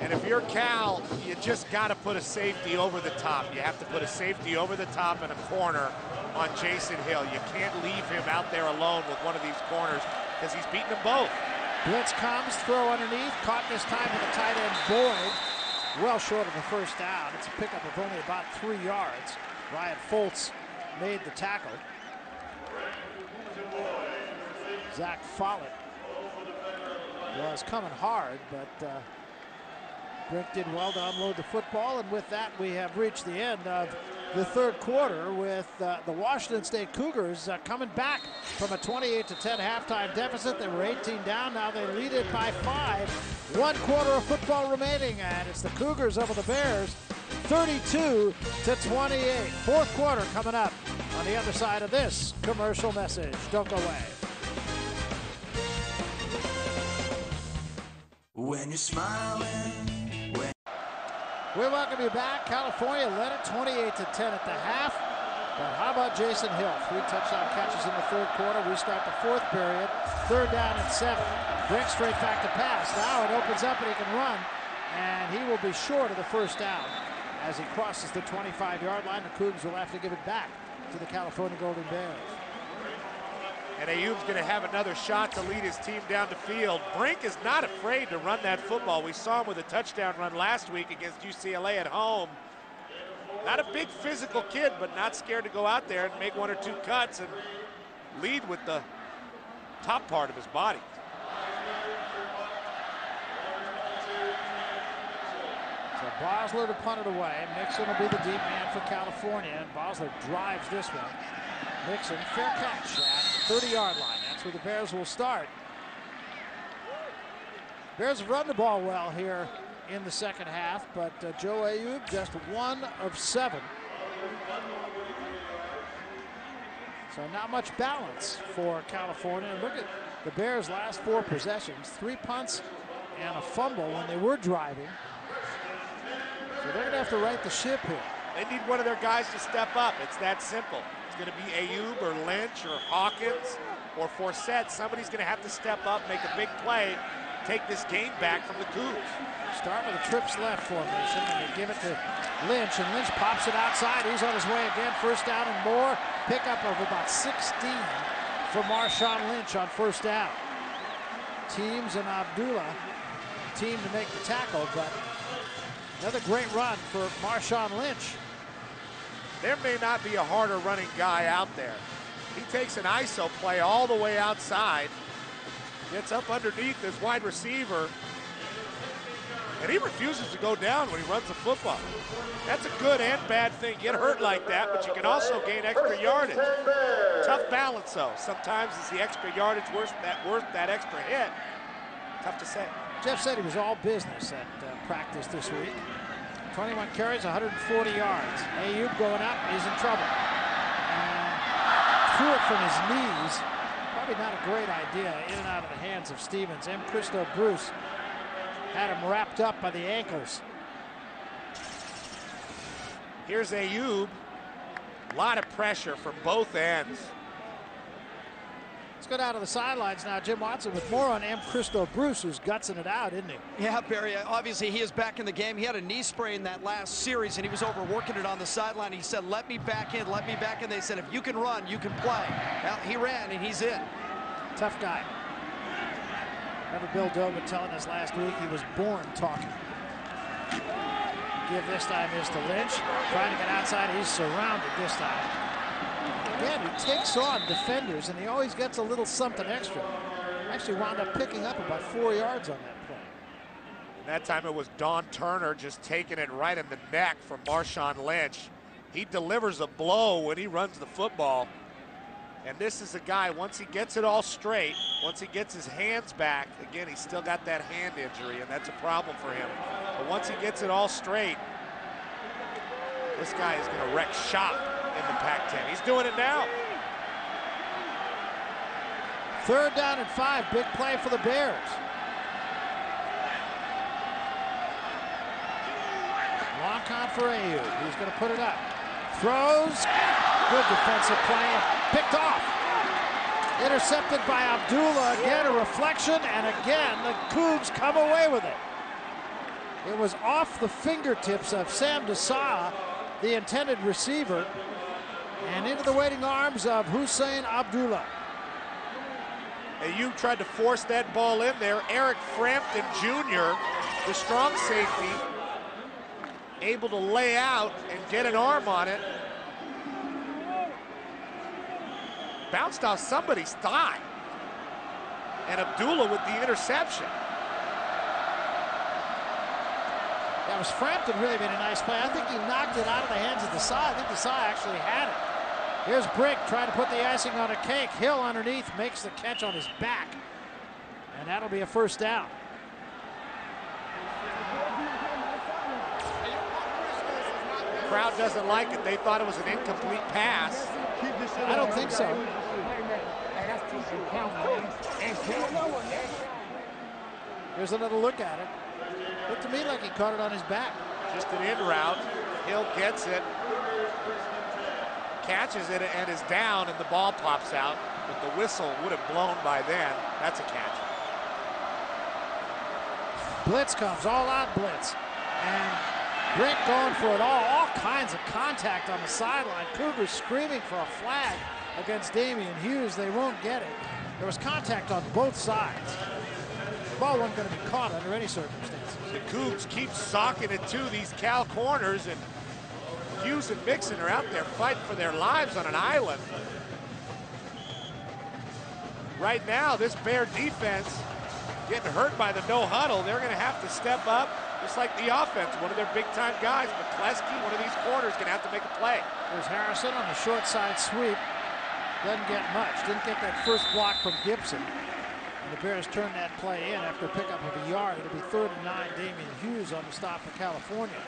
And if you're Cal, you just got to put a safety over the top. You have to put a safety over the top in a corner on Jason Hill. You can't leave him out there alone with one of these corners because he's beating them both. Blitz comes, throw underneath, caught this time with a tight end Boyd. Well short of the first down. It's a pickup of only about three yards. Ryan Foltz made the tackle. Zack Follett was coming hard, but uh, did well to unload the football, and with that, we have reached the end of the third quarter with uh, the Washington State Cougars uh, coming back from a 28 to 10 halftime deficit. They were 18 down. Now they lead it by five. One quarter of football remaining, and it's the Cougars over the Bears, 32 to 28. Fourth quarter coming up on the other side of this commercial message. Don't go away. When you're smiling, We welcome you back. California led it 28 to 10 at the half. But how about Jason Hill? Three touchdown catches in the third quarter. We start the fourth period. Third down and seven. Brink straight back to pass. Now it opens up and he can run. And he will be short of the first down. As he crosses the 25-yard line, the Cougs will have to give it back to the California Golden Bears. And Ayoub's going to have another shot to lead his team down the field. Brink is not afraid to run that football. We saw him with a touchdown run last week against UCLA at home. Not a big physical kid, but not scared to go out there and make one or two cuts and lead with the top part of his body. So Basler to punt it away. Mixon will be the deep man for California, and Basler drives this one. Mixon, fair catch 30-yard line. That's where the Bears will start. Bears have run the ball well here in the second half, but uh, Joe Ayoub just one of seven. So not much balance for California. Look at the Bears' last four possessions, three punts and a fumble when they were driving. So they're going to have to right the ship here. They need one of their guys to step up. It's that simple. It's going to be Ayoub or Lynch or Hawkins or Forsett. Somebody's going to have to step up, make a big play, take this game back from the Cougs. Start with a trips left formation, and they give it to Lynch, and Lynch pops it outside. He's on his way again. First down and more. Pickup of about 16 for Marshawn Lynch on first down. Teems and Abdullah team to make the tackle, but another great run for Marshawn Lynch. There may not be a harder running guy out there. He takes an ISO play all the way outside, gets up underneath his wide receiver, and he refuses to go down when he runs the football. That's a good and bad thing. Get hurt like that, but you can also gain extra yardage. Tough balance, though. Sometimes is the extra yardage worth that worth that extra hit. Tough to say. Jeff said he was all business at uh, practice this week. 21 carries, 140 yards. Ayoub going up, he's in trouble. Threw it from his knees. Probably not a great idea. In and out of the hands of Stevens. Mkristo Bruce had him wrapped up by the ankles. Here's Ayoub. A lot of pressure from both ends. Let's go down to the sidelines now. Jim Watson with more on M. Christo Bruce, who's gutsing it out, isn't he? Yeah, Barry, uh, obviously he is back in the game. He had a knee sprain that last series, and he was overworking it on the sideline. He said, let me back in, let me back in. They said, if you can run, you can play. Well, he ran, and he's in. Tough guy. Remember Bill Doba telling us last week he was born talking. Give this time is to Lynch. Trying to get outside. He's surrounded this time. Again, he takes on defenders, and he always gets a little something extra. Actually wound up picking up about four yards on that play. And That time it was Don Turner just taking it right in the neck from Marshawn Lynch. He delivers a blow when he runs the football. And this is a guy, once he gets it all straight, once he gets his hands back, again, he's still got that hand injury, and that's a problem for him. But once he gets it all straight, this guy is going to wreck shop in the Pac-10. He's doing it now. Third down and five, big play for the Bears. Long count for Ayoub. He's going to put it up. Throws. Good defensive play. Picked off. Intercepted by Abdullah. Again, a reflection. And again, the Cougs come away with it. It was off the fingertips of Sam Desai, the intended receiver, and into the waiting arms of Husain Abdullah. Ayoub tried to force that ball in there. Eric Frampton Jr., the strong safety, able to lay out and get an arm on it. Bounced off somebody's thigh. And Abdullah with the interception. That was Frampton really made a nice play. I think he knocked it out of the hands of Desai. I think Desai actually had it. Here's Brink trying to put the icing on a cake. Hill underneath makes the catch on his back. And that'll be a first down. Crowd doesn't like it. They thought it was an incomplete pass. I don't think so. Here's another look at it. Looked to me like he caught it on his back. Just an in route. Hill gets it, catches it, and is down, and the ball pops out. But the whistle would have blown by then. That's a catch. Blitz comes, all out blitz. And Brink going for it all. All kinds of contact on the sideline. Cougars screaming for a flag against Daymeion Hughes. They won't get it. There was contact on both sides. The ball wasn't going to be caught under any circumstances. The Cougs keep socking it to these Cal corners, and Hughes and Mixon are out there fighting for their lives on an island. Right now, this Bear defense getting hurt by the no huddle. They're going to have to step up, just like the offense. One of their big-time guys, McCleskey, one of these corners, going to have to make a play. There's Harrison on the short side sweep. Doesn't get much. Didn't get that first block from Gibson. And the Bears turn that play in after a pickup of a yard. It'll be third and nine. Daymeion Hughes on the stop for California.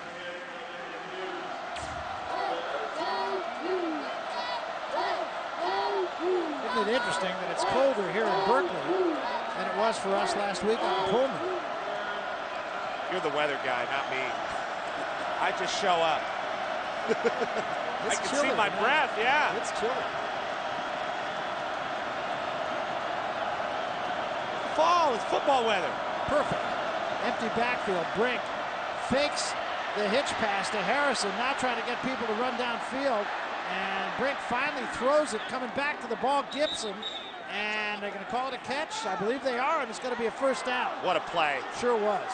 Isn't it interesting that it's colder here in Berkeley than it was for us last week on Pullman? You're the weather guy, not me. I just show up. I can chilly, see my man. breath, yeah. It's chilly. Fall, it's football weather. Perfect. Empty backfield. Brink fakes the hitch pass to Harrison. Now trying to get people to run downfield. And Brink finally throws it, coming back to the ball. Gibson And they're going to call it a catch. I believe they are, and it's going to be a first down. What a play. Sure was.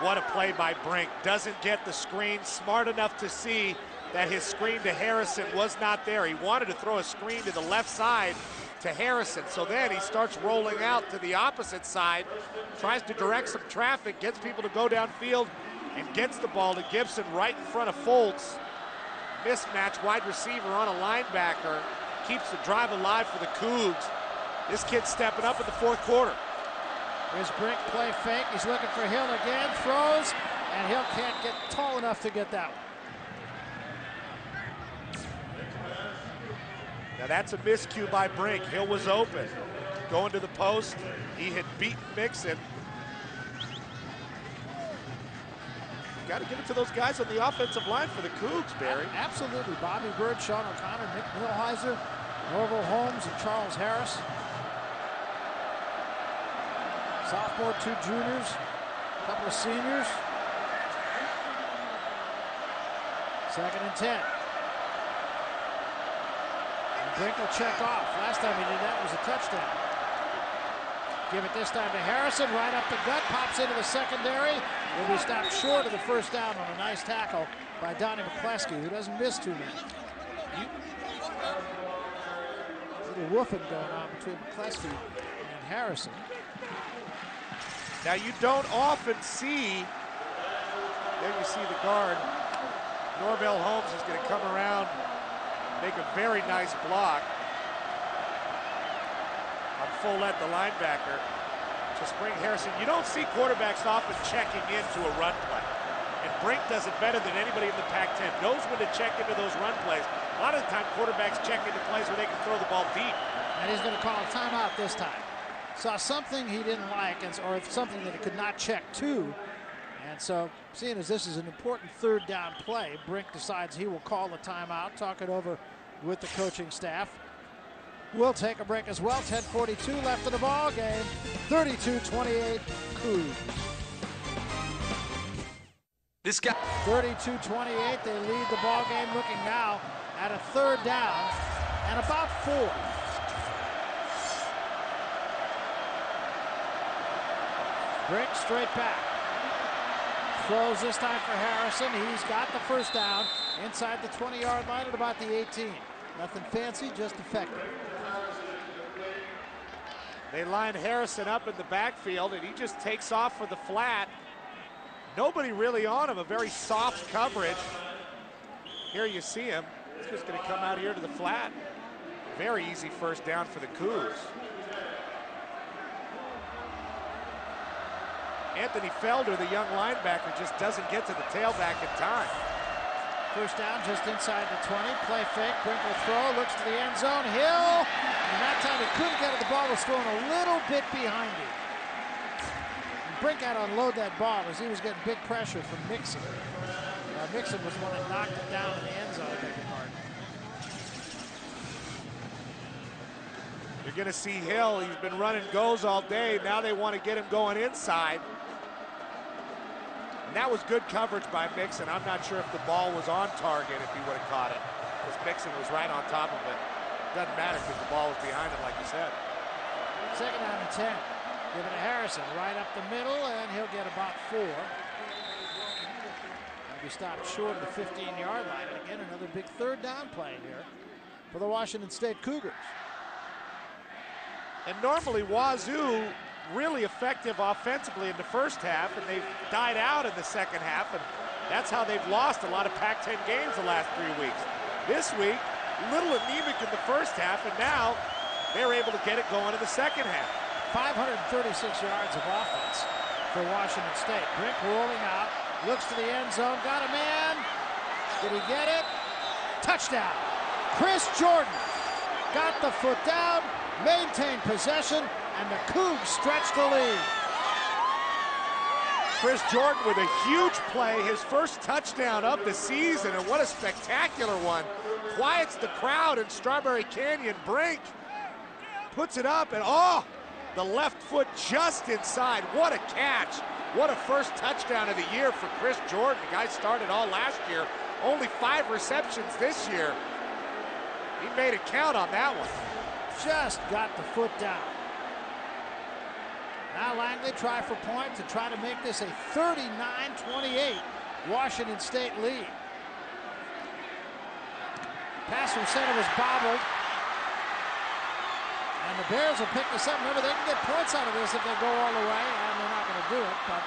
What a play by Brink. Doesn't get the screen, smart enough to see that his screen to Harrison was not there. He wanted to throw a screen to the left side to Harrison. So then he starts rolling out to the opposite side, tries to direct some traffic, gets people to go downfield, and gets the ball to Gibson right in front of Foltz. Mismatch wide receiver on a linebacker. Keeps the drive alive for the Cougs. This kid's stepping up in the fourth quarter. Here's Brink, play fake. He's looking for Hill again, throws, and Hill can't get tall enough to get that one. Now that's a miscue by Brink. Hill was open. Going to the post. He had beaten Mixon. Got to give it to those guys on the offensive line for the Cougs, Barry. Absolutely. Bobby Bird, Sean O'Connor, Nick Milheiser, Norval Holmes, and Charles Harris. Sophomore, two juniors, a couple of seniors. Second and 10. will check off. Last time he did that was a touchdown. Give it this time to Harrison, right up the gut, pops into the secondary. Will be stopped short of the first down on a nice tackle by Donnie McCleskey, who doesn't miss too many. Little woofing going on between McCleskey and Harrison. Now you don't often see, there you see the guard. Norvell Holmes is going to come around make a very nice block on Follett, the linebacker, to spring Harrison. You don't see quarterbacks often checking into a run play. And Brink does it better than anybody in the Pac-10. Knows when to check into those run plays. A lot of the time, quarterbacks check into plays where they can throw the ball deep. And he's going to call a timeout this time. Saw something he didn't like, or something that he could not check to. And so, seeing as this is an important third down play, Brink decides he will call the timeout, talk it over with the coaching staff. We'll take a break as well. 10:42 left in the ball game. 32-28 Cougs. This guy. 32-28. They lead the ball game. Looking now at a third down and about four. Brink straight back. Throws this time for Harrison. He's got the first down inside the 20-yard line at about the 18. Nothing fancy, just effective. They line Harrison up in the backfield, and he just takes off for the flat. Nobody really on him, a very soft coverage. Here you see him. He's just going to come out here to the flat. Very easy first down for the Cougs. Anthony Felder, the young linebacker, just doesn't get to the tailback in time. First down just inside the 20. Play fake. Brinkle throw. Looks to the end zone. Hill. And that time he couldn't get it. The ball was thrown a little bit behind him. Brink had to unload that ball as he was getting big pressure from Mixon. Uh, Mixon was one that knocked it down in the end zone. You're going to see Hill. He's been running goes all day. Now they want to get him going inside. And that was good coverage by Mixon. I'm not sure if the ball was on target if he would have caught it. Because Mixon was right on top of it. Doesn't matter because the ball was behind him, like you said. Second down and 10. Give it to Harrison right up the middle, and he'll get about four. He'll be stopped short of the 15-yard line. And again, another big third down play here for the Washington State Cougars. And normally Wazoo really effective offensively in the first half, and they've died out in the second half, and that's how they've lost a lot of Pac-10 games the last three weeks. This week, little anemic in the first half, and now they're able to get it going in the second half. 536 yards of offense for Washington State. Brink rolling out, looks to the end zone, got a man. Did he get it? Touchdown. Chris Jordan got the foot down, maintained possession, and the Cougs stretch the lead. Chris Jordan with a huge play, his first touchdown of the season, and what a spectacular one. Quiets the crowd in Strawberry Canyon. Brink puts it up, and oh, the left foot just inside. What a catch. What a first touchdown of the year for Chris Jordan. The guy started all last year, only five receptions this year. He made it count on that one. just got the foot down. Now Langley try for point to try to make this a 39-28 Washington State lead. Pass from center was bobbled. And the Bears will pick this up. Remember, they can get points out of this if they go all the way, and they're not going to do it, but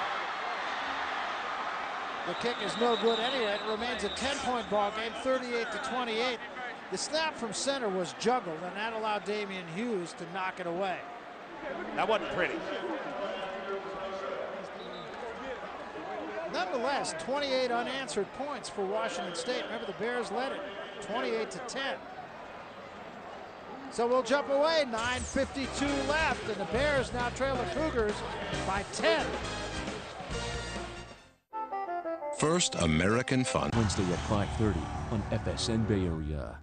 the kick is no good anyway. It remains a 10-point ball game, 38 to 28. The snap from center was juggled, and that allowed Daymeion Hughes to knock it away. That wasn't pretty. Nonetheless, 28 unanswered points for Washington State. Remember, the Bears led it 28 to 10. So we'll jump away. 9.52 left, and the Bears now trail the Cougars by 10. First American Fun. Wednesday at 5.30 on FSN Bay Area.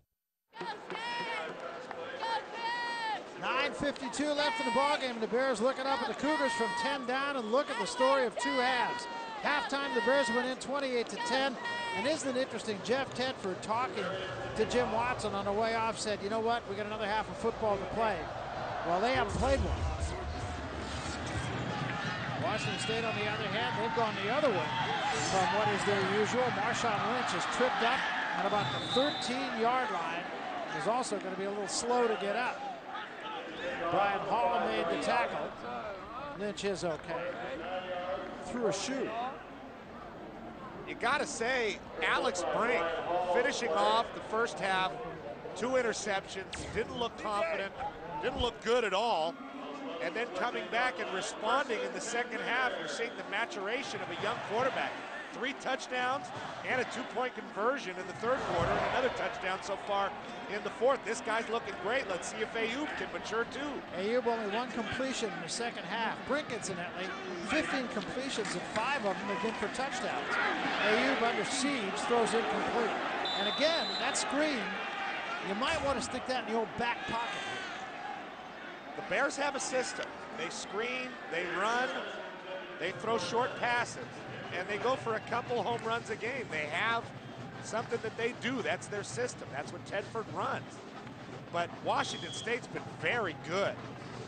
9.52 left in the ballgame, and the Bears looking up at the Cougars from 10 down, and look at the story of two halves. Halftime, the Bears went in 28 to 10. And isn't it interesting? Jeff Tedford talking to Jim Watson on the way off said, you know what? We got another half of football to play. Well, they haven't played one. Washington State, on the other hand, they've gone the other way from what is their usual. Marshawn Lynch is tripped up at about the 13-yard line. Is also going to be a little slow to get up. Brian Hall made the tackle. Lynch is okay. Through a shoe you got to say, Alex Brink finishing off the first half, two interceptions, didn't look confident, didn't look good at all. And then coming back and responding in the second half, you're seeing the maturation of a young quarterback three touchdowns and a two-point conversion in the third quarter and another touchdown so far in the fourth. This guy's looking great. Let's see if Ayoub can mature too. Ayoub only one completion in the second half. Brink, incidentally, 15 completions and five of them have been for touchdowns. Ayoub under siege throws incomplete. And again, that screen, you might want to stick that in the old back pocket. The Bears have a system. They screen, they run, they throw short passes and they go for a couple home runs a game. They have something that they do. That's their system. That's what Tedford runs. But Washington State's been very good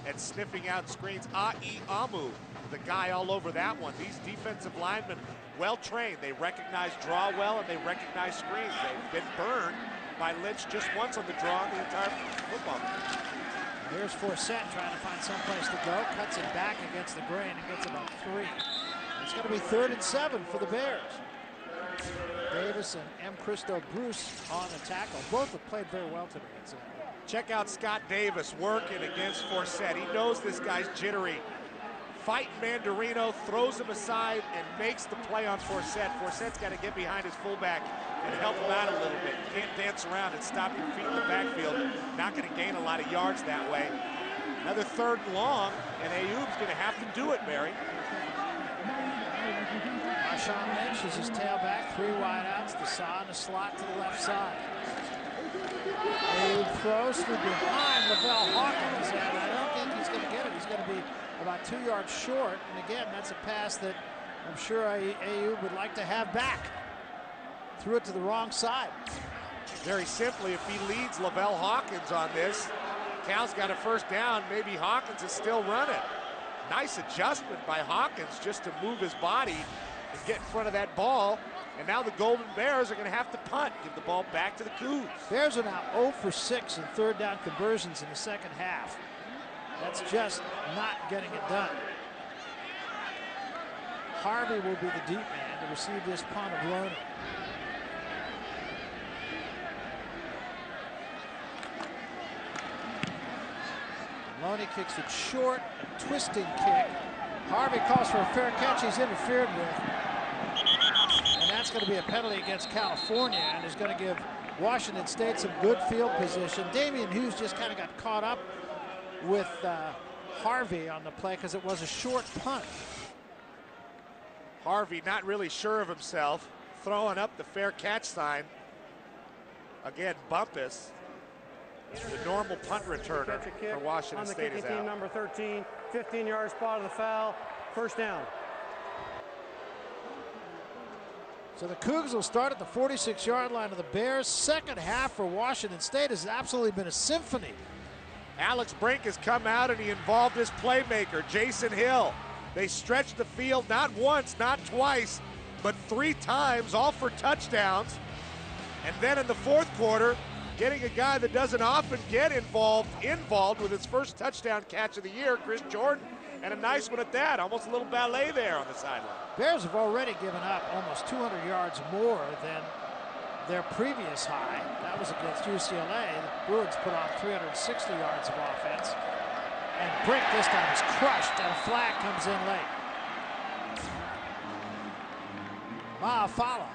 at sniffing out screens. A'i Ahmu, the guy all over that one. These defensive linemen, well trained. They recognize draw well and they recognize screens. They've been burned by Lynch just once on the draw the entire football game. Here's Forsett trying to find someplace to go. Cuts it back against the grain and gets about three. It's going to be third and seven for the Bears. Davis and Mkristo Bruce on the tackle. Both have played very well today. Check out Scott Davis working against Forsett. He knows this guy's jittery. Fighting Manderino, throws him aside, and makes the play on Forsett. Forsett's got to get behind his fullback and help him out a little bit. Can't dance around and stop your feet in the backfield. Not going to gain a lot of yards that way. Another third long, and Ayoub's going to have to do it, Barry. Marshawn Lynch is his tailback, three wideouts, saw and the slot to the left side. A throws through behind Lavelle Hawkins, and I don't think he's going to get it. He's going to be about two yards short, and again, that's a pass that I'm sure Ayoub would like to have back. Threw it to the wrong side. Very simply, if he leads Lavelle Hawkins on this, Cal's got a first down, maybe Hawkins is still running. Nice adjustment by Hawkins just to move his body and get in front of that ball. And now the Golden Bears are going to have to punt, give the ball back to the Cougs. Bears are now 0 for 6 in third down conversions in the second half. That's just not getting it done. Harvey will be the deep man to receive this punt of Lonie. Lonie kicks it short, a twisting kick. Harvey calls for a fair catch. He's interfered with. And that's going to be a penalty against California and is going to give Washington State some good field position. Daymeion Hughes just kind of got caught up with uh, Harvey on the play because it was a short punt. Harvey not really sure of himself, throwing up the fair catch sign. Again, Bumpus the normal punt returner for Washington on the State kicking is out. team, number 13, 15-yard spot of the foul, first down. So the Cougs will start at the 46-yard line of the Bears. Second half for Washington State has absolutely been a symphony. Alex Brink has come out and he involved his playmaker, Jason Hill. They stretched the field not once, not twice, but three times, all for touchdowns. And then in the fourth quarter, getting a guy that doesn't often get involved involved with his first touchdown catch of the year, Chris Jordan, and a nice one at that. Almost a little ballet there on the sideline. Bears have already given up almost 200 yards more than their previous high. That was against UCLA. The Bruins put on 360 yards of offense. And Brink this time is crushed, and a flag comes in late. Maafala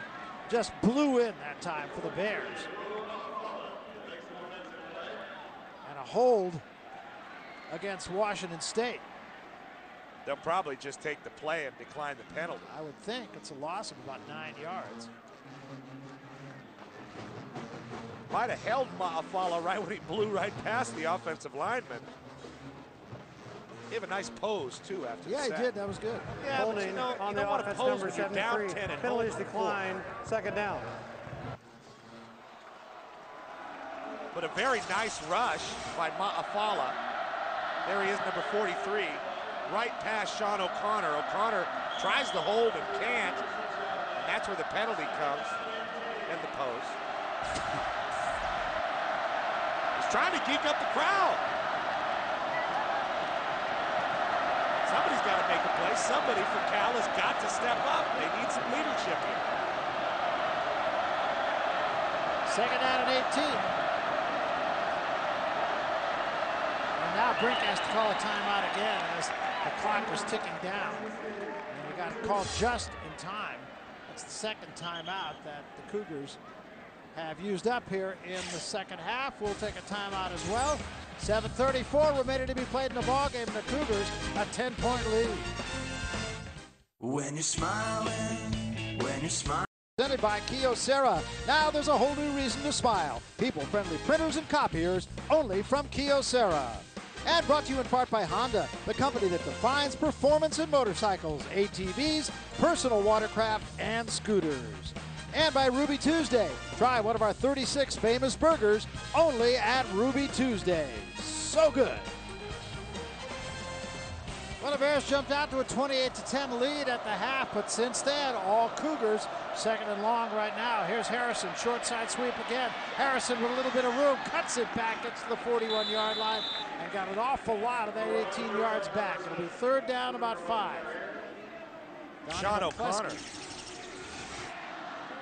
just blew in that time for the Bears. And a hold against Washington State. They'll probably just take the play and decline the penalty. I would think it's a loss of about nine yards. Might have held Maafala right when he blew right past the offensive lineman. He have a nice pose too after Yeah, the he did. That was good. Yeah, but Holding you know, on you the don't want to offense pose number you're down 73. 10 and Penalties home four. decline. Second down. But a very nice rush by Maafala. There he is, number 43, right past Sean O'Connor. O'Connor tries to hold and can't, and that's where the penalty comes and the pose. He's trying to geek up the crowd. Somebody's got to make a play. Somebody for Cal has got to step up. They need some leadership here. Second down and 18. And now Brink has to call a timeout again as the clock was ticking down. And we got it called just in time. That's the second timeout that the Cougars have used up here in the second half. We'll take a timeout as well. 7.34 remaining to be played in the ballgame. The Cougars a 10-point lead. When you're smiling, when you're smiling. Presented by Kyocera. Now there's a whole new reason to smile. People-friendly printers and copiers only from Kyocera. And brought to you in part by Honda, the company that defines performance in motorcycles, ATVs, personal watercraft, and scooters. And by Ruby Tuesday. Try one of our 36 famous burgers only at Ruby Tuesday. So good. Well, the Bears jumped out to a 28 to 10 lead at the half, but since then, all Cougars second and long right now. Here's Harrison, short side sweep again. Harrison with a little bit of room, cuts it back, gets to the 41 yard line, got an awful lot of that 18 yards back. It'll be third down, about five. Sean O'Connor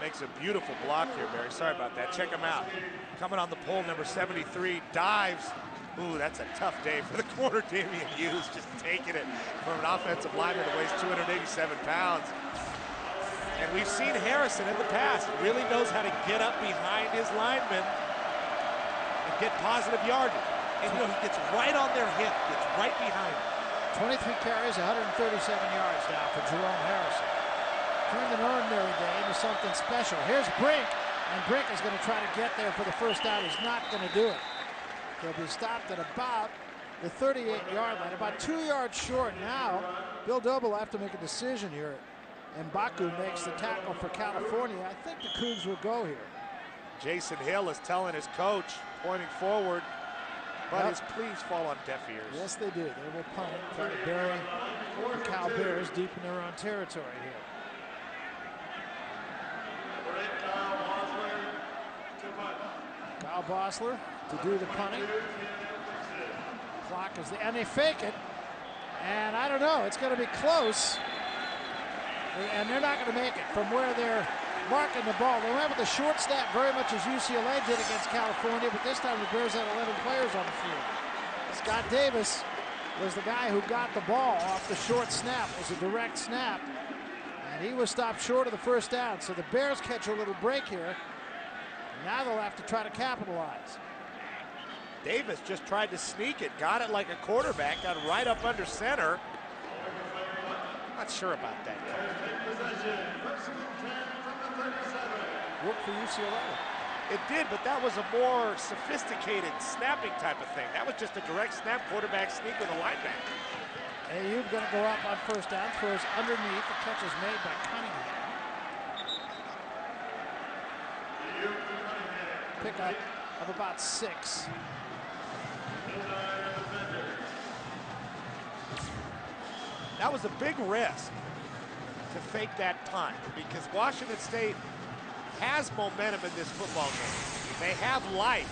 makes a beautiful block here, Barry. Sorry about that. Check him out. Coming on the pole, number 73, dives. Ooh, that's a tough day for the corner, Daymeion Hughes, just taking it from an offensive lineman that weighs 287 pounds. And we've seen Harrison in the past really knows how to get up behind his linemen and get positive yardage. And you know, he gets right on their hip, gets right behind them. 23 carries, 137 yards now for Jerome Harrison. Turned an ordinary day into something special. Here's Brink, and Brink is going to try to get there for the first down. He's not going to do it. He'll be stopped at about the 38-yard line, about two yards short now. Bill Doba will have to make a decision here. And Baku makes the tackle for California. I think the Cougs will go here. Jason Hill is telling his coach, pointing forward, Yep. his pleas fall on deaf ears. Yes, they do. They will punt it, try to bury the Cal Bears deep in their own territory here. Kyle Basler to do the punting. Clock is the, and they fake it. And I don't know, it's going to be close. And they're not going to make it from where they're marking the ball. They went with a short snap very much as UCLA did against California, but this time the Bears had 11 players on the field. Scott Davis was the guy who got the ball off the short snap. It was a direct snap. And he was stopped short of the first down. So the Bears catch a little break here. Now they'll have to try to capitalize. Davis just tried to sneak it, got it like a quarterback, got right up under center. Not sure about that. Worked for UCLA. It did, but that was a more sophisticated snapping type of thing. That was just a direct snap quarterback sneak with a linebacker. Ayoub's going to go up on first down, throws underneath. The catch is made by Cunningham. Pickup of about six. That was a big risk to fake that punt because Washington State has momentum in this football game. They have life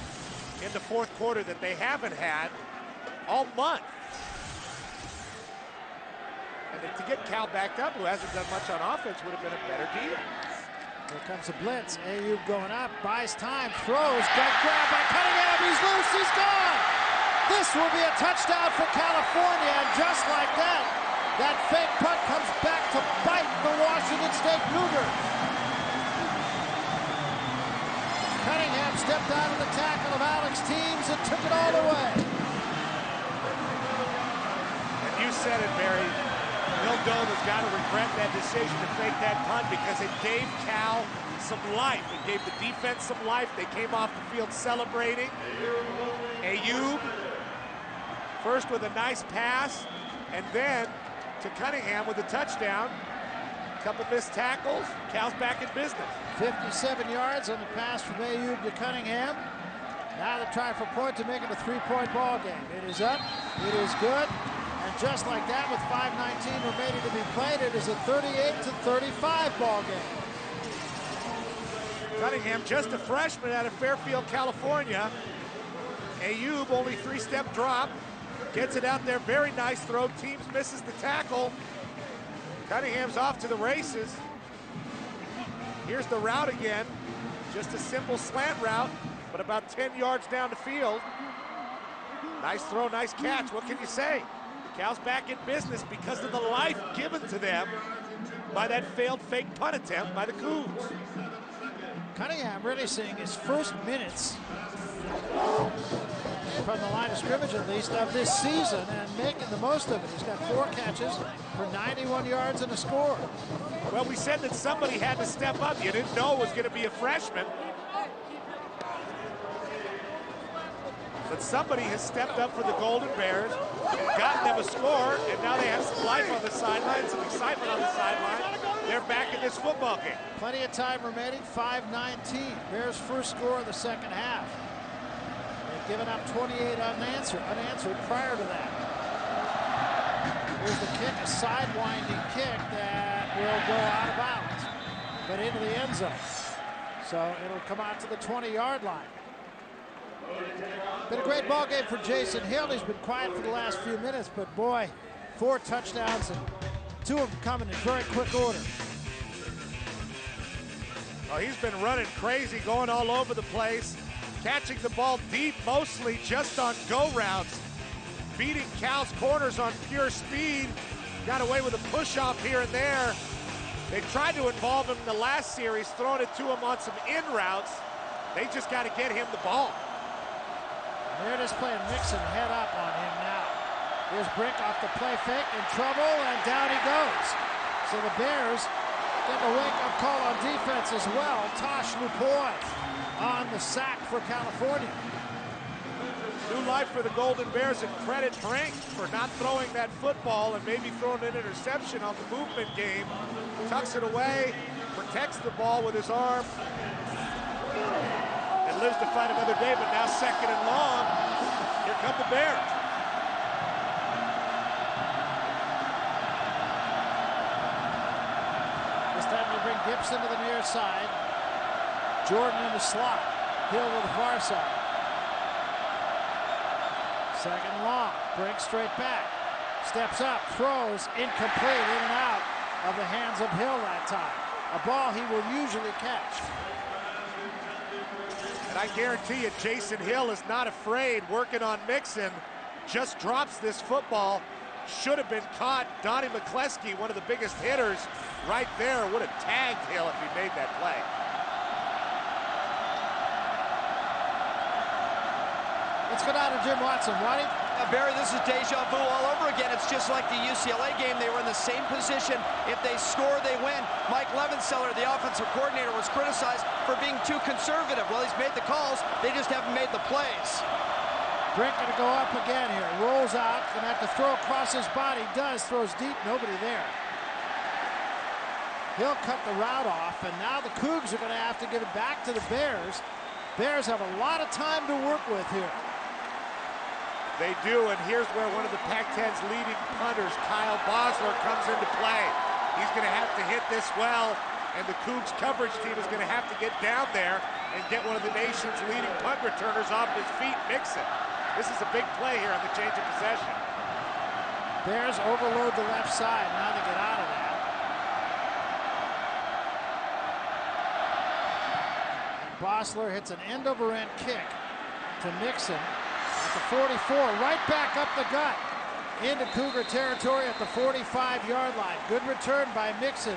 in the fourth quarter that they haven't had all month. And to get Cal backed up, who hasn't done much on offense, would have been a better deal. Here comes a blitz. Ayoub going up, buys time, throws. Great grab by Cunningham. He's loose. He's gone. This will be a touchdown for California. And just like that, that fake punt comes back to bite the Washington State Cougars. Cunningham stepped out of the tackle of Alex Teems and took it all away. And you said it, Barry. Bill Doba has got to regret that decision to fake that punt because it gave Cal some life. It gave the defense some life. They came off the field celebrating. Ayoub, first with a nice pass, and then to Cunningham with a touchdown. A couple missed tackles. Cal's back in business. 57 yards on the pass from Ayoub to Cunningham. Now the try for point to make it a three-point ball game. It is up. It is good. And just like that, with 5.19 remaining to be played, it is a 38 to 35 ball game. Cunningham, just a freshman out of Fairfield, California. Ayoub, only three-step drop. Gets it out there, very nice throw. Teems misses the tackle. Cunningham's off to the races. Here's the route again. Just a simple slant route, but about 10 yards down the field. Nice throw, nice catch. What can you say? Cal's back in business because of the life given to them by that failed fake punt attempt by the Cougs. Cunningham really seeing his first minutes from the line of scrimmage at least of this season and making the most of it. He's got four catches for 91 yards and a score. Well, we said that somebody had to step up. You didn't know it was going to be a freshman. But somebody has stepped up for the Golden Bears, gotten them a score, and now they have some life on the sideline, some excitement on the sideline. They're back in this football game. Plenty of time remaining, 5-19. Bears first score of the second half. Given up 28 unanswered, unanswered prior to that. Here's the kick, a sidewinding kick that will go out of bounds, but into the end zone. So it'll come out to the 20-yard line. Been a great ball game for Jason Hill. He's been quiet for the last few minutes, but boy, four touchdowns and two of them coming in very quick order. Well, he's been running crazy, going all over the place, catching the ball deep, mostly just on go routes, beating Cal's corners on pure speed. Got away with a push-off here and there. They tried to involve him in the last series, throwing it to him on some in routes. They just got to get him the ball. They're just playing Mixon head up on him now. Here's Brink off the play fake, in trouble, and down he goes. So the Bears get a wake-up call on defense as well. Tosh Lupoi on the sack for California. New life for the Golden Bears and credit Brink for not throwing that football and maybe throwing an interception on the movement game. Tucks it away, protects the ball with his arm, and lives to fight another day, but now second and long. Here come the Bears. This time they bring Gibson to the near side. Jordan in the slot. Hill to the far side. Second long. Brink straight back. Steps up, throws, incomplete, in and out of the hands of Hill that time. A ball he will usually catch. And I guarantee you, Jason Hill is not afraid working on Mixon. Just drops this football. Should have been caught. Donnie McCleskey, one of the biggest hitters, right there, would have tagged Hill if he made that play. Let's go down to Jim Watson. Ronnie? Uh, Barry, this is deja vu all over again. It's just like the UCLA game. They were in the same position. If they score, they win. Mike Levenseller, the offensive coordinator, was criticized for being too conservative. Well, he's made the calls. They just haven't made the plays. Brink gonna go up again here. Rolls out, gonna have to throw across his body. Does, throws deep, nobody there. He'll cut the route off, and now the Cougs are gonna have to give it back to the Bears. Bears have a lot of time to work with here. They do, and here's where one of the Pac-10's leading punters, Kyle Basler, comes into play. He's going to have to hit this well, and the Cougs coverage team is going to have to get down there and get one of the nation's leading punt returners off his feet, Mixon. This is a big play here on the change of possession. Bears overload the left side. Now they get out of that. Basler hits an end-over-end kick to Mixon the 44, right back up the gut into Cougar territory at the 45-yard line. Good return by Mixon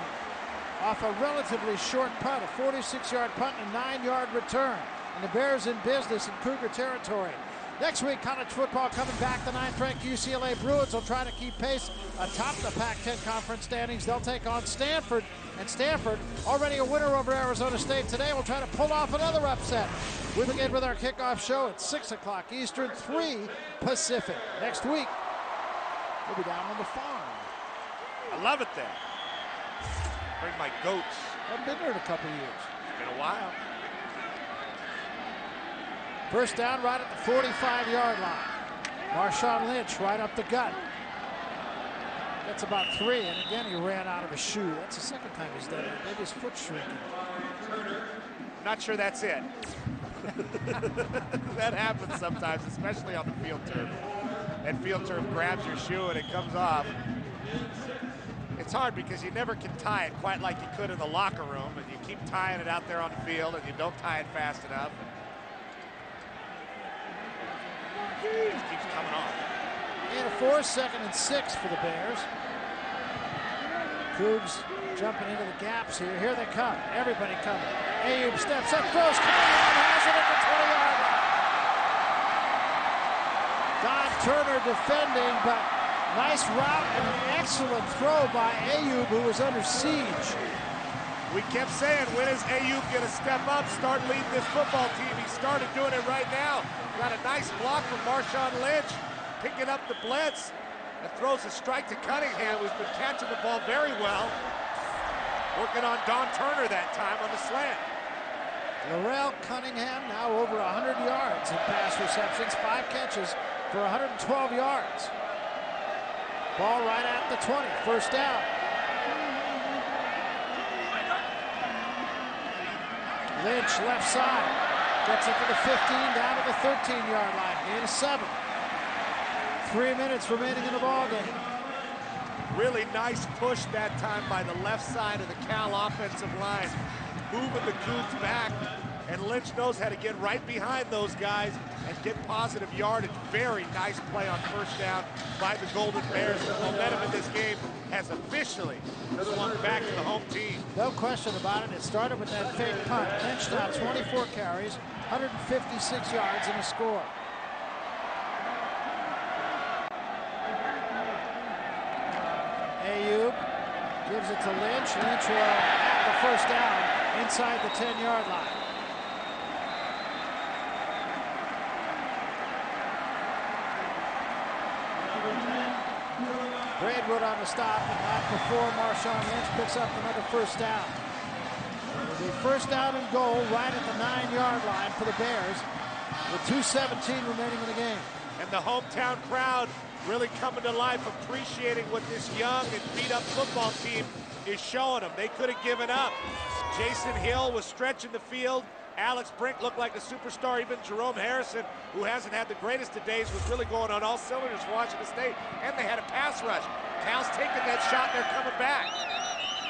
off a relatively short punt, a 46-yard punt and a nine-yard return. And the Bears in business in Cougar territory. Next week, college football coming back. The ninth-ranked UCLA Bruins will try to keep pace atop the Pac-10 conference standings. They'll take on Stanford, and Stanford, already a winner over Arizona State today, will try to pull off another upset. We begin with our kickoff show at 6 o'clock Eastern, 3 Pacific. Next week, we'll be down on the farm. I love it there. Bring my goats. I've been there in a couple of years. It's been a while. First down right at the 45-yard line. Marshawn Lynch right up the gut. That's about three, and again he ran out of a shoe. That's the second time he's done it. Maybe his foot's shrinking. Not sure that's it. that happens sometimes, especially on the field turf. And field turf grabs your shoe and it comes off. It's hard because you never can tie it quite like you could in the locker room, and you keep tying it out there on the field, and you don't tie it fast enough. It just keeps coming. And a four, second and six for the Bears. Cougs jumping into the gaps here. Here they come. Everybody coming. Ayoub steps up, throws, Cunningham has it at the 20 yard line. Don Turner defending, but nice route and an excellent throw by Ayoub, who was under siege. We kept saying, when is Ayoub going to step up, start leading this football team? He started doing it right now. Got a nice block from Marshawn Lynch, picking up the blitz, and throws a strike to Cunningham, who's been catching the ball very well. Working on Don Turner that time on the slant. Larrell Cunningham now over 100 yards in pass receptions, five catches for 112 yards. Ball right at the 20, first down. Lynch left side, gets it to the 15, down to the 13-yard line, gain of seven. Three minutes remaining in the ball game. Really nice push that time by the left side of the Cal offensive line, moving the Cougs back. And Lynch knows how to get right behind those guys and get positive yardage. Very nice play on first down by the Golden Bears. The momentum in this game has officially swung back to the home team. No question about it. It started with that fake punt. Lynch now 24 carries, 156 yards and a score. Ayoub gives it to Lynch. Lynch will have the first down inside the 10-yard line. Braidwood on the stop, and not before Marshawn Lynch picks up another first down. Be first down and goal right at the nine-yard line for the Bears with 2.17 remaining in the game. And the hometown crowd really coming to life, appreciating what this young and beat-up football team is showing them. They could have given up. Jason Hill was stretching the field. Alex Brink looked like the superstar. Even Jerome Harrison, who hasn't had the greatest of days, was really going on all cylinders for Washington State. And they had a pass rush. Cal's taking that shot. They're coming back.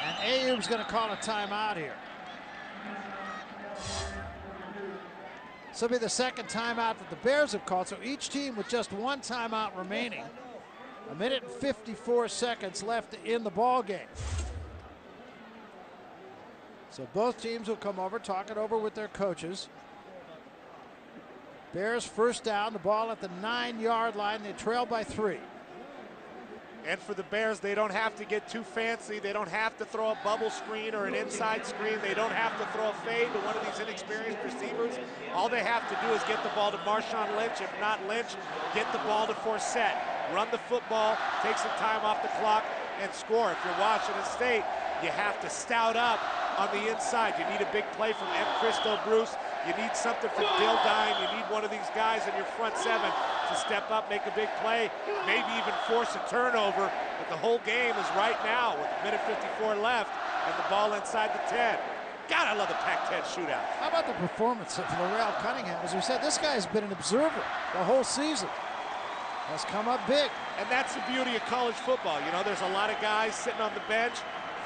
And Ayoub's going to call a timeout here. This will be the second timeout that the Bears have called. So each team with just one timeout remaining. A minute and 54 seconds left in the ball game. So both teams will come over, talk it over with their coaches. Bears first down, the ball at the nine-yard line. They trail by three. And for the Bears, they don't have to get too fancy. They don't have to throw a bubble screen or an inside screen. They don't have to throw a fade to one of these inexperienced receivers. All they have to do is get the ball to Marshawn Lynch. If not Lynch, get the ball to Forsett. Run the football, take some time off the clock, and score. If you're Washington State, you have to stout up on the inside. You need a big play from M. Christo Bruce. You need something from Bill Dine. You need one of these guys in your front seven to step up, make a big play, maybe even force a turnover. But the whole game is right now with a minute 54 left and the ball inside the 10. God, I love the Pac-10 shootout. How about the performance of Larrell Cunningham? As we said, this guy's been an observer the whole season. Has come up big. And that's the beauty of college football. You know, there's a lot of guys sitting on the bench,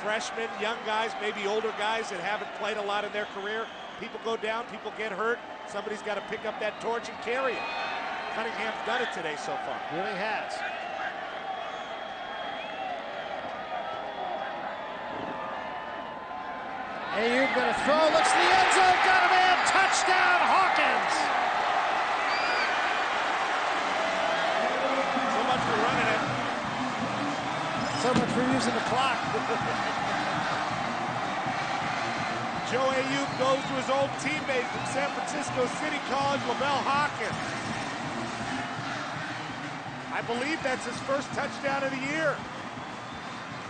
freshmen, young guys, maybe older guys that haven't played a lot in their career. People go down, people get hurt. Somebody's got to pick up that torch and carry it. Cunningham's done it today so far. Really has. Ayoub going to throw, looks to the end zone, got a man, touchdown Hawkins. So much for running it. So much for using the clock. Joe Ayoub goes to his old teammate from San Francisco City College, Lavelle Hawkins. I believe that's his first touchdown of the year.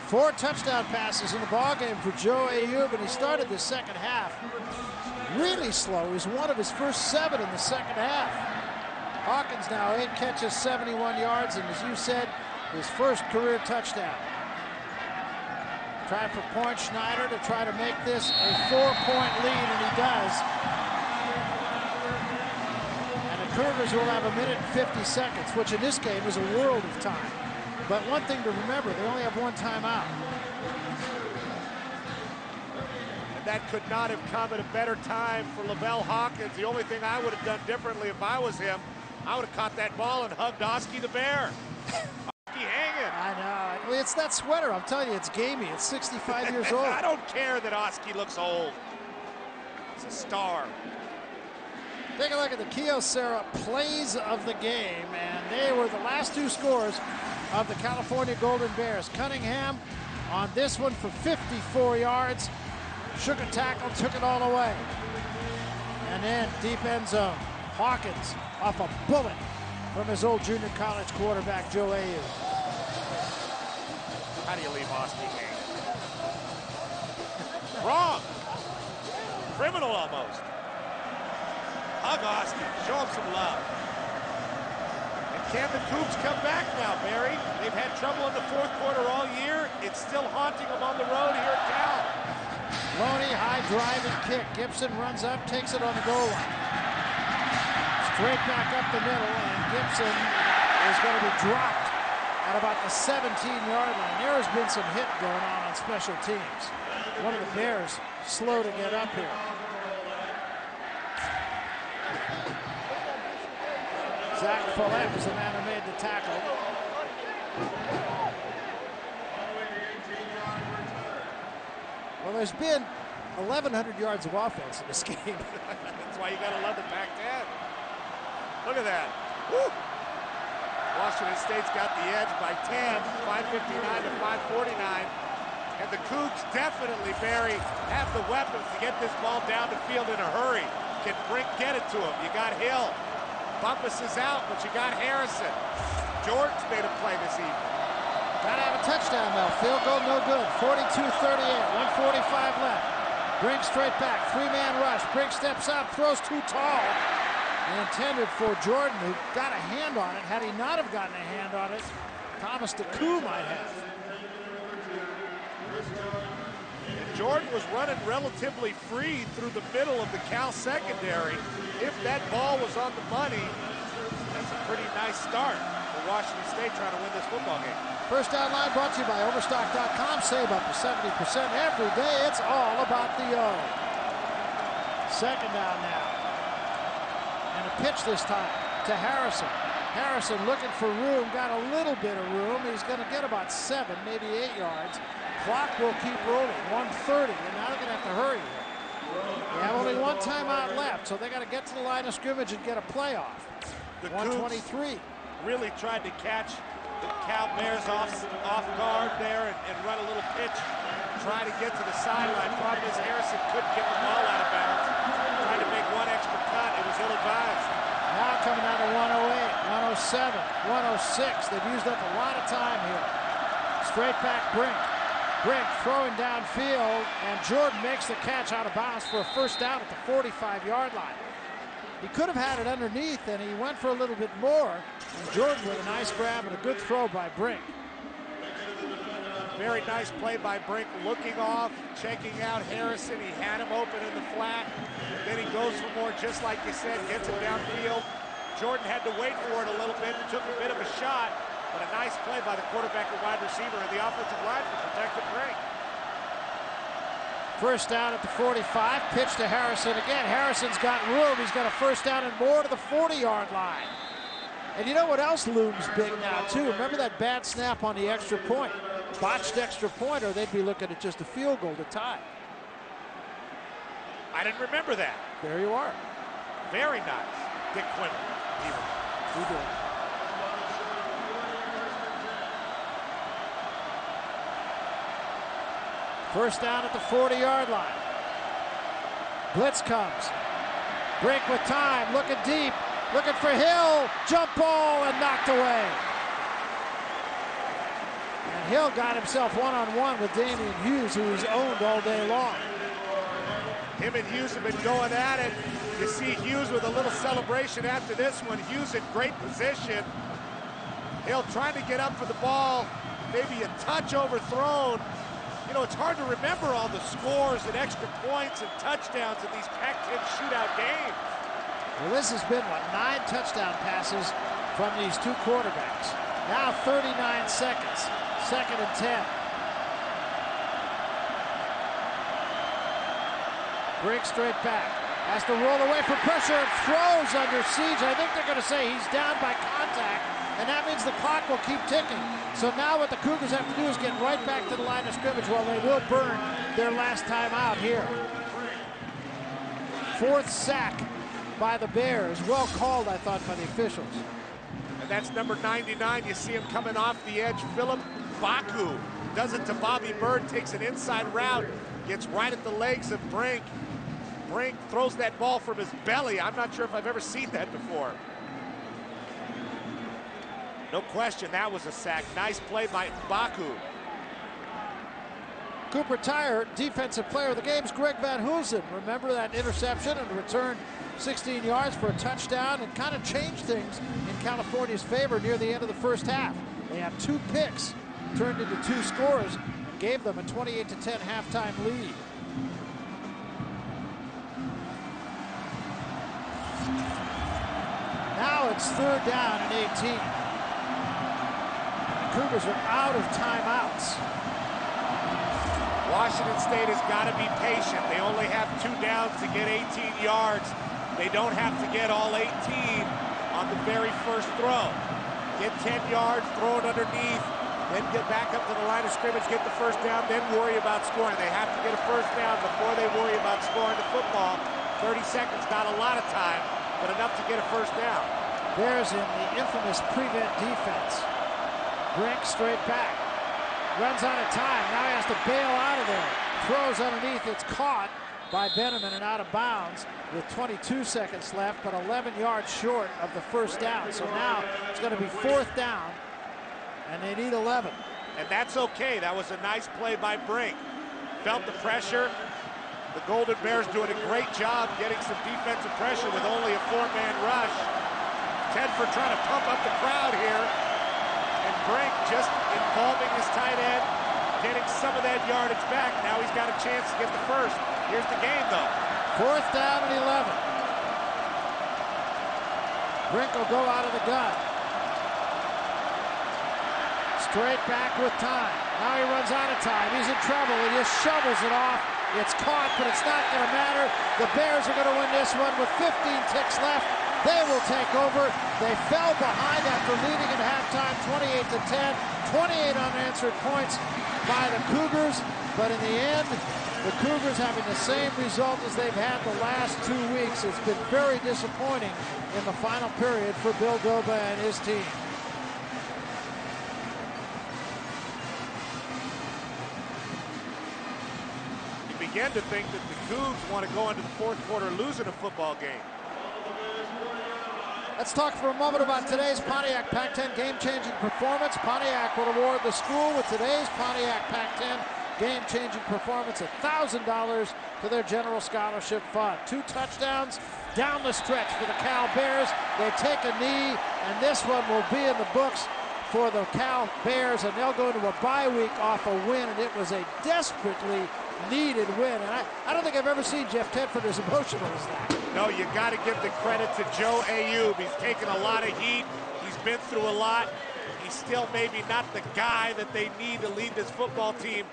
Four touchdown passes in the ball game for Joe Ayoub, and he started the second half really slow. He was one of his first seven in the second half. Hawkins now eight catches, 71 yards, and as you said, his first career touchdown. Trying for Point Schneider to try to make this a four-point lead, and he does. And the Cougars will have a minute and 50 seconds, which in this game is a world of time. But one thing to remember, they only have one timeout. And that could not have come at a better time for Lavelle Hawkins. The only thing I would have done differently if I was him, I would have caught that ball and hugged Oski the Bear. Oski hanging. I know. Well, it's that sweater. I'm telling you, it's gamey. It's 65 years old. I don't care that Oski looks old. He's a star. Take a look at the Kyocera plays of the game, and they were the last two scores of the California Golden Bears. Cunningham on this one for 54 yards. Shook a tackle, took it all away. And then deep end zone. Hawkins off a bullet from his old junior college quarterback, Joe Ayoub. How do you leave hanging? Wrong. Criminal almost. Hug Oski. Show him some love. And can the Cougs come back now, Barry? They've had trouble in the fourth quarter all year. It's still haunting them on the road here at Cal. Lonie, high driving kick. Gibson runs up, takes it on the goal line. Straight back up the middle, and Gibson is going to be dropped at about the 17-yard line. There has been some hit going on on special teams. One of the Bears slow to get up here. Zack Follett was the man who made the tackle. Well, there's been 1,100 yards of offense in this game. That's why you got to love the back 10. Look at that. Woo! Washington State's got the edge by 10, 559 to 549. And the Cougs definitely, Barry, have the weapons to get this ball down the field in a hurry. Can Brink get it to him? You got Hill. Bumpus is out, but you got Harrison. Jordan's made a play this evening. Gotta have a touchdown, though. Field goal, no good. 42-38, 145 left. Brink straight back, three-man rush. Brink steps up, throws too tall. And intended for Jordan, who got a hand on it. Had he not have gotten a hand on it, Thomas DeCou might have. And Jordan was running relatively free through the middle of the Cal secondary. If that ball was on the money, that's a pretty nice start for Washington State trying to win this football game. First down line brought to you by Overstock.com. Save up to 70% every day. It's all about the O. Second down now. And a pitch this time to Harrison. Harrison looking for room, got a little bit of room. He's going to get about seven, maybe eight yards. Clock will keep rolling, 130, and now they're going to have to hurry here. They have only one timeout left, so they got to get to the line of scrimmage and get a playoff. The 123. Really tried to catch the Cal Bears off, off guard there and, and run a little pitch, try to get to the sideline. Problem is Harrison couldn't get the ball out of bounds. Tried to make one extra cut. It was ill-advised. Now coming out of 108, 107, 106. They've used up a lot of time here. Straight back Brink. Brink throwing downfield, and Jordan makes the catch out of bounds for a first down at the 45-yard line. He could have had it underneath, and he went for a little bit more. And Jordan with a nice grab and a good throw by Brink. Very nice play by Brink, looking off, checking out Harrison. He had him open in the flat. Then he goes for more, just like you said, gets him downfield. Jordan had to wait for it a little bit, took a bit of a shot, but a nice play by the quarterback and wide receiver and the offensive line for protected break. First down at the 45, pitch to Harrison again. Harrison's got room. He's got a first down and more to the 40-yard line. And you know what else looms big now, too? Remember that bad snap on the extra point? botched extra point, or they'd be looking at just a field goal to tie. I didn't remember that. There you are. Very nice. Dick Quinn. First down at the 40-yard line. Blitz comes. Brink with time, looking deep, looking for Hill. Jump ball and knocked away. And Hill got himself one-on-one with Daymeion Hughes, who he's owned all day long. Him and Hughes have been going at it. You see Hughes with a little celebration after this one. Hughes in great position. Hill trying to get up for the ball. Maybe a touch overthrown. You know, it's hard to remember all the scores and extra points and touchdowns in these Pac-10 shootout games. Well, this has been, what, nine touchdown passes from these two quarterbacks. Now 39 seconds. Second and 10. Brink's straight back. Has to roll away for pressure and throws under siege. I think they're going to say he's down by contact, and that means the clock will keep ticking. So now what the Cougars have to do is get right back to the line of scrimmage. Well, they will burn their last time out here. Fourth sack by the Bears. Well called, I thought, by the officials. And that's number 99. You see him coming off the edge. Philip Baku does it to Bobby Bird, takes an inside route, gets right at the legs of Brink. Brink throws that ball from his belly. I'm not sure if I've ever seen that before. No question, that was a sack. Nice play by Baku. Cooper Tire, defensive player of the game, is Greg Van Hoosen. Remember that interception and return 16 yards for a touchdown and kind of changed things in California's favor near the end of the first half. They have two picks turned into two scores and gave them a 28 to 10 halftime lead. Now it's third down and 18. The Cougars are out of timeouts. Washington State has got to be patient. They only have two downs to get 18 yards. They don't have to get all 18 on the very first throw. Get 10 yards, throw it underneath, then get back up to the line of scrimmage, get the first down, then worry about scoring. They have to get a first down before they worry about scoring the football. 30 seconds, not a lot of time, but enough to get a first down. Bears in the infamous prevent defense. Brink straight back. Runs out of time. Now he has to bail out of there. Throws underneath. It's caught by Benjamin and out of bounds with 22 seconds left, but 11 yards short of the first down. So now it's going to be fourth down and they need 11. And that's okay. That was a nice play by Brink. Felt the pressure. The Golden Bears doing a great job getting some defensive pressure with only a four-man rush. Tedford trying to pump up the crowd here. And Brink just involving his tight end, getting some of that yardage back. Now he's got a chance to get the first. Here's the game, though. Fourth down and 11. Brink will go out of the gun. Straight back with time. Now he runs out of time. He's in trouble. He just shovels it off. It's caught, but it's not going to matter. The Bears are going to win this one with 15 ticks left. They will take over. They fell behind after leading at halftime 28 to 10. 28 unanswered points by the Cougars. But in the end, the Cougars having the same result as they've had the last two weeks. It's been very disappointing in the final period for Bill Doba and his team. Begin to think that the Cougs want to go into the fourth quarter losing a football game. Let's talk for a moment about today's Pontiac Pac-10 game-changing performance. Pontiac will award the school with today's Pontiac Pac-10 game-changing performance $1,000 to their general scholarship fund. Two touchdowns, down the stretch for the Cal Bears. They take a knee, and this one will be in the books for the Cal Bears, and they'll go into a bye week off a win, and it was a desperately needed win. And I, I don't think I've ever seen Jeff Tedford as emotional as that. No, you got to give the credit to Joe Ayoub. He's taken a lot of heat. He's been through a lot. He's still maybe not the guy that they need to lead this football team,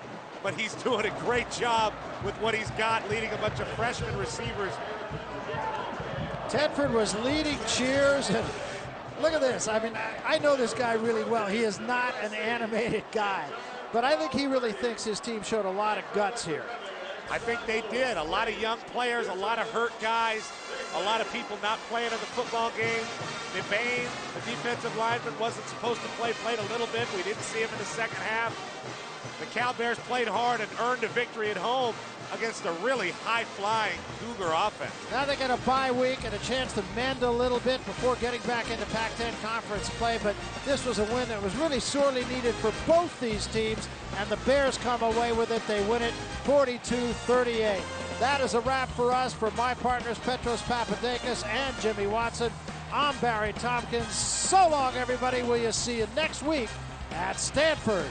but he's doing a great job with what he's got, leading a bunch of freshman receivers. Tedford was leading cheers and look at this. I mean, I know this guy really well. He is not an animated guy, but I think he really thinks his team showed a lot of guts here. I think they did. A lot of young players, a lot of hurt guys, a lot of people not playing in the football game. Devane, the defensive lineman, wasn't supposed to play, played a little bit. We didn't see him in the second half. The Cal Bears played hard and earned a victory at home against a really high-flying Cougar offense. Now they get a bye week and a chance to mend a little bit before getting back into Pac-10 conference play, but this was a win that was really sorely needed for both these teams, and the Bears come away with it. They win it 42-38. That is a wrap for us. For my partners, Petros Papadakis and Jimmy Watson, I'm Barry Tompkins. So long, everybody. We'll see you next week at Stanford.